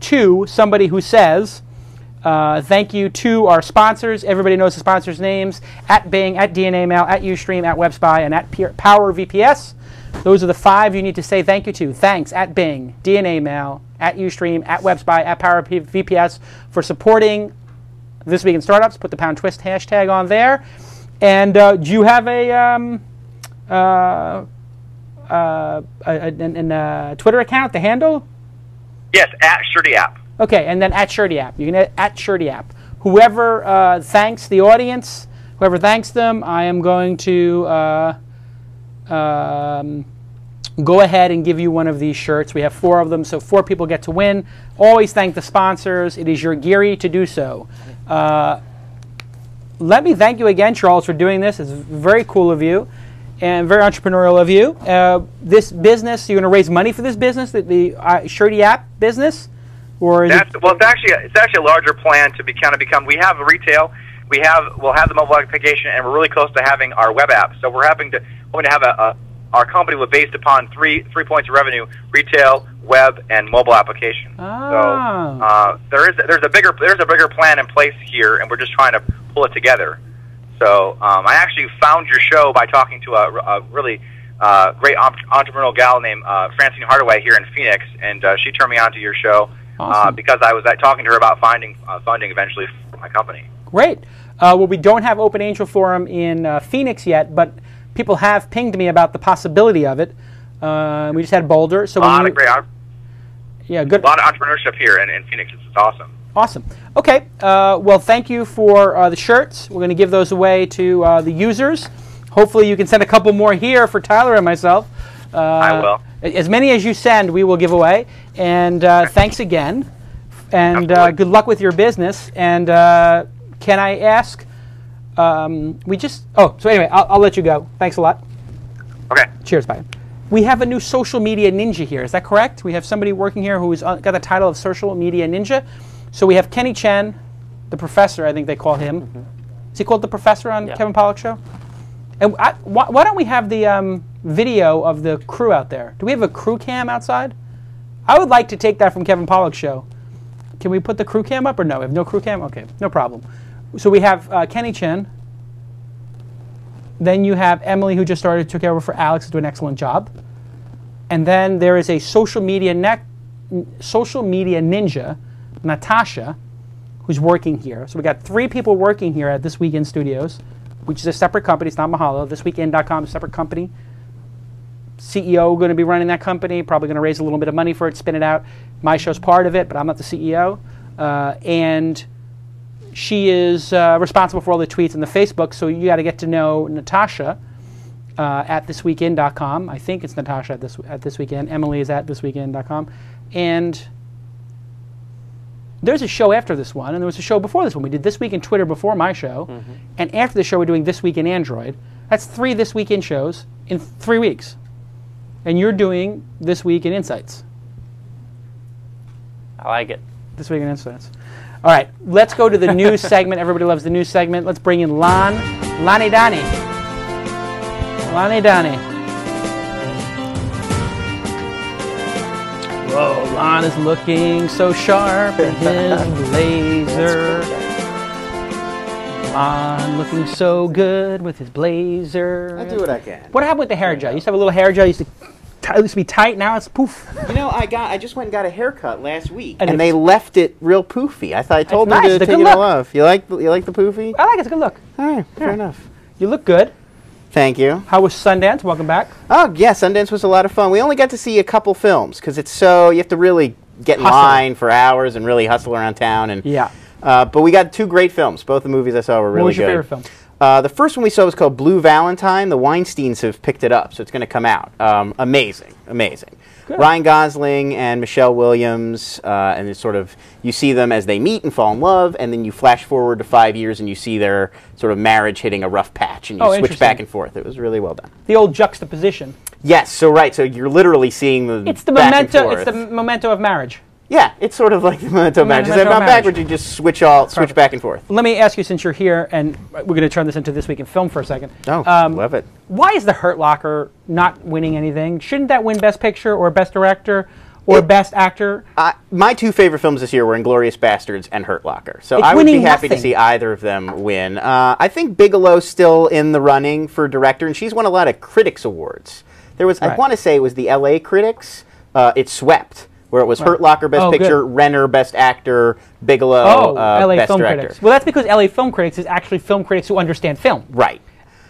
to somebody who says, Uh, thank you to our sponsors. Everybody knows the sponsors' names at Bing, at DNA Mail, at Ustream, at WebSpy, and at Pe- Power VPS. Those are the five you need to say thank you to. Thanks at Bing, DNA Mail, at Ustream, at WebSpy, at Power VPS for supporting This Week in Startups. Put the pound twist hashtag on there. And uh, do you have a, um, uh, uh, a, an, an, uh, Twitter account, the handle? Yes, at Shirtee App. Okay, and then at Shirtee App. You can add at Shirtee App. Whoever uh, thanks the audience, whoever thanks them, I am going to uh, um, go ahead and give you one of these shirts. We have four of them, so four people get to win. Always thank the sponsors. It is your Geary to do so. Uh, let me thank you again, Charles, for doing this. It's very cool of you and very entrepreneurial of you. Uh, this business, you're going to raise money for this business, the, the uh, Shirtee app business, or That's, well, it's actually it's actually a larger plan to be kind of become. We have retail, we have we'll have the mobile application, and we're really close to having our web app. So we're having to hoping to have a, a our company was based upon three three points of revenue: retail, web, and mobile application. Ah. So uh, there is there's a bigger there's a bigger plan in place here, and we're just trying to pull it together. So um, I actually found your show by talking to a, a really uh, great entrepreneurial gal named uh, Francine Hardaway here in Phoenix, and uh, she turned me on to your show uh, because I was uh, talking to her about finding uh, funding eventually for my company. Great. Uh, well, we don't have Open Angel Forum in uh, Phoenix yet, but people have pinged me about the possibility of it. Uh, we just had Boulder, so a lot of great, yeah, good. a lot of entrepreneurship here in, in Phoenix. It's, it's awesome. Awesome. Okay. Uh, well, thank you for uh, the shirts. We're going to give those away to uh, the users. Hopefully, you can send a couple more here for Tyler and myself. Uh, I will. As many as you send, we will give away. And uh, thanks again. And uh, good luck with your business. And uh, can I ask? Um, we just. Oh, so anyway, I'll, I'll let you go. Thanks a lot. Okay. Cheers. Bye. We have a new social media ninja here. Is that correct? We have somebody working here who's got the title of social media ninja. So we have Kenny Chen, the professor, I think they call him. Is he called the professor on Kevin Pollak show? And I, why, why don't we have the um, video of the crew out there? Do we have a crew cam outside? I would like to take that from Kevin Pollak's show. Can we put the crew cam up or no? We have no crew cam? Okay, no problem. So we have uh, Kenny Chen. Then you have Emily, who just started, took over for Alex, to do an excellent job. And then there is a social media nec- n- social media ninja, Natasha, who's working here. So we got three people working here at This Week In Studios, which is a separate company. It's not Mahalo. ThisWeekIn.com is a separate company. CEO going to be running that company. Probably going to raise a little bit of money for it, spin it out. My show's part of it, but I'm not the CEO. Uh, and she is uh, responsible for all the tweets and the Facebook. So you got to get to know Natasha uh, at thisweekin.com. I think it's Natasha at this at this weekend. Emily is at thisweekin.com, and there's a show after this one, and there was a show before this one. We did this week in Twitter before my show, and after the show we're doing this week in Android. That's three this weekend shows in three weeks, and you're doing this week in Insights. I like it. This week in Insights. All right, let's go to the news segment. Everybody loves the news segment. Let's bring in Lon, Lonnie Donnie. Lonnie Donnie. Whoa, Lon is looking so sharp in his blazer. Lon looking so good with his blazer. I do what I can. What happened with the hair gel? You used to have a little hair gel. Used to, it used to be tight. Now it's poof. You know, I got I just went and got a haircut last week, And and, they left it real poofy. I thought I told them nice. to a take it all off. You like the- you like the poofy? I like it. It's a good look. All right, fair Yeah. enough. You look good. Thank you. How was Sundance? Welcome back. Oh yeah, Sundance was a lot of fun. We only got to see a couple films because it's so you have to really get in Hustle. line for hours and really hustle around town. And Yeah. uh, but we got two great films. Both the movies I saw were really what was your good. favorite film? Uh, the first one we saw was called Blue Valentine. The Weinsteins have picked it up, so it's going to come out. Um, amazing, amazing. Good. Ryan Gosling and Michelle Williams, uh, and it's sort of you see them as they meet and fall in love, and then you flash forward to five years and you see their sort of marriage hitting a rough patch, and you Oh, switch back and forth. It was really well done. The old juxtaposition. Yes, so right, so you're literally seeing the It's the memento. It's the memento of marriage. Yeah, it's sort of like the memento of marriage. Memento Except of not marriage. backwards. You just switch all switch back and forth. Let me ask you, since you're here, and we're going to turn this into this week in film for a second. Oh, Um, love it. Why is The Hurt Locker not winning anything? Shouldn't that win Best Picture or Best Director or Best Actor. Uh, my two favorite films this year were Inglourious Basterds and Hurt Locker. So It's I would be happy to see either of them win. Uh, I think Bigelow's still in the running for director, and she's won a lot of critics awards. There was, I want to say, it was the L.A. critics. Uh, it swept, where it was Right. Hurt Locker Best Oh, good. Picture, Renner Best Actor, Bigelow Oh, uh, LA Best Film Director. Critics. Well, that's because LA Film Critics is actually film critics who understand film. Right.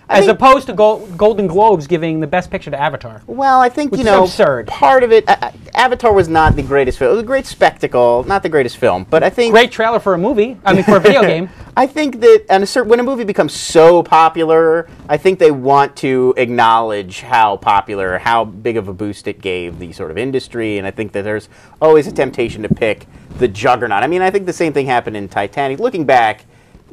As opposed to Gol- Golden Globes giving the best picture to Avatar. Well, I think you know absurd. part of it. Uh, uh, Avatar was not the greatest film. It was a great spectacle, not the greatest film. But I think Great trailer for a movie. I mean, for a video game. I think that and a certain, when a movie becomes so popular, I think they want to acknowledge how popular, how big of a boost it gave the sort of industry, and I think that there's always a temptation to pick the juggernaut. I mean, I think the same thing happened in Titanic. Looking back,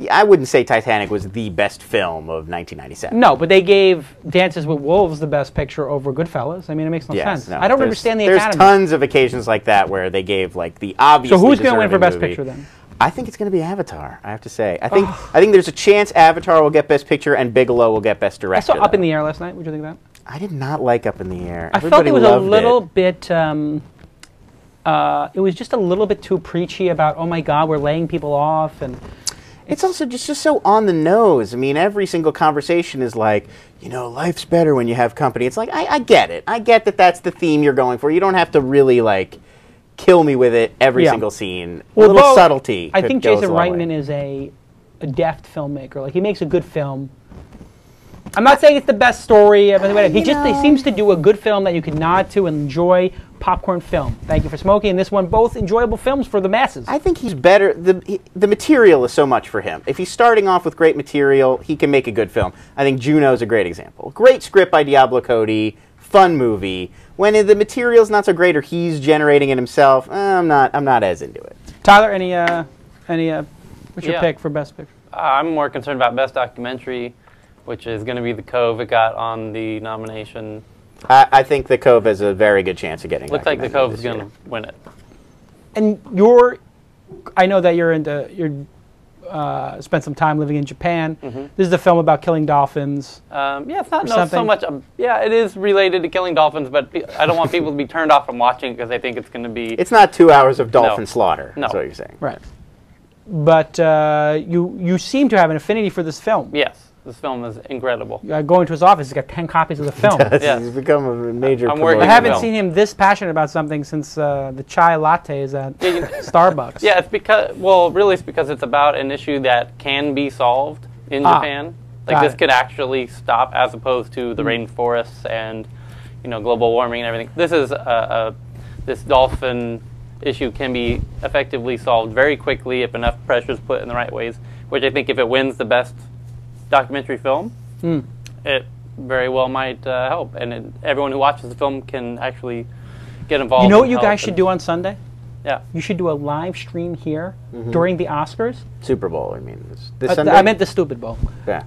I wouldn't say Titanic was the best film of 1997. No, but they gave Dances with Wolves the best picture over Goodfellas. I mean, it makes no Yes, sense. no, I don't understand the There's Academy. tons of occasions like that where they gave like the obvious. So who's going to win for Best Picture then? I think it's going to be Avatar. I have to say. I think I think there's a chance Avatar will get Best Picture and Bigelow will get Best director. I saw Up in the Air last night. What do you think of that? I did not like Up in the Air. I felt it was a little It. bit. Um, uh, it was just a little bit too preachy about, oh my God, we're laying people off, and It's also just, just so on the nose. I mean, every single conversation is like, you know, life's better when you have company. It's like, I, I get it. I get that that's the theme you're going for. You don't have to really, like, kill me with it every Yeah. single scene. Well, a little Bo- subtlety. I think Jason long way. Reitman is a, a deft filmmaker. Like he makes a good film. I'm not saying it's the best story. Whatever. Uh, he just he seems to do a good film that you can nod to and enjoy. Popcorn film. Thank you for smoking. And this one, both enjoyable films for the masses. I think he's better. The, he, the material is so much for him. If he's starting off with great material, he can make a good film. I think Juno's a great example. Great script by Diablo Cody, fun movie. When the material's not so great or he's generating it himself, eh, I'm not. I'm not as into it. Tyler, any uh, any uh, what's your Yeah. pick for best picture? Uh, I'm more concerned about best documentary, which is going to be The Cove. It got on the nomination. I, I think The Cove has a very good chance of getting. Looks like The Cove is going to win it. And you're, I know that you're into you're uh, spent some time living in Japan. Mm-hmm. This is a film about killing dolphins. Um, yeah, it's not Or no, so much. Um, yeah, it is related to killing dolphins, but I don't want people to be turned off from watching because I think it's going to be. It's not two hours of dolphin No. slaughter. No. That's what you're saying. Right. But uh, you you seem to have an affinity for this film. yes, this film is incredible. Uh, going to his office, he's got ten copies of the film. Yeah. He's become a major. I'm working I haven't seen him this passionate about something since uh, the chai lattes at Yeah, you- Starbucks. Yeah, it's because well, really, it's because it's about an issue that can be solved in Ah, Japan. Like this it. could actually stop, as opposed to the rainforests and you know global warming and everything. This is a, a this dolphin issue can be effectively solved very quickly if enough pressure is put in the right ways. Which I think, if it wins the best documentary film, Hmm. it very well might uh, help, and it, everyone who watches the film can actually get involved. You know what you guys should do on Sunday? Yeah. You should do a live stream here Mm-hmm. during the Oscars. Super Bowl. I mean, this, this Uh, Sunday. I meant the Stupid Bowl. Yeah.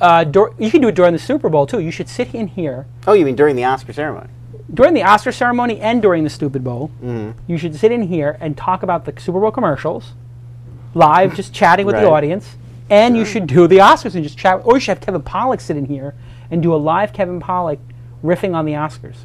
Uh, dur- you can do it during the Super Bowl too. You should sit in here Oh, you mean during the Oscar ceremony? during the Oscar ceremony and during the Stupid Bowl. Mm-hmm. You should sit in here and talk about the Super Bowl commercials, live, just chatting with the audience. And you should do the Oscars and just chat. Or you should have Kevin Pollak sit in here and do a live Kevin Pollak riffing on the Oscars.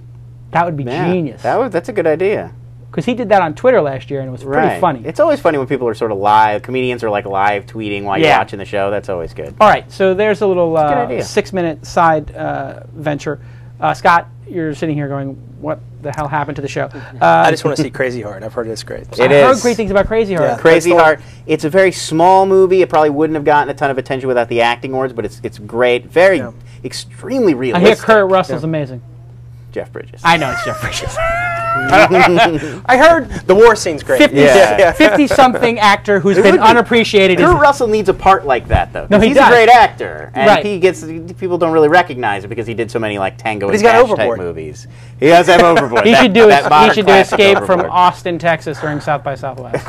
That would be Yeah, genius. That was, that's a good idea. Because he did that on Twitter last year and it was pretty right. funny. It's always funny when people are sort of live. Comedians are like live tweeting while you're watching the show. That's always good. All right, so there's a little uh, idea. six minute side uh, venture. Uh, Scott, you're sitting here going, what the hell happened to the show? Uh, I just want to see Crazy Heart. I've heard it's great. I It heard is. great things about Crazy Heart. Yeah. Crazy That's the- Heart. It's a very small movie. It probably wouldn't have gotten a ton of attention without the acting awards, but it's it's great. Very Yeah. extremely realistic. I realistic. hear Kurt Russell's amazing. Jeff Bridges. I know it's Jeff Bridges. I heard The war scene's great. 50, Yeah. 50 something actor who's It been unappreciated. Kurt Russell needs a part like that though. No, he he's does. a great actor, and Right. he gets people don't really recognize it because he did so many like Tango he's and got Cash type movies. He does have Overboard. he That- should do that it. He should do Escape from Austin, Texas during South by Southwest.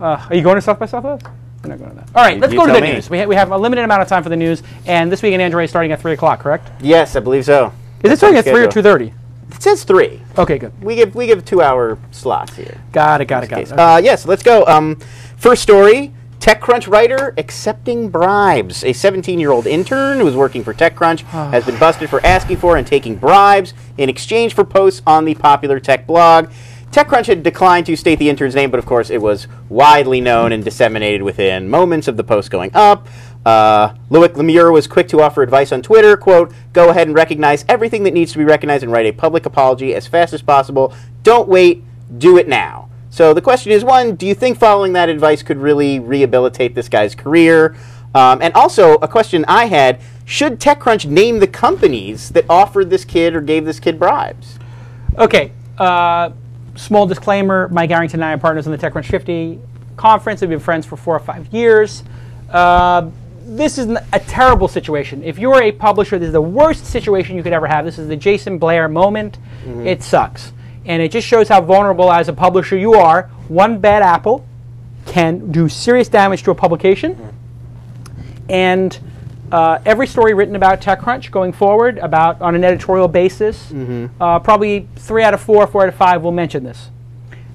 uh, are you going to South by Southwest? We're not going to that. All right, let's you go to the me. news. We, ha- we have a limited amount of time for the news, and this week in Android is starting at three o'clock. Correct? Yes, I believe so. Is it starting at three or two thirty? It says three. Okay, good. We give we give two hour slots here. Got it. Got it. Got it. Uh, yes, let's go. Um, first story: TechCrunch writer accepting bribes. A 17 year old intern who was working for TechCrunch has been busted for asking for and taking bribes in exchange for posts on the popular tech blog. TechCrunch had declined to state the intern's name, but of course it was widely known and disseminated within moments of the post going up. Uh, Loic Le Meur was quick to offer advice on Twitter, quote, go ahead and recognize everything that needs to be recognized and write a public apology as fast as possible. Don't wait, do it now. So the question is, one, do you think following that advice could really rehabilitate this guy's career? Um, and also, a question I had, should TechCrunch name the companies that offered this kid or gave this kid bribes? Okay. Uh, small disclaimer: Mike Arrington and I are partners in the TechCrunch 50 conference. We've been friends for four or five years. Uh, this is a terrible situation. If you're a publisher, this is the worst situation you could ever have. This is the Jason Blair moment. It sucks, and it just shows how vulnerable as a publisher you are. One bad apple can do serious damage to a publication, and uh, every story written about TechCrunch going forward, about on an editorial basis, uh, probably three out of four, four out of five will mention this.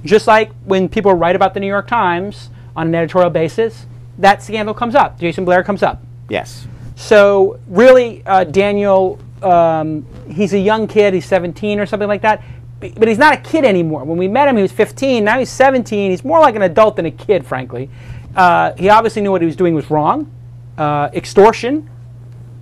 Just like when people write about the New York Times on an editorial basis, that scandal comes up. Jason Blair comes up. Yes. So really, uh, Daniel, um, he's a young kid. He's 17 or something like that. But he's not a kid anymore. When we met him, he was 15. Now he's 17. He's more like an adult than a kid, frankly. Uh, he obviously knew what he was doing was wrong. Uh, extortion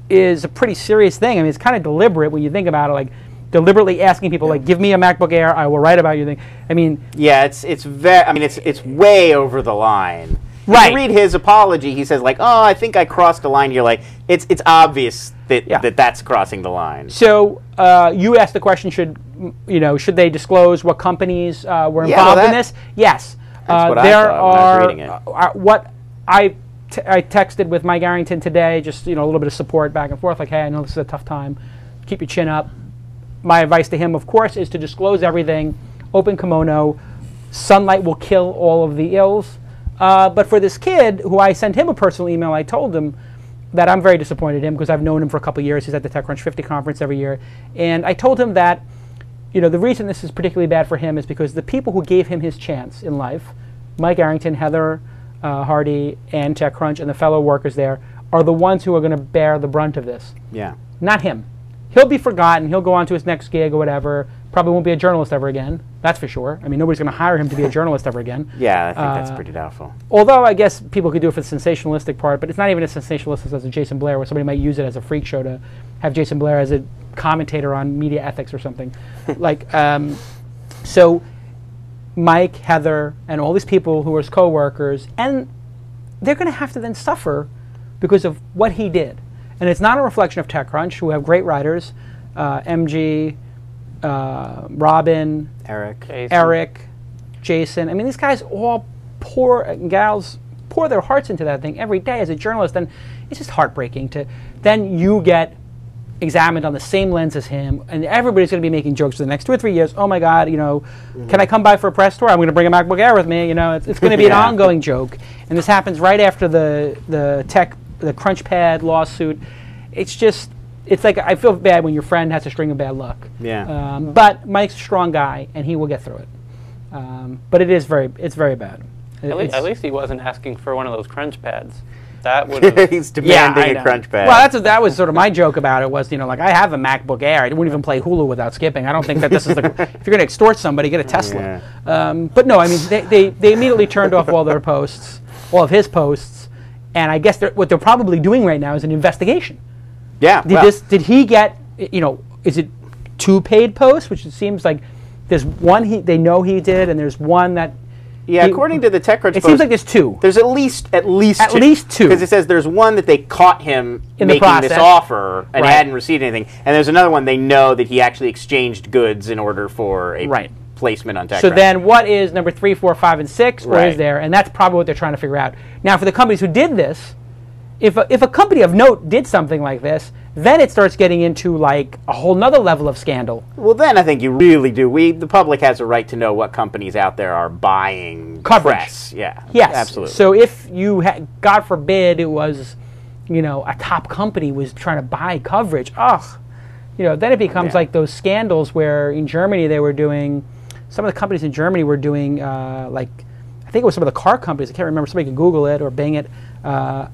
is a pretty serious thing. I mean, it's kind of deliberate when you think about it. Like deliberately asking people, like, "Give me a MacBook Air, I will write about your thing." I mean, Yeah, it's it's very. I mean, it's it's way over the line. If Right. you read his apology, he says like, "Oh, I think I crossed the line here." Like, it's it's obvious that that that's crossing the line. So uh, you asked the question: Should you know? Should they disclose what companies uh, were Yeah, well, involved in this? Yes. That's Uh, what I there thought when I was are reading it. uh, uh, what I t- I texted with Mike Arrington today. Just you know a little bit of support back and forth. Like, hey, I know this is a tough time. Keep your chin up. My advice to him, of course, is to disclose everything. Open kimono. Sunlight will kill all of the ills. Uh, but for this kid, who I sent him a personal email, I told him that I'm very disappointed in him because I've known him for a couple of years. He's at the TechCrunch 50 conference every year. And I told him that, you know, the reason this is particularly bad for him is because the people who gave him his chance in life, Mike Arrington, Heather uh, Harde, and TechCrunch, and the fellow workers there, are the ones who are going to bear the brunt of this Yeah. not him. He'll be forgotten. He'll go on to his next gig or whatever. Probably won't be a journalist ever again. That's for sure. I mean, nobody's going to hire him to be a journalist ever again. Yeah, I think that's Uh, pretty doubtful. Although I guess people could do it for the sensationalistic part, but it's not even as sensationalistic as a Jason Blair, where somebody might use it as a freak show to have Jason Blair as a commentator on media ethics or something. like, um, so Mike, Heather, and all these people who are his coworkers, and they're going to have to then suffer because of what he did. And it's not a reflection of TechCrunch, who have great writers, uh, MG, uh, Robin, Eric, Eric, Jason. I mean, these guys all pour gals pour their hearts into that thing every day as a journalist, and it's just heartbreaking to then you get examined on the same lens as him, and everybody's going to be making jokes for the next two or three years. Oh my God, you know, can I come by for a press tour? I'm going to bring a MacBook Air with me. You know, it's, it's going to be Yeah. an ongoing joke, and this happens right after the the tech the CrunchPad lawsuit. It's just. It's like I feel bad when your friend has a string of bad luck. Yeah. Um, but Mike's a strong guy, and he will get through it. Um, but it is very, it's very bad. It- At, le- it's- at least he wasn't asking for one of those crunch pads. That would have. He's Yeah, demanding I a know. crunch pad. Well, that's that was sort of my joke about it. Was you know like I have a MacBook Air. I wouldn't even play Hulu without skipping. I don't think that this is the. if you're going to extort somebody, get a Tesla. Um, but no, I mean they, they they immediately turned off all their posts, all of his posts, and I guess they're, what they're probably doing right now is an investigation. Yeah. Did well, this? Did he get? You know, is it two paid posts? Which it seems like there's one he they know he did, and there's one that. Yeah, he- according to the TechCrunch It post, seems like there's two. There's at least at least At two. least two. because it says there's one that they caught him In making this offer and Right. hadn't received anything, and there's another one they know that he actually exchanged goods in order for a Right. placement on TechCrunch. So then, what is number three, four, five, and six? What is there? And that's probably what they're trying to figure out. Now, for the companies who did this, if a, if a company of note did something like this, then it starts getting into like a whole nother level of scandal. Well, then I think you really do. We, the public, has a right to know what companies out there are buying Coverage. press. Yeah. Yes, Absolutely. So if you, had, God forbid, it was, you know, a top company was trying to buy coverage. Ugh, you know, then it becomes Yeah. like those scandals where in Germany they were doing, some of the companies in Germany were doing uh, like, I think it was some of the car companies. I can't remember. Somebody can Google it or Bing it. Uh,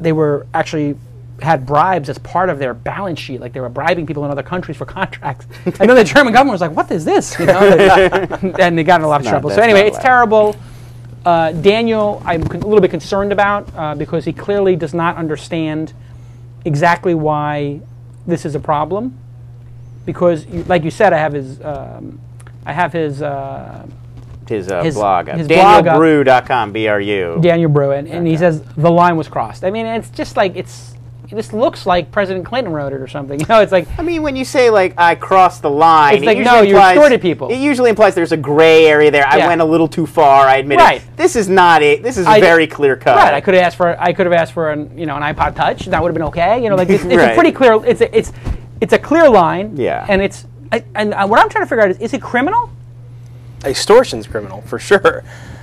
they were actually had bribes as part of their balance sheet, like they were bribing people in other countries for contracts. I know the German government was like, "What is this?" You know, and they got in a lot of trouble. So anyway, it's terrible. Uh, Daniel, I'm a little bit concerned about uh, because he clearly does not understand exactly why this is a problem. Because, you, like you said, I have his, um, I have his uh, His, uh, His- blog. up. his blog up. DanielBru.com, B-R-U. Daniel Bru, and, and he says the line was crossed. I mean, it's just like it's. This looks like President Clinton wrote it or something. You know, it's like I mean, when you say like I crossed the line, It's it like, usually no, you implies- extorted people. It usually implies there's a gray area there. I Yeah. went a little too far. I admit Right. it. This is not it. This is I- very clear cut. Right, I could have asked for I could have asked for an you know an iPod Touch. That would have been okay. You know, like it's, it's a pretty clear. It's a, it's it's a clear line. Yeah. And it's I, and uh, what I'm trying to figure out is is it criminal? Extortion's criminal for sure.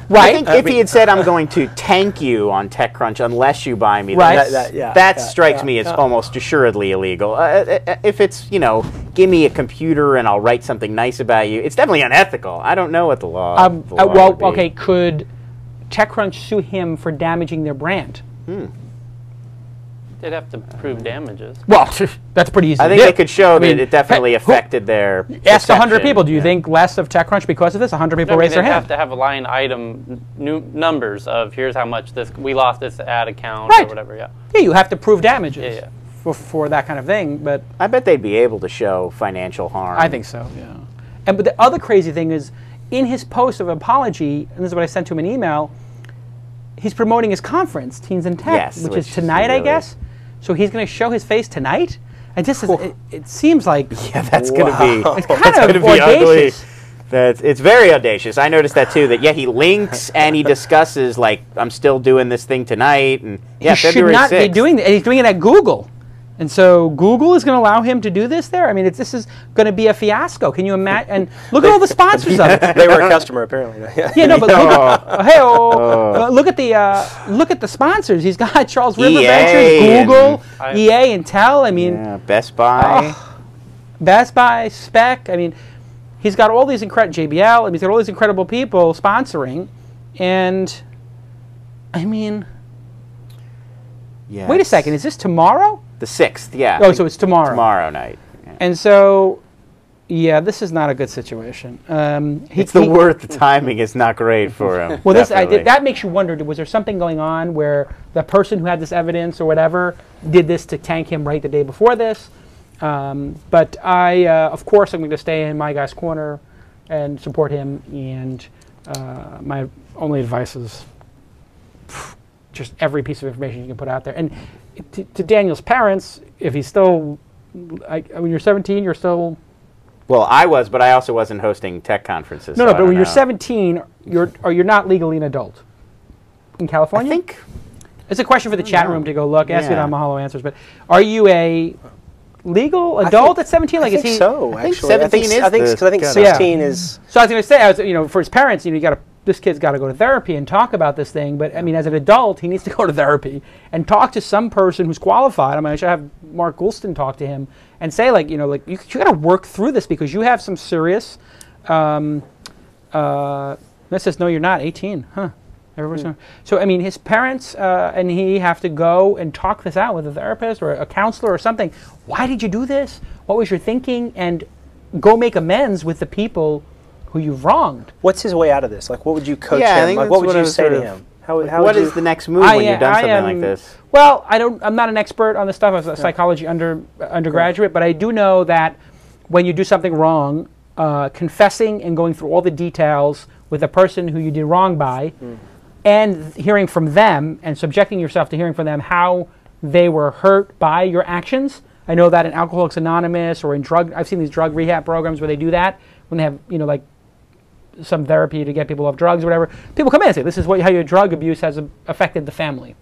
I think I if he had said, "I'm going to tank you on TechCrunch unless you buy me," Right. That- that- yeah, that yeah, strikes yeah, me as almost assuredly illegal. Uh, uh, uh, if it's you know, give me a computer and I'll write something nice about you, it's definitely unethical. I don't know what the law. Um, the uh, law well, okay, could TechCrunch sue him for damaging their brand? They'd have to prove damages. Well, that's pretty easy. I think do. they could show I mean, that it definitely hey, who- affected their. Ask 100 people. Do you Yeah. think less of TechCrunch because of this? 100 people I mean, raise their they'd hand. have to have a line item new numbers of here's how much this we lost this ad account Right. or whatever. Yeah. Yeah, you have to prove damages Yeah, yeah. For, for that kind of thing. But I bet they'd be able to show financial harm. I think so. Yeah. And but the other crazy thing is, in his post of apology, and this is what I sent to him an email. He's promoting his conference, Teens in Tech, Yes, which, which is is tonight, I guess. So he's going to show his face tonight. And just as, it, it seems like Yeah, that's going to be. it's kind that's of gonna be ugly. audacious. That's it's very audacious. I noticed that too. That yeah, he links and he discusses like I'm still doing this thing tonight, and yeah, he should February not be doing that. And he's doing it at Google. And so Google is going to allow him to do this there. I mean, it's, this is going to be a fiasco. Can you imagine? And look at all the sponsors of it. they were a customer apparently. Yeah, no, but look Oh. at, hey, uh, look at the uh, look at the sponsors. He's got Charles River EA Ventures, Google, and- EA, Intel. I mean, Yeah, Best Buy. Best Buy, Spec. I mean, he's got all these incredible JBL. I mean, he's got all these incredible people sponsoring, and I mean, Yeah. wait a second, is this tomorrow? The sixth. Yeah. Oh, so it's tomorrow. tomorrow night. Yeah. And so, yeah, this is not a good situation. Um, he- It's the he- word. The timing is not great for him. Well, this I, that makes you wonder: was there something going on where the person who had this evidence or whatever did this to tank him right the day before this? Um, but I, uh, of course, I'm going to stay in my guy's corner and support him. And uh, my only advice is just every piece of information you can put out there. And to, to Daniel's parents, if he's still, I, when you're 17, you're still Well, I was, but I also wasn't hosting tech conferences. no, so no. But when you're 17, you're or you're not legally an adult in California. I think It's a question for the chat know. room to go look. Ask it Yeah. on Mahalo Answers. But are you a legal adult think- at 17? Like, I is think he? so. I Actually, I think 17 is I think because I think cutoff. 16 is. So I was going to say, I was, you know, for his parents, you know, you got to. This kid's got to go to therapy and talk about this thing. But I mean, as an adult, he needs to go to therapy and talk to some person who's qualified. I mean, I should have Mark Goulston talk to him and say, like, you know, like you, you got to work through this because you have some serious. Um, uh, that says no, you're not 18, huh? Everybody's not- So I mean, his parents uh, and he have to go and talk this out with a therapist or a counselor or something. Why did you do this? What was your thinking? And go make amends with the people who you've wronged. What's his way out of this? Like, what would you coach Yeah, I him? think Like, that's what would what I you say to him? How, how what would you, is the next move I when you've done I something am- like this? Well, I don't. I'm not an expert on this stuff. I was a psychology under undergraduate, but I do know that when you do something wrong, uh, confessing and going through all the details with the person who you did wrong by, and hearing from them and subjecting yourself to hearing from them how they were hurt by your actions. I know that in Alcoholics Anonymous or in drug. I've seen these drug rehab programs where they do that when they have you know like some therapy to get people off drugs or whatever. People come in and say, "This is what, how your drug abuse has affected the family."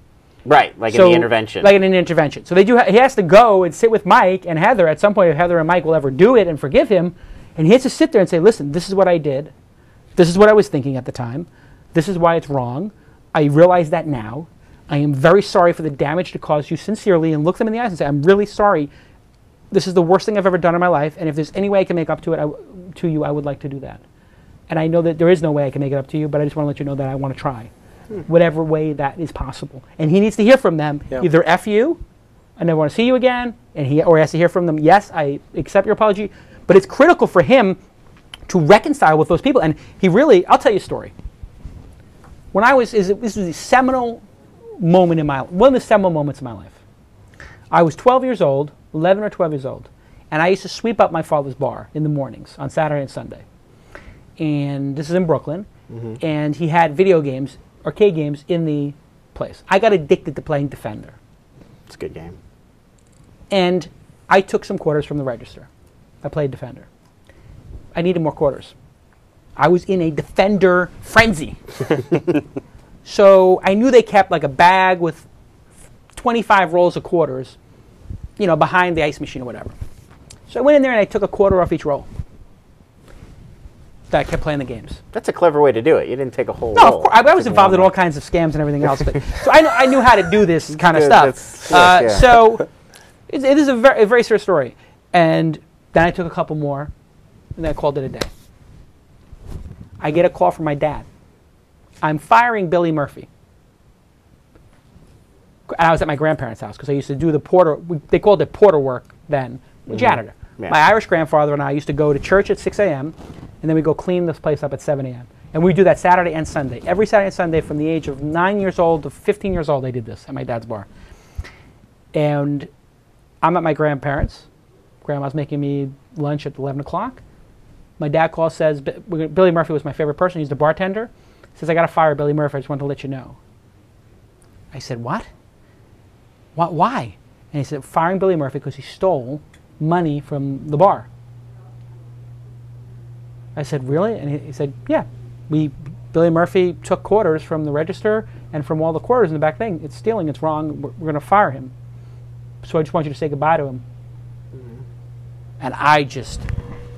Right, like in the intervention. Like in an intervention. So they do. He has to go and sit with Mike and Heather. At some point, if Heather and Mike will ever do it and forgive him, and he has to sit there and say, "Listen, this is what I did. This is what I was thinking at the time. This is why it's wrong. I realize that now. I am very sorry for the damage to cause you sincerely." And look them in the eyes and say, "I'm really sorry. This is the worst thing I've ever done in my life. And if there's any way I can make up to it, I w- to you, I would like to do that." and I know that there is no way I can make it up to you, but I just want to let you know that I want to try, hmm. whatever way that is possible. And he needs to hear from them Yeah. either f you, I never want to see you again, and he or he has to hear from them. Yes, I accept your apology, but it's critical for him to reconcile with those people. And he really, I'll tell you a story. When I was, is this was a seminal moment in my one of the seminal moments in my life. I was 12 years old, 11 or 12 years old, and I used to sweep up my father's bar in the mornings on Saturday and Sunday. And this is in Brooklyn, mm-hmm. and he had video games, arcade games in the place. I got addicted to playing Defender, It's a good game. and I took some quarters from the register. I played Defender. I needed more quarters. I was in a Defender frenzy. so I knew they kept like a bag with 25 rolls of quarters, you know, behind the ice machine or whatever. So I went in there and I took a quarter off each roll. That I kept playing the games. That's a clever way to do it. You didn't take a whole No, roll. of course, I, I was involved in all kinds of scams and everything else, but so I, I knew how to do this kind of stuff. Uh, yeah. So it, it is a very, a very serious story. And then I took a couple more, and then I called it a day. I get a call from my dad. I'm firing Billy Murphy. And I was at my grandparents' house because I used to do the porter. we- They called it porter work then, Mhm. janitor. Yeah. My Irish grandfather and I used to go to church at 6 a.m. and then we go clean this place up at 7 a.m. And we do that Saturday and Sunday. Every Saturday and Sunday from the age of nine years old to 15 years old, I did this at my dad's bar. And I'm at my grandparents. Grandma's making me lunch at 11 o'clock. My dad calls, says, "Bi- we're gonna- Billy Murphy was my favorite person. He's the bartender. He Says, I got to fire Billy Murphy. I just wanted to let you know. I said, What? What? Why? And he said, Firing Billy Murphy because he stole money from the bar. I said, Really? And he, he said, Yeah. We, Billy Murphy took quarters from the register and from all the quarters in the back thing. It's stealing. It's wrong. We're, we're going to fire him. So I just want you to say goodbye to him. Mm-hmm. And I just,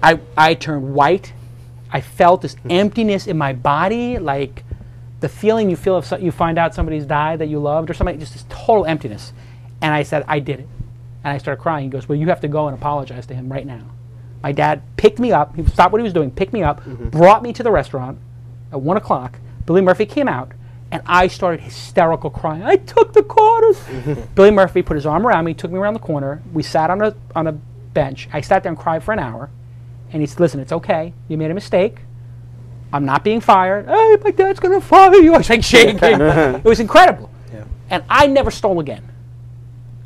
I, I turned white. I felt this hmm. emptiness in my body, like the feeling you feel if so, you find out somebody's died that you loved or something, just this total emptiness. And I said, I did it. And I started crying. He goes, Well, you have to go and apologize to him right now. My dad picked me up. He stopped what he was doing, picked me up, mm-hmm. brought me to the restaurant at 1 o'clock. Billy Murphy came out, and I started hysterical crying. I took the quarters. Billy Murphy put his arm around me, took me around the corner. We sat on a, on a bench. I sat there and cried for an hour. And he said, Listen, it's okay. You made a mistake. I'm not being fired. Hey, my dad's going to fire you. I was like shaking. it was incredible. And I never stole again.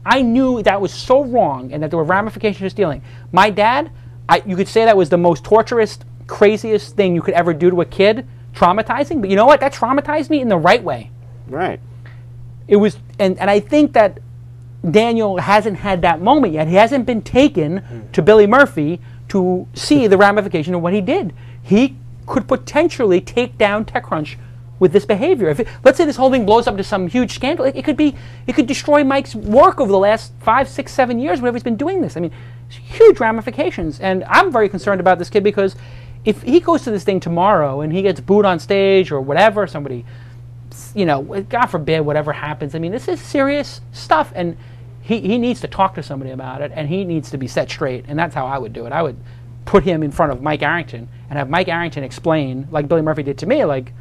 I knew that was so wrong and that there were ramifications of stealing. My dad, I, you could say that was the most torturous, craziest thing you could ever do to a kid, traumatizing. But you know what? That traumatized me in the right way. Right. It was, and, and I think that Daniel hasn't had that moment yet. He hasn't been taken hmm. to Billy Murphy to see the ramification of what he did. He could potentially take down TechCrunch with this behavior. If it, let's say this whole thing blows up to some huge scandal, it, it could be, it could destroy Mike's work over the last five, six, seven years, whenever he's been doing this. I mean, huge ramifications, and I'm very concerned about this kid because if he goes to this thing tomorrow and he gets booed on stage or whatever, somebody you know, God forbid, whatever happens. I mean, this is serious stuff, and he, he needs to talk to somebody about it, and he needs to be set straight, and that's how I would do it. I would put him in front of Mike Arrington and have Mike Arrington explain, like Billy Murphy did to me, like,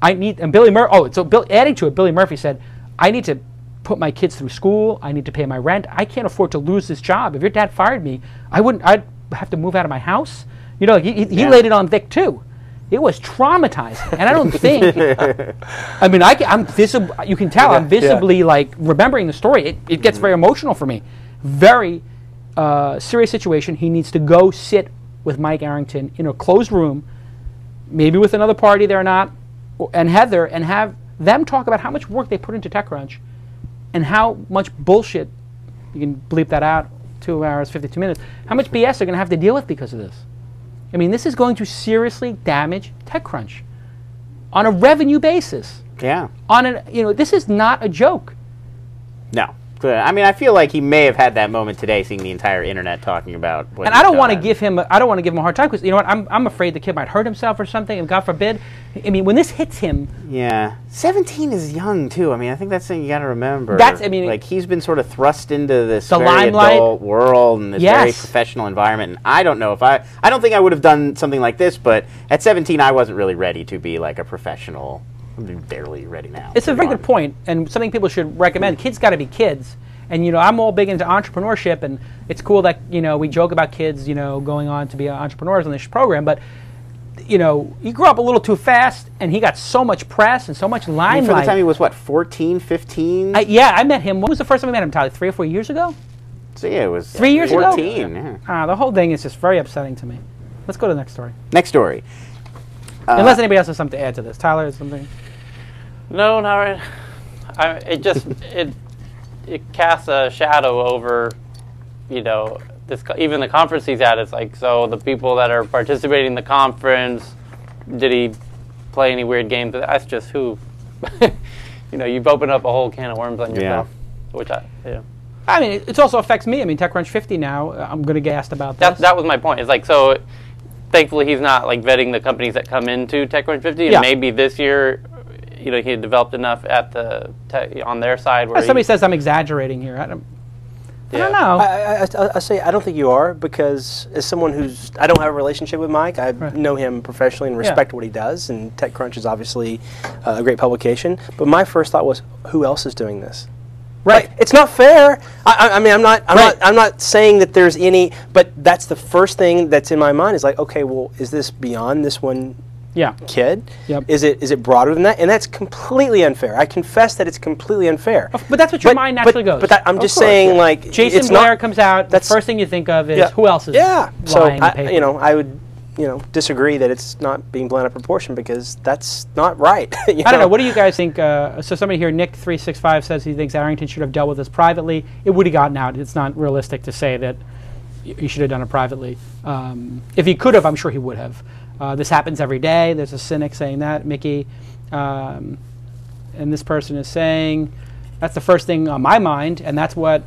I need, and Billy Murphy, oh, so Bill, adding to it, Billy Murphy said, I need to put my kids through school, I need to pay my rent, I can't afford to lose this job. If your dad fired me, I wouldn't, I'd have to move out of my house. You know, he, he, he Yeah. laid it on Vic too. It was traumatizing, and I don't think. I mean, I, am visible. You can tell I'm Yeah, yeah. visibly like remembering the story. It, it gets very emotional for me. Very uh, serious situation. He needs to go sit with Mike Arrington in a closed room, maybe with another party there or not, and Heather, and have them talk about how much work they put into TechCrunch, and how much bullshit. You can bleep that out. Two hours, fifty-two minutes. How much BS they're going to have to deal with because of this. I mean, this is going to seriously damage TechCrunch on a revenue basis. Yeah. On an, you know, this is not a joke. No. I mean, I feel like he may have had that moment today, seeing the entire internet talking about. What and I don't want to give him. I don't want to give him a hard time because you know what? I'm, I'm afraid the kid might hurt himself or something. And God forbid. I mean, when this hits him, Yeah, seventeen is young too. I mean, I think that's something you got to remember. That's- I mean- like he's been sort of thrust into this The very limelight. adult world and this very professional environment. And I don't know if I, I don't think I would have done something like this. But at seventeen, I wasn't really ready to be like a professional. I'm barely ready now. it's a very good point and something people should recommend. Kids got to be kids. And you know, I'm all big into entrepreneurship, and it's cool that you know we joke about kids, you know, going on to be entrepreneurs on this program. But you know, he grew up a little too fast, and he got so much press and so much I mean, limelight. for the time he was what 14, 15? I, yeah, I met him. When was the first time we met him, Tyler? Three or four years ago? so yeah, it was Three years ago? 14, yeah. Ah, the whole thing is just very upsetting to me. Let's go to the next story. Next story. Uh, Unless anybody else has something to add to this. Tyler has something. No, not right. I, it just it it casts a shadow over, you know, this even the conference he's at. It's like so the people that are participating in the conference. Did he play any weird games? That's just who. you know, you've opened up a whole can of worms on yourself. Yeah. yourself. Which I yeah. I mean, it, it also affects me. I mean, TechCrunch 50 now. uh, I'm going to get asked about That that was my point. It's like so. Thankfully, he's not like vetting the companies that come into TechCrunch 50, and Yeah. maybe this year, you know, he had developed enough at the tech, on their side where Somebody he, says I'm exaggerating here. I don't, I don't know. I, I, I, I say I don't think you are because as someone who's I don't have a relationship with Mike. I know him professionally and Yeah. respect what he does. And TechCrunch is obviously uh, a great publication. But my first thought was, who else is doing this? right. Like, it's not fair. I, I, I mean, I'm not. I'm Right. not. I'm not saying that there's any. But that's the first thing that's in my mind is like, okay, well, is this beyond this one yeah. kid? Yep. Is it is it broader than that? And that's completely unfair. I confess that it's completely unfair. But that's what your mind naturally but, goes. But that, I'm Of just course, saying, yeah. like, Jason it's Blair not, comes out. The that's- first thing you think of is yeah. who else is Yeah. So the I, you know, I would, you know, disagree that it's not being blown out of proportion because that's not right. I don't know. What do you guys think? Uh, so somebody here, Nick three six five, says he thinks Arrington should have dealt with this privately. It would have gotten out. It's not realistic to say that he should have done it privately. Um, if he could have, I'm sure he would have. Uh, this happens every day. There's a cynic saying that, Mickey, um, and this person is saying that's the first thing on my mind, and that's what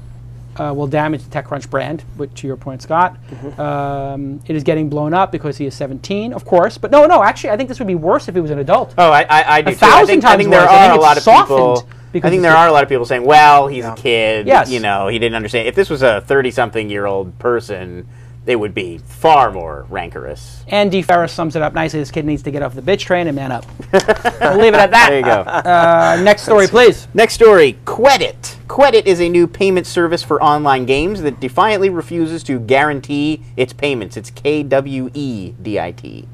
uh, will damage the TechCrunch brand. Which, to your point, Scott, um, it is getting blown up because he is 17, of course. But no, no, actually, I think this would be worse if he was an adult. Oh, I, I, I do A too. I thousand think, I times think there worse. I are a lot of people. because I think there are a lot of people saying, "Well, he's a kid. Yes. You know, he didn't understand." If this was a thirty-something-year-old person, they would be far more rancorous. Andy Ferris sums it up nicely. This kid needs to get off the bitch train and man up. we'll leave it at that. There you go. Uh, next story, please. Next story, Kwedit. Kwedit is a new payment service for online games that defiantly refuses to guarantee its payments. It's K W E D I T.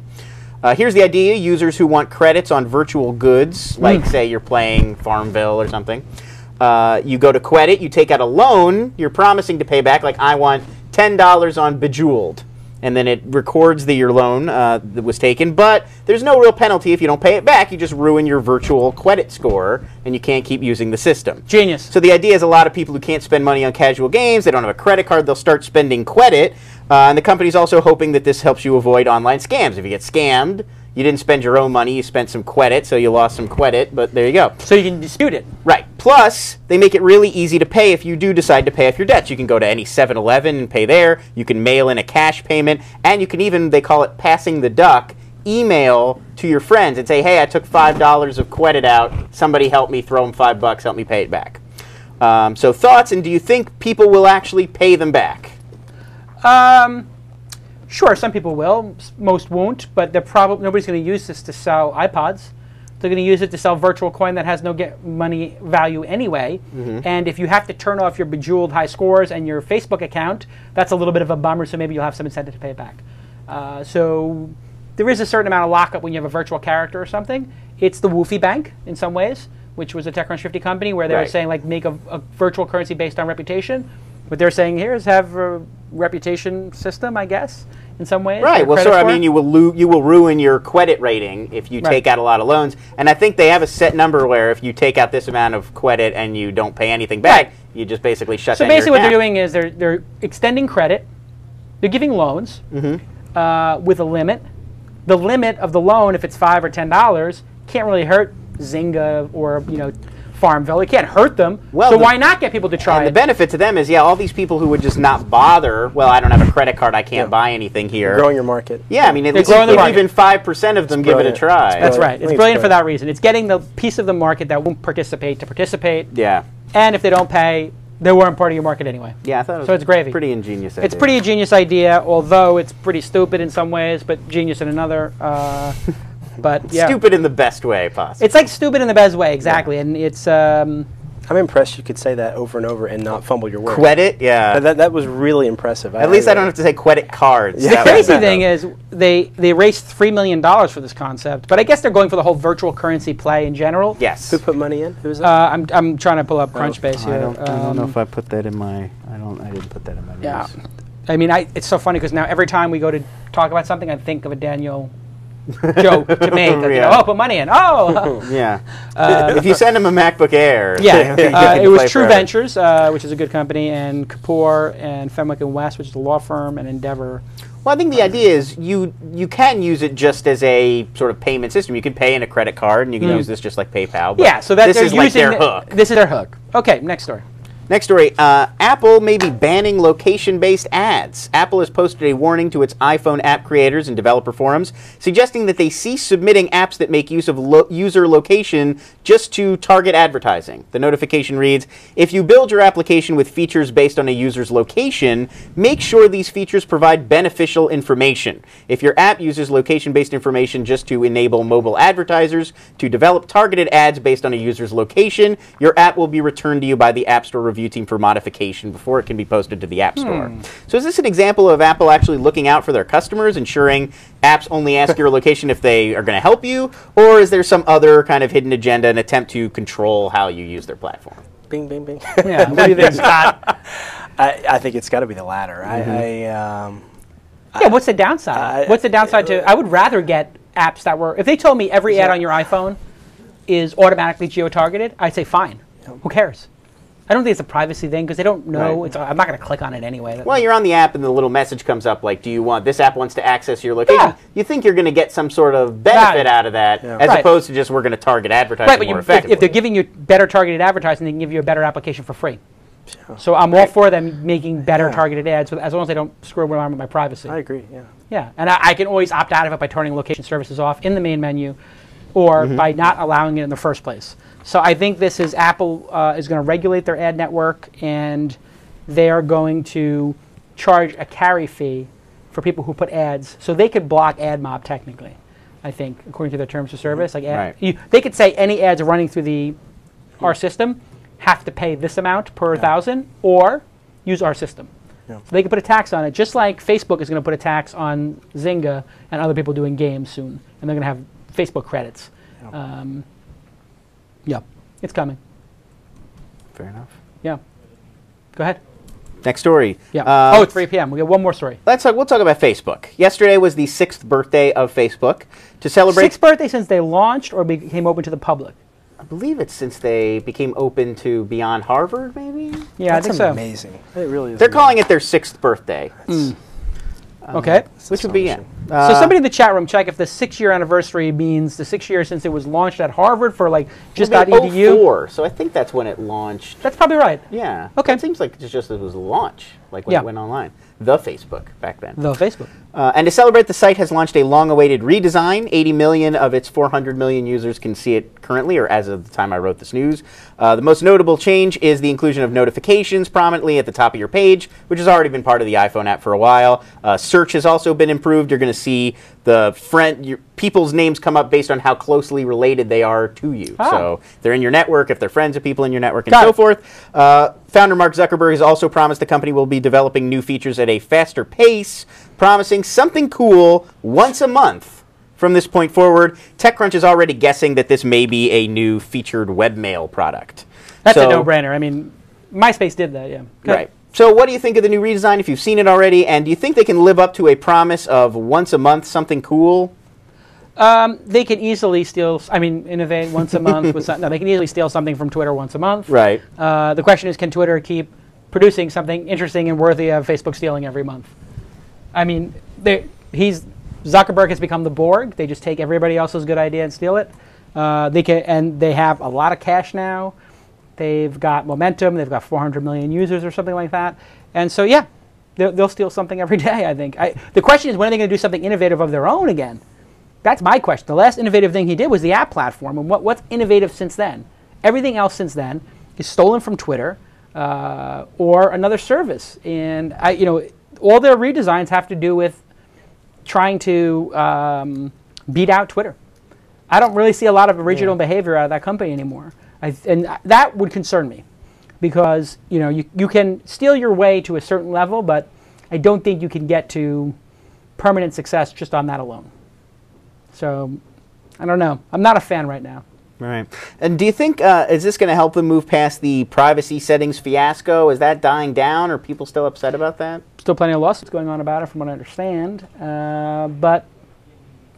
Uh, here's the idea users who want credits on virtual goods, like, say, you're playing Farmville or something. Uh, you go to Kwedit, you take out a loan, you're promising to pay back, like, I want $10 on Bejeweled. And then it records that your loan uh, that was taken, but there's no real penalty if you don't pay it back. You just ruin your virtual credit score, and you can't keep using the system. Genius. So the idea is a lot of people who can't spend money on casual games, they don't have a credit card, they'll start spending credit. Uh, and the company's also hoping that this helps you avoid online scams. If you get scammed, you didn't spend your own money, you spent some credit, so you lost some credit, but there you go. So you can dispute it. Right. Plus, they make it really easy to pay if you do decide to pay off your debts. You can go to any 7 Eleven and pay there. You can mail in a cash payment. And you can even, they call it passing the duck, email to your friends and say, hey, I took $5 of credit out. Somebody help me throw them 5 bucks, help me pay it back. Um, so, thoughts, and do you think people will actually pay them back? Um, sure, some people will. Most won't. But they're probably nobody's going to use this to sell iPods. They're going to use it to sell virtual coin that has no get money value anyway. And if you have to turn off your bejeweled high scores and your Facebook account, that's a little bit of a bummer. So maybe you'll have some incentive to pay it back. Uh, so there is a certain amount of lockup when you have a virtual character or something. It's the Whuffie Bank in some ways, which was a TechCrunch 50 company where they were saying like make a, a virtual currency based on reputation. What they're saying here is have a reputation system, I guess, in some ways. Right. Well, so I mean, you will lo- you will ruin your credit rating if you Right. take out a lot of loans. And I think they have a set number where if you take out this amount of credit and you don't pay anything back, Right. you just basically shut So down basically, what they're doing is they're they're extending credit. They're giving loans Mm-hmm. uh, with a limit. The limit of the loan, if it's five or ten dollars, can't really hurt Zynga or you know Farmville. It can't hurt them. Well, so the- why not get people to try And the benefit to them is, yeah, all these people who would just not bother. Well, I don't have a credit card. I can't buy anything here. Growing your market. Yeah, I mean, at They're least the if even five percent of them give it a try. That's right. think It's it's brilliant for that reason. It's getting the piece of the market that won't participate to participate. Yeah, And if they don't pay, they weren't part of your market anyway. yeah. I thought it was So it's gravy. Pretty ingenious. It's pretty ingenious idea, although it's pretty stupid in some ways, but genius in another. Uh, but yeah, stupid in the best way possible. It's like stupid in the best way, exactly, and it's. Um, I'm impressed you could say that over and over and not fumble your words. Credit, yeah. That, that, that was really impressive. At least I don't have to say credit cards. Yeah. the crazy thing is they they raised three million dollars for this concept, but I guess they're going for the whole virtual currency play in general. Yes. Who put money in? Who's that? Uh, I'm, I'm trying to pull up Crunchbase I here. don't, I don't know Um, if I put that in my. I don't. I didn't put that in my. Yeah. notes. I mean, I, it's so funny because now every time we go to talk about something, I think of a Daniel joke to make. Like, you know, oh, put money in. Oh, Yeah. if you send them a MacBook Air, yeah. Uh, it was True forever. Ventures, uh, which is a good company, and Kapoor and Fenwick and West, which is a law firm, and Endeavor. Well, I think the idea is you you can use it just as a sort of payment system. You can pay in a credit card, and you can use this just like PayPal. but Mm. Yeah, so that this is like their hook. This is their hook. Okay, next story. Next story uh, Apple may be banning location based ads. Apple has posted a warning to its iPhone app creators and developer forums, suggesting that they cease submitting apps that make use of lo- user location just to target advertising. The notification reads If you build your application with features based on a user's location, make sure these features provide beneficial information. If your app uses location based information just to enable mobile advertisers to develop targeted ads based on a user's location, your app will be returned to you by the App Store review team for modification before it can be posted to the App Store. So, is this an example of Apple actually looking out for their customers, ensuring apps only ask your location if they are going to help you, or is there some other kind of hidden agenda, an attempt to control how you use their platform? Bing, bing, bing. Yeah, what do you think, Scott? I, I think it's got to be the latter. Mm-hmm. I, I um, Yeah, what's the downside? I- what's the downside to? I would rather get apps that were. If they told me every ad on your iPhone is automatically geo targeted, I'd say fine. Who cares? I don't think it's a privacy thing because they don't know. Right. It's, I'm not going to click on it anyway. Well, you're on the app and the little message comes up like, do you want, this app wants to access your location. Yeah. You think you're going to get some sort of benefit it. out of that, as Right. opposed to just we're going to target advertising right, but more if, effectively. if they're giving you better targeted advertising, they can give you a better application for free. So I'm all for them making better targeted ads, as long as they don't screw around with my privacy. I agree. Yeah. Yeah, and I, I can always opt out of it by turning location services off in the main menu, or Mm-hmm. by not allowing it in the first place. So I think this is Apple uh, is going to regulate their ad network, and they are going to charge a carry fee for people who put ads, so they could block AdMob technically. I think according to their terms of service, like ad, Right. you, they could say any ads running through the our system have to pay this amount per thousand, or use our system. So they could put a tax on it, just like Facebook is going to put a tax on Zynga and other people doing games soon, and they're going to have Facebook credits. Um, yep, it's coming. Fair enough. Yeah, go ahead. Next story. Yeah. Uh, oh, it's 3 p.m. We got one more story. Let's talk, we'll talk about Facebook. Yesterday was the sixth birthday of Facebook. To celebrate, Sixth birthday since they launched or became open to the public. I believe it's since they became open to beyond Harvard, maybe. Yeah, That's I think so. amazing. It really is. They're calling it their sixth birthday, Okay. which would be yeah. so Uh, somebody in the chat room check if the six-year anniversary means the six years since it was launched at Harvard for like just .edu. 04, so I think that's when it launched. That's probably right. Yeah. Okay. It seems like it's just it was launch, like when Yeah. it went online. The Facebook back then. The Facebook. Uh, and to celebrate, the site has launched a long-awaited redesign. 80 million of its 400 million users can see it currently, or as of the time I wrote this news. Uh, the most notable change is the inclusion of notifications prominently at the top of your page, which has already been part of the iPhone app for a while. Uh, search has also been improved. You're going to see the friend your, people's names come up based on how closely related they are to you. Ah. So they're in your network, if they're friends of people in your network, and Got so it. forth. Uh, founder Mark Zuckerberg has also promised the company will be developing new features at a faster pace, promising something cool once a month. From this point forward, TechCrunch is already guessing that this may be a new featured webmail product. That's So- a no-brainer. I mean, MySpace did that. Yeah. Good. Right. So, what do you think of the new redesign? If you've seen it already, and do you think they can live up to a promise of once a month something cool? Um, they can easily steal. I mean, innovate once a month with some, no. They can easily steal something from Twitter once a month. Right. Uh, the question is, can Twitter keep producing something interesting and worthy of Facebook stealing every month? I mean, he's Zuckerberg has become the Borg. They just take everybody else's good idea and steal it. Uh, they can, and they have a lot of cash now. They've got momentum. They've got 400 million users or something like that. And so, yeah, they'll, they'll steal something every day. I think. I, the question is, when are they going to do something innovative of their own again? That's my question. The last innovative thing he did was the app platform, and what, what's innovative since then? Everything else since then is stolen from Twitter uh, or another service, and I, you know, all their redesigns have to do with trying to um, beat out Twitter. I don't really see a lot of original behavior out of that company anymore, I, and that would concern me, because you know you, you can steal your way to a certain level, but I don't think you can get to permanent success just on that alone. So, I don't know. I'm not a fan right now. Right. And do you think uh, is this going to help them move past the privacy settings fiasco? Is that dying down? Are people still upset about that? Still plenty of lawsuits going on about it, from what I understand. Uh, but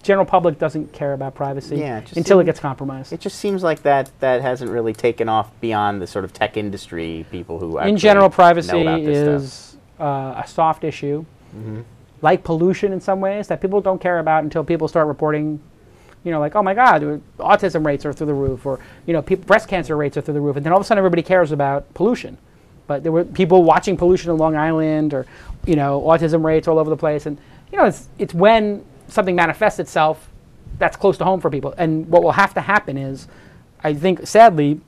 general public doesn't care about privacy Yeah, it until it gets compromised. It just seems like that that hasn't really taken off beyond the sort of tech industry people who In actually general, know privacy about this stuff. is uh, a soft issue, Mhm. Like pollution in some ways, that people don't care about until people start reporting. You know, like, oh my God, autism rates are through the roof, or you know, breast cancer rates are through the roof, and then all of a sudden everybody cares about pollution. But there were people watching pollution in Long Island, or you know, autism rates all over the place, and you know, it's it's when something manifests itself that's close to home for people. And what will have to happen is, I think, sadly,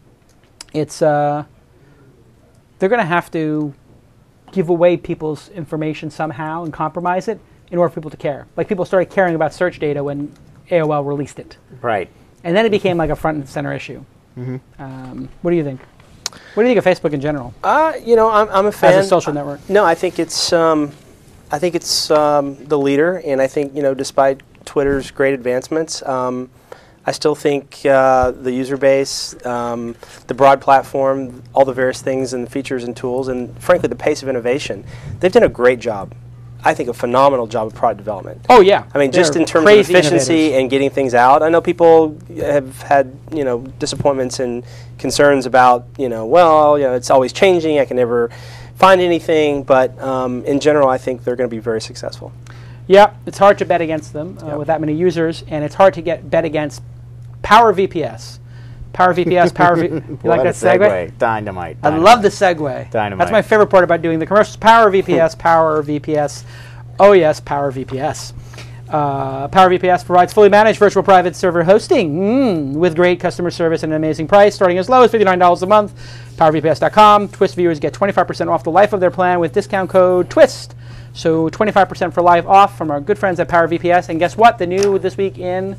it's uh, they're going to have to give away people's information somehow and compromise it in order for people to care. Like people started caring about search data when AOL released it, Right. and then it became like a front and center issue. Mhm. Um, what do you think? What do you think of Facebook in general? Uh, you know, I'm, I'm a fan. As a social network. No, I think it's um, I think it's um, the leader, and I think you know, despite Twitter's great advancements, um, I still think uh, the user base, um, the broad platform, all the various things and features and tools, and frankly, the pace of innovation, they've done a great job. I think a phenomenal job of product development. Oh yeah. I mean, just They're in terms of efficiency innovators. and getting things out. I know people have had you know disappointments and concerns about you know well you know it's always changing. I can never find anything, but um, in general, I think they're going to be very successful. Yeah, it's hard to bet against them uh, with that many users, and it's hard to get bet against Power VPS. Power VPS, Power V. You like that a segue? segue. Dynamite. I love the segue. Dynamite. That's my favorite part about doing the commercials. Power VPS, Power VPS. Oh yes, Power VPS. Uh, Power VPS provides fully managed virtual private server hosting mm, with great customer service and an amazing price, starting as low as $59 a month. PowerVPS.com. Twist viewers get 25% off the life of their plan with discount code TWIST. So 25% for life off from our good friends at Power VPS. And guess what? The new this week in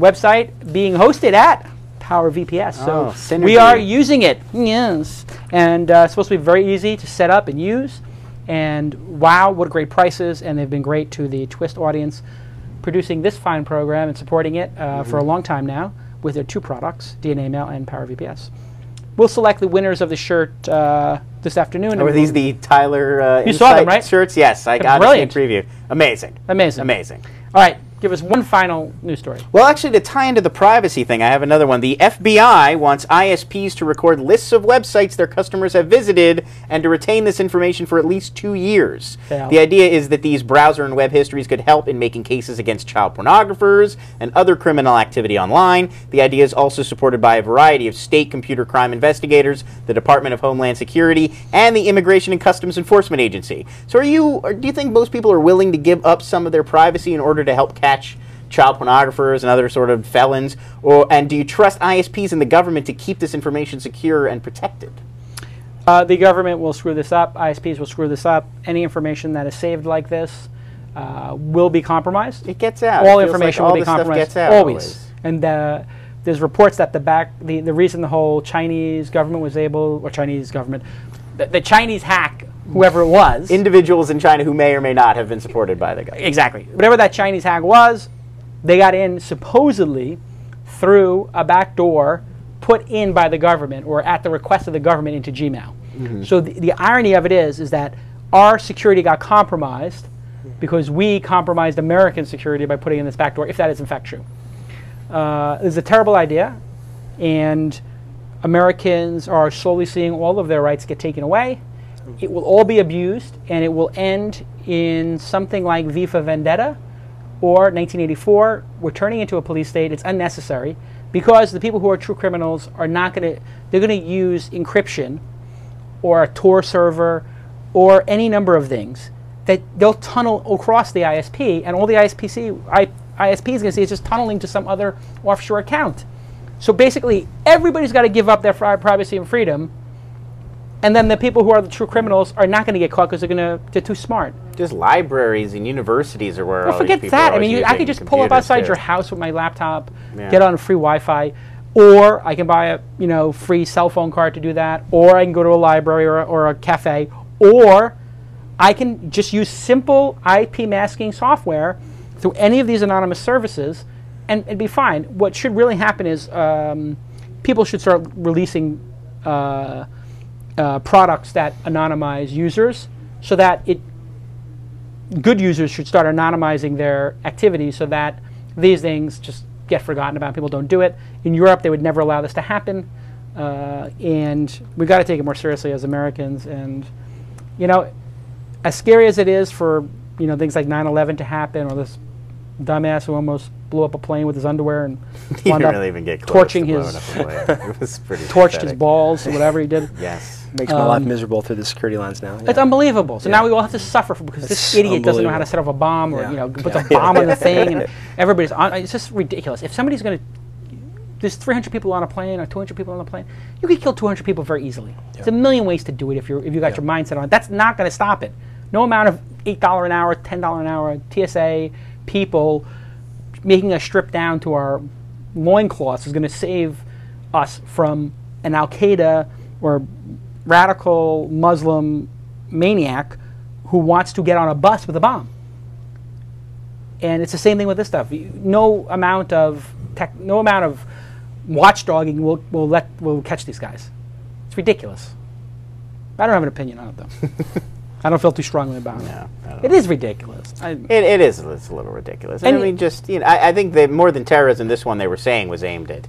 website being hosted at Power VPS. Oh, So synergy. we are using it. Yes. And uh, it's supposed to be very easy to set up and use. And wow, what great prices. And they've been great to the Twist audience, producing this fine program and supporting it uh, for a Mhm. long time now with their two products, DNA Mail and Power VPS. We'll select the winners of the shirt uh, this afternoon. Were these the Tyler uh, You saw them, right? shirts? Yes, I They're got brilliant. a preview. Amazing. Amazing. Amazing. All right, give us one final news story. Well, actually, to tie into the privacy thing, I have another one. The FBI wants ISPs to record lists of websites their customers have visited and to retain this information for at least two years. Yeah. The idea is that these browser and web histories could help in making cases against child pornographers and other criminal activity online. The idea is also supported by a variety of state computer crime investigators, the Department of Homeland Security, and the Immigration and Customs Enforcement Agency. So, are you, or do you think most people are willing to give up some of their privacy in order to help catch? child pornographers and other sort of felons? Or and do you trust ISPs and the government to keep this information secure and protected? Uh, the government will screw this up. ISPs will screw this up. Any information that is saved like this uh, will be compromised. It gets out. All information like all will be compromised. always. always. And uh, there's reports that the back the, the reason the whole Chinese government was able or Chinese government the, the Chinese hack whoever it was Individuals in China who may or may not have been supported by the government. exactly whatever that Chinese hack was, they got in supposedly through a back door put in by the government or at the request of the government into Gmail. Mhm. So the, the irony of it is, is that our security got compromised because we compromised American security by putting in this back door, if that is in fact true. Uh, it's a terrible idea, and Americans are slowly seeing all of their rights get taken away. It will all be abused, and it will end in something like V for Vendetta or 1984. We're turning into a police state. It's unnecessary. because the people who are true criminals are not going to they're going to use encryption or a Tor server or any number of things that they'll tunnel across the ISP, and all the ISPC I, ISP is going to see is just tunneling to some other offshore account. So basically, everybody's got to give up their privacy and freedom, and then the people who are the true criminals are not going to get caught because they're going to they're too smart. Just libraries and universities are where Well, forget that. I mean, you, I could just pull up outside too. your house with my laptop, Yeah. get on free Wi-Fi, or I can buy a you know free cell phone card to do that, or I can go to a library or a, or a cafe, or I can just use simple IP masking software through any of these anonymous services, and it'd be fine. What should really happen is um, people should start releasing uh, uh, products that anonymize users, so that it good users should start anonymizing their activities so that these things just get forgotten about. People don't do it. In Europe, they would never allow this to happen, uh, and we've got to take it more seriously as Americans. And you know, as scary as it is for you know things like 9/11 to happen, or this dumbass who almost blew up a plane with his underwear and wound didn't up really even get close torching to his blowing up a plane. It was pretty torched his balls or whatever he did. Yes. Makes my life Um, miserable through the security lines now. It's unbelievable. So now we all have to suffer for because this idiot doesn't know how to set off a bomb or Yeah. you know puts Yeah. a bomb on the thing and everybody's on. It's just ridiculous. If somebody's going to, there's 300 people on a plane or 200 people on a plane, you could kill 200 people very easily. There's a million ways to do it if you're if you got your mindset on. it. That's not going to stop it. No amount of eight dollar an hour, ten dollar an hour TSA people making us strip down to our loincloths is going to save us from an Al Qaeda or radical Muslim maniac who wants to get on a bus with a bomb. And it's the same thing with this stuff. No amount of tech, no amount of watchdogging will, will let will catch these guys. It's ridiculous. I don't have an opinion on it though. I don't feel too strongly about it. It is ridiculous. I, It, it is. It's a little ridiculous. And And I mean, just you know, I, I think that more than terrorism, this one they were saying was aimed at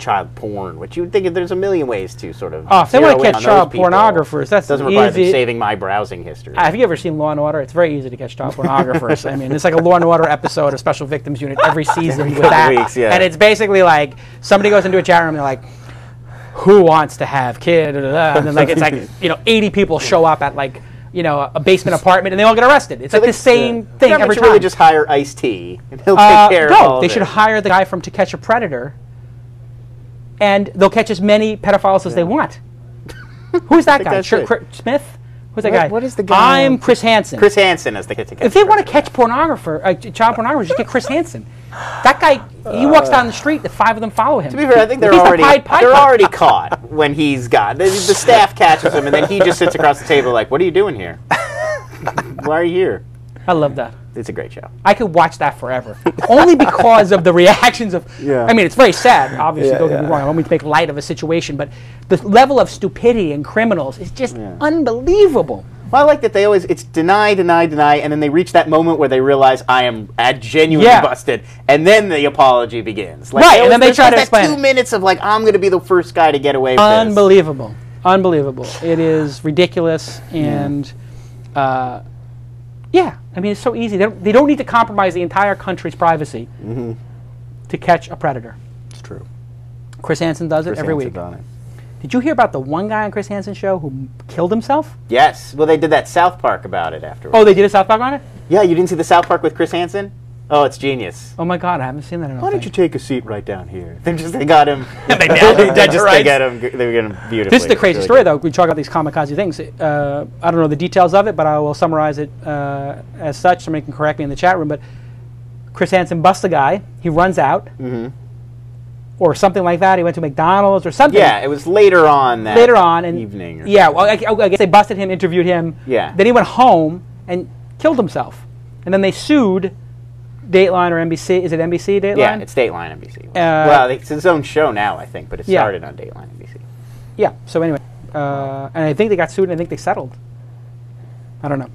child porn, which you would think there's a million ways to sort of. Oh, if they wanna in catch child pornographers, that's doesn't require them easy. saving my browsing history. Ah, have you ever seen Law and Order? It's very easy to catch child pornographers. I mean, it's like a Law and Order episode of Special Victims Unit every season Every with that. weeks, yeah. And it's basically like somebody goes into a chat room and they're like, "Who wants to have kid?" And then like it's like you know, 80 people show up at like you know a basement apartment and they all get arrested. It's like the uh, same thing Government every should time. really just hire Ice T, and he'll uh, take Uh, care of no, all they of should hire the guy from To Catch a Predator, and they'll catch as many pedophiles as they want. Who's that guy? it. Chris Smith? Who's that What- guy? what is the guy? I'm Chris Hansen. Chris Hansen is the kid to catch. if they want to catch pornographer, uh, child pornographers, just get Chris Hansen. That guy, he walks down the street, the five of them follow him. To be fair, I think they're He's the already Pied they're already caught when he's gone. The, the staff catches him, and then he just sits across the table like, "What are you doing here? Why are you here?" I love that. It's a great show. I could watch that forever, only because of the reactions of. Yeah. I mean, it's very sad. Obviously, Yeah, don't get me wrong. I don't mean to make light of a situation, but the level of stupidity in criminals is just unbelievable. Well, I like that they always it's deny, deny, deny, and then they reach that moment where they realize I am uh, genuinely Yeah. busted, and then the apology begins. Like, Right, and then they try like to that explain two minutes of like I'm going to be the first guy to get away with this. Unbelievable, unbelievable. It is ridiculous, and uh, yeah, I mean, it's so easy. They don't, they don't need to compromise the entire country's privacy Mhm. to catch a predator. It's true. Chris Hansen does it every Hansen's week. it. Did you hear about the one guy on Chris Hansen's show who killed himself? Yes. Well, they did that South Park about it afterwards. Oh, they did a South Park on it. Yeah, you didn't see the South Park with Chris Hansen? Oh, it's genius. Oh my God, I haven't seen that. I don't Why don't you take a seat right down here? They just they got him. they him they just rights. they got him. They were getting beautifully. This is the crazy really story, good. though. We talk about these kamikaze things. Uh, I don't know the details of it, but I will summarize it uh, as such. Somebody can correct me in the chat room. But Chris Hansen busts a guy. He runs out, Mhm. or something like that. He went to McDonald's or something. Yeah, it was later on that later on and evening. Or yeah, well, I, I guess they busted him, interviewed him. Yeah. Then he went home and killed himself, and then they sued Dateline or NBC. Is it NBC Dateline? Yeah, it's Dateline NBC. Uh, well, it's its own show now, I think, but it Yeah. started on Dateline NBC. Yeah. So anyway, uh, and I think they got sued, and I think they settled. I don't know.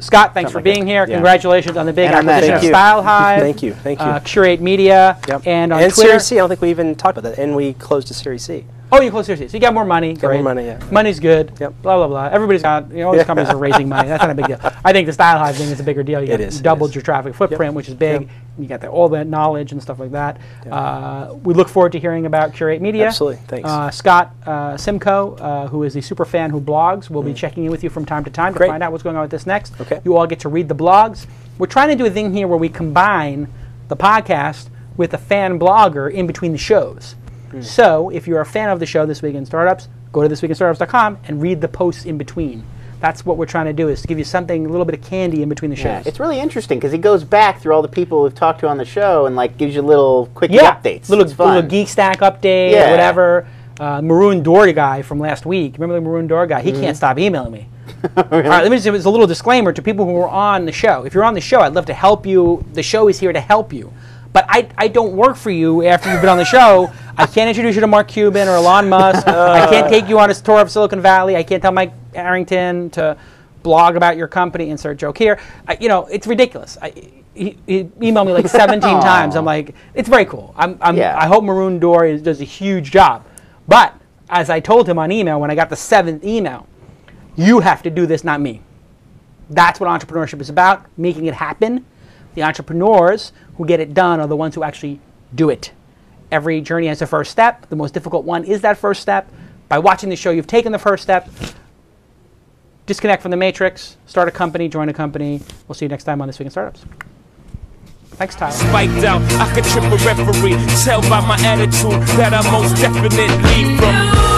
Scott, thanks Something for like being that. here. Yeah. Congratulations on the big And acquisition of thank you. StyleHive. Thank you, thank you. Uh, Curate Media Yep. and on and Twitter. Series C, I don't think we even talked about that. And we closed a Series C. Oh, you close Series C. So you got more money. Got more great. money, yeah. Money's good. Yep. Blah blah blah. Everybody's got. You know, all these Yeah. companies are raising money. That's not a big deal. I think the StyleHive thing is a bigger deal. You It got doubled is. your traffic footprint, which is big. Yep. You got the, all that knowledge and stuff like that. Uh, we look forward to hearing about Curate Media. Absolutely. Thanks. Uh, Scott uh, Simcoe, uh, who is the super fan who blogs, will be checking in with you from time to time to Mm. Find out what's going on with ThisNext. Okay. You all get to read the blogs. We're trying to do a thing here where we combine the podcast with a fan blogger in between the shows. Hmm. So if you're a fan of the show This Week in Startups, go to thisweekinstartups.com and read the posts in between. That's what we're trying to do is to give you something, a little bit of candy in between the Yeah, shows. it's really interesting because he goes back through all the people we've talked to on the show and like gives you little quick yeah, updates. Little, little geek stack update Yeah. or whatever. Uh, Maroon Door guy from last week. Remember the Maroon Door guy? He Mm-hmm. can't stop emailing me. All right, let me just give a little disclaimer to people who are on the show. If you're on the show, I'd love to help you. The show is here to help you. But I, I don't work for you after you've been on the show. I can't introduce you to Mark Cuban or Elon Musk. I can't take you on a tour of Silicon Valley. I can't tell Mike Arrington to blog about your company, insert joke here. I, you know, it's ridiculous. I, he, he emailed me like 17 times. I'm like, it's very cool. I'm, I'm, Yeah. I hope Maroon Door is, does a huge job. But as I told him on email when I got the seventh email, you have to do this, not me. That's what entrepreneurship is about, making it happen. The entrepreneurs who get it done are the ones who actually do it. Every journey has a first step. The most difficult one is that first step. By watching the show, you've taken the first step. Disconnect from the matrix, start a company, join a company. We'll see you next time on This Week in Startups. Thanks, Tyler. Spiked out, I could trip a referee. Tell by my attitude that I most definitely from.